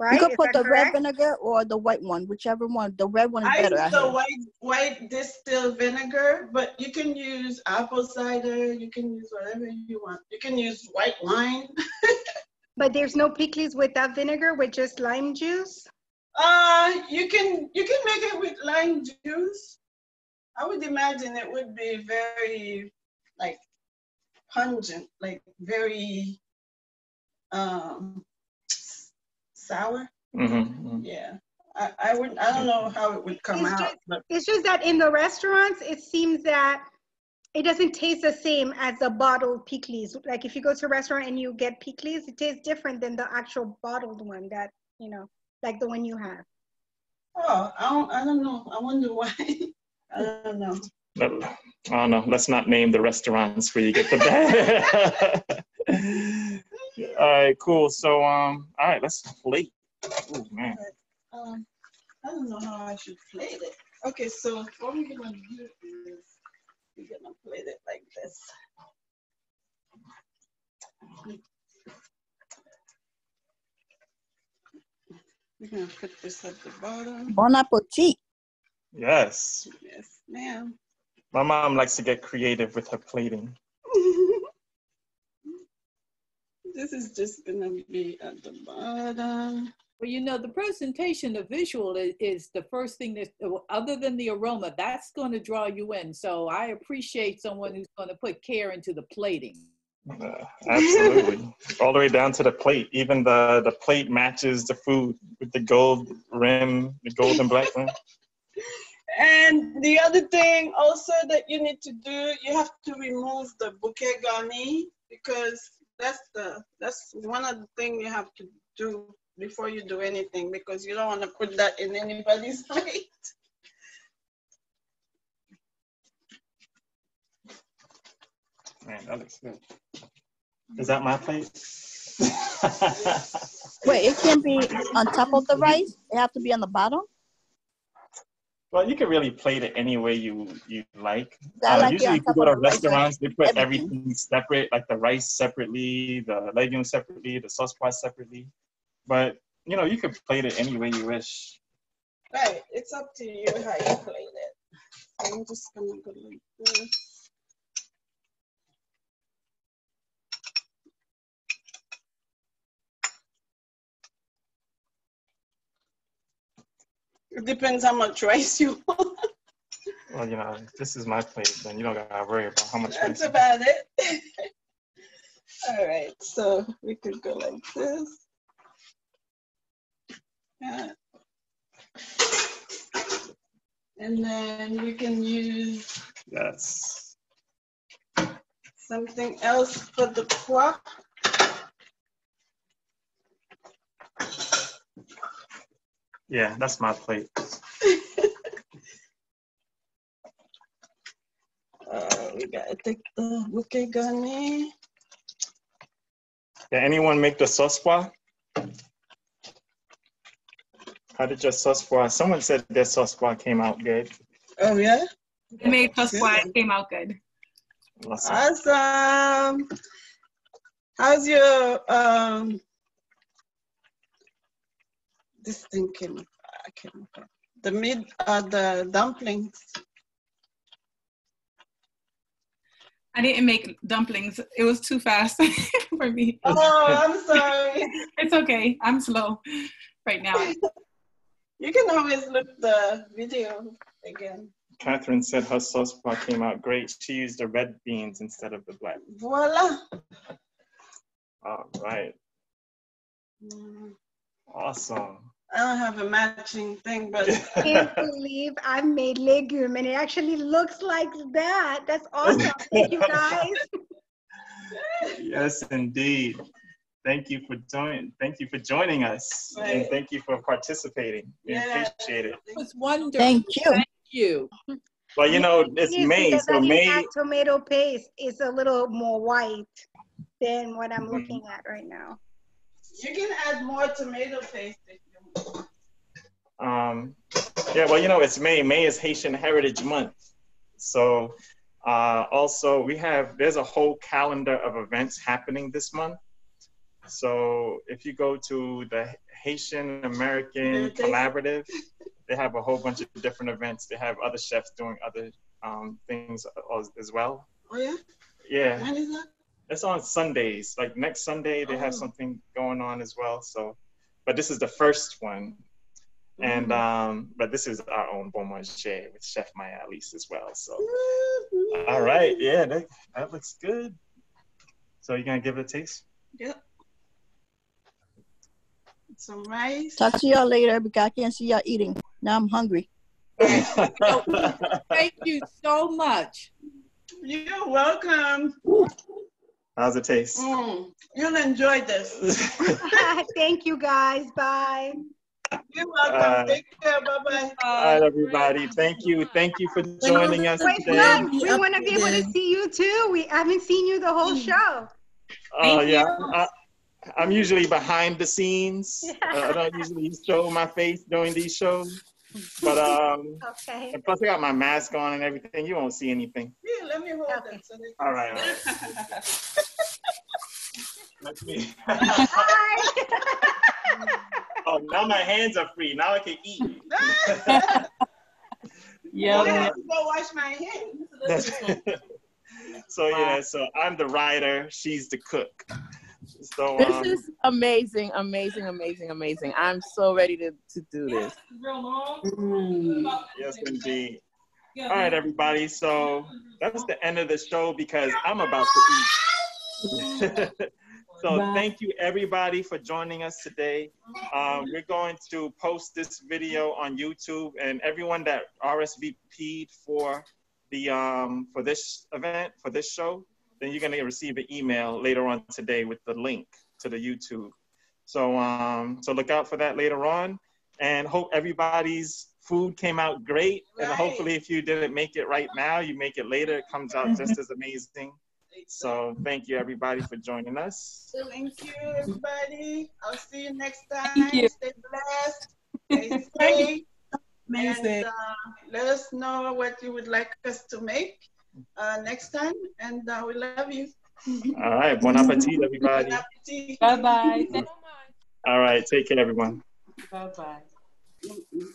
Speaker 3: Right?
Speaker 15: You could put
Speaker 3: that
Speaker 15: the red vinegar or the white one, whichever one. The red one is
Speaker 2: I
Speaker 15: better. I
Speaker 2: use the white white distilled vinegar, but you can use apple cider. You can use whatever you want. You can use white wine.
Speaker 3: But there's no pickles without vinegar, with just lime juice?
Speaker 2: Uh, you can you can make it with lime juice. I would imagine it would be very like pungent, like very um sour.
Speaker 1: Mm-hmm.
Speaker 2: Yeah. I, I wouldn't I don't know how it would come
Speaker 3: It's
Speaker 2: out,
Speaker 3: just-
Speaker 2: but
Speaker 3: It's just that in the restaurants, it seems that it doesn't taste the same as the bottled pickles. Like if you go to a restaurant and you get pickles, it tastes different than the actual bottled one that, you know, like the one you have.
Speaker 2: oh I don't I don't know. I wonder why. I don't know.
Speaker 1: But, I don't know. Let's not name the restaurants where you get the bag. all right, cool. So um, all right, let's plate. Oh man.
Speaker 2: Um, I don't know how I should plate it. Okay, so what we're gonna do is we're gonna plate it like this. We're gonna put this at the bottom.
Speaker 15: Bon appetit.
Speaker 1: Yes.
Speaker 2: Yes, ma'am.
Speaker 1: My mom likes to get creative with her plating.
Speaker 2: This is just gonna be at the bottom.
Speaker 7: Well, you know, the presentation, the visual is, is the first thing that, other than the aroma, that's going to draw you in. So I appreciate someone who's going to put care into the plating.
Speaker 1: Uh, absolutely. All the way down to the plate. Even the, the plate matches the food with the gold rim, the gold and black rim.
Speaker 2: And the other thing also that you need to do, you have to remove the bouquet garni because that's the that's one of the things you have to do before you do anything because you don't want to put that in anybody's plate.
Speaker 1: Man, that looks good. Is that my plate?
Speaker 15: Wait, it can't be on top of the rice. It have to be on the bottom.
Speaker 1: Well, you can really plate it any way you you like. Uh,
Speaker 15: like
Speaker 1: usually, if you go to restaurants, they put
Speaker 15: everything.
Speaker 1: everything separate, like the rice separately, the legumes separately, the sauce pot separately. But you know, you can plate it any way you wish.
Speaker 2: Right, it's up to you how you plate it. I'm just gonna go like this. It depends how much rice you want.
Speaker 1: Well, you know, this is my plate, then you don't gotta worry about how much
Speaker 2: That's
Speaker 1: rice.
Speaker 2: about it. All right, so we could go like this. Yeah. And then we can use
Speaker 1: Yes.
Speaker 2: something else for the pois.
Speaker 1: Yeah, that's my plate.
Speaker 2: uh, we gotta take the bouquet garni.
Speaker 1: Did anyone make the sos pwa? How did your sos pwa? Someone said their sos pwa came out good.
Speaker 2: Oh yeah.
Speaker 18: They made sos pwa. It came out good.
Speaker 1: Awesome.
Speaker 2: awesome. How's your um, this thing came, I can't. The mid, uh, the dumplings.
Speaker 18: I didn't make dumplings. It was too fast for me.
Speaker 2: Oh, I'm sorry.
Speaker 18: it's okay. I'm slow right now.
Speaker 2: You can always look the video again.
Speaker 1: Catherine said her sos pwa came out great. She used the red beans instead of the black.
Speaker 2: Voila.
Speaker 1: All right.
Speaker 2: Mm,
Speaker 1: Awesome.
Speaker 2: I don't have a matching thing, but I
Speaker 3: can't believe I made legume and it actually looks like that. That's awesome. Thank you guys.
Speaker 1: Yes, indeed. Thank you for joining. Thank you for joining us, and thank you for participating. We
Speaker 7: Yeah.
Speaker 1: appreciate it.
Speaker 7: It was wonderful.
Speaker 15: Thank you.
Speaker 7: Thank you.
Speaker 1: Well, you know, it's
Speaker 3: Yes,
Speaker 1: May,
Speaker 3: because
Speaker 1: so May.
Speaker 3: tomato paste is a little more white than what I'm
Speaker 1: Mhm.
Speaker 3: looking at right now.
Speaker 2: you can add more tomato paste if you want.
Speaker 1: Um, yeah, well, you know, it's May. May is Haitian Heritage Month. So, uh, also, we have, there's a whole calendar of events happening this month. So, if you go to the Haitian American Collaborative, they have a whole bunch of different events. They have other chefs doing other um, things as, as well.
Speaker 2: Oh, yeah?
Speaker 1: Yeah.
Speaker 2: When is that?
Speaker 1: It's on Sundays. Like next Sunday, they have
Speaker 2: Oh.
Speaker 1: something going on as well. So, but this is the first one, and
Speaker 2: Mhm.
Speaker 1: um, but this is our own Bon Manje with Chef Marie Alice as well. So, all right, yeah, that, that looks good. So you gonna give it a taste?
Speaker 2: Yep. Some rice.
Speaker 15: Talk to y'all later because I can't see y'all eating. Now I'm hungry.
Speaker 7: Thank you so much.
Speaker 2: You're welcome.
Speaker 1: How's it taste?
Speaker 2: Mm, you'll enjoy this.
Speaker 3: Thank you guys. Bye.
Speaker 2: You're welcome.
Speaker 1: Uh,
Speaker 2: Take care. Bye-bye.
Speaker 1: All right, everybody. Thank you. Thank you for joining us
Speaker 3: Wait,
Speaker 1: today.
Speaker 3: Mom, we want to be able to see you too. We haven't seen you the whole show.
Speaker 1: Oh yeah, I, I'm usually behind the scenes. Uh, I don't usually show my face during these shows, but um,
Speaker 3: Okay.
Speaker 1: and plus I got my mask on and everything. You won't see anything.
Speaker 2: Here, let me hold it. So they
Speaker 1: All right. All right. Let me. oh, now my hands are free. Now I can eat.
Speaker 2: Yeah. I have to go wash my hands.
Speaker 1: so yeah, so I'm the writer. She's the cook. So
Speaker 17: This
Speaker 1: um,
Speaker 17: is amazing, amazing, amazing, amazing. I'm so ready to, to do this.
Speaker 1: Yes, indeed. All right, everybody. So that's the end of the show because I'm about to eat. so thank you, everybody, for joining us today. Um, we're going to post this video on YouTube, and everyone that RSVP'd for the um, for this event for this show, then you're gonna receive an email later on today with the link to the YouTube. So um, so look out for that later on, and hope everybody's food came out great. And hopefully, if you didn't make it right now, you make it later. It comes out just as amazing. So thank you, everybody, for joining us.
Speaker 2: Thank you, everybody. I'll see you next time.
Speaker 17: Thank you.
Speaker 2: Stay blessed. Stay safe.
Speaker 8: Amazing.
Speaker 2: And, uh, let us know what you would like us to make uh, next time. And uh, we love you.
Speaker 1: All right, bon appetit, everybody.
Speaker 2: Bon appetit.
Speaker 7: Bye bye.
Speaker 1: All right, take care, everyone.
Speaker 7: Bye bye.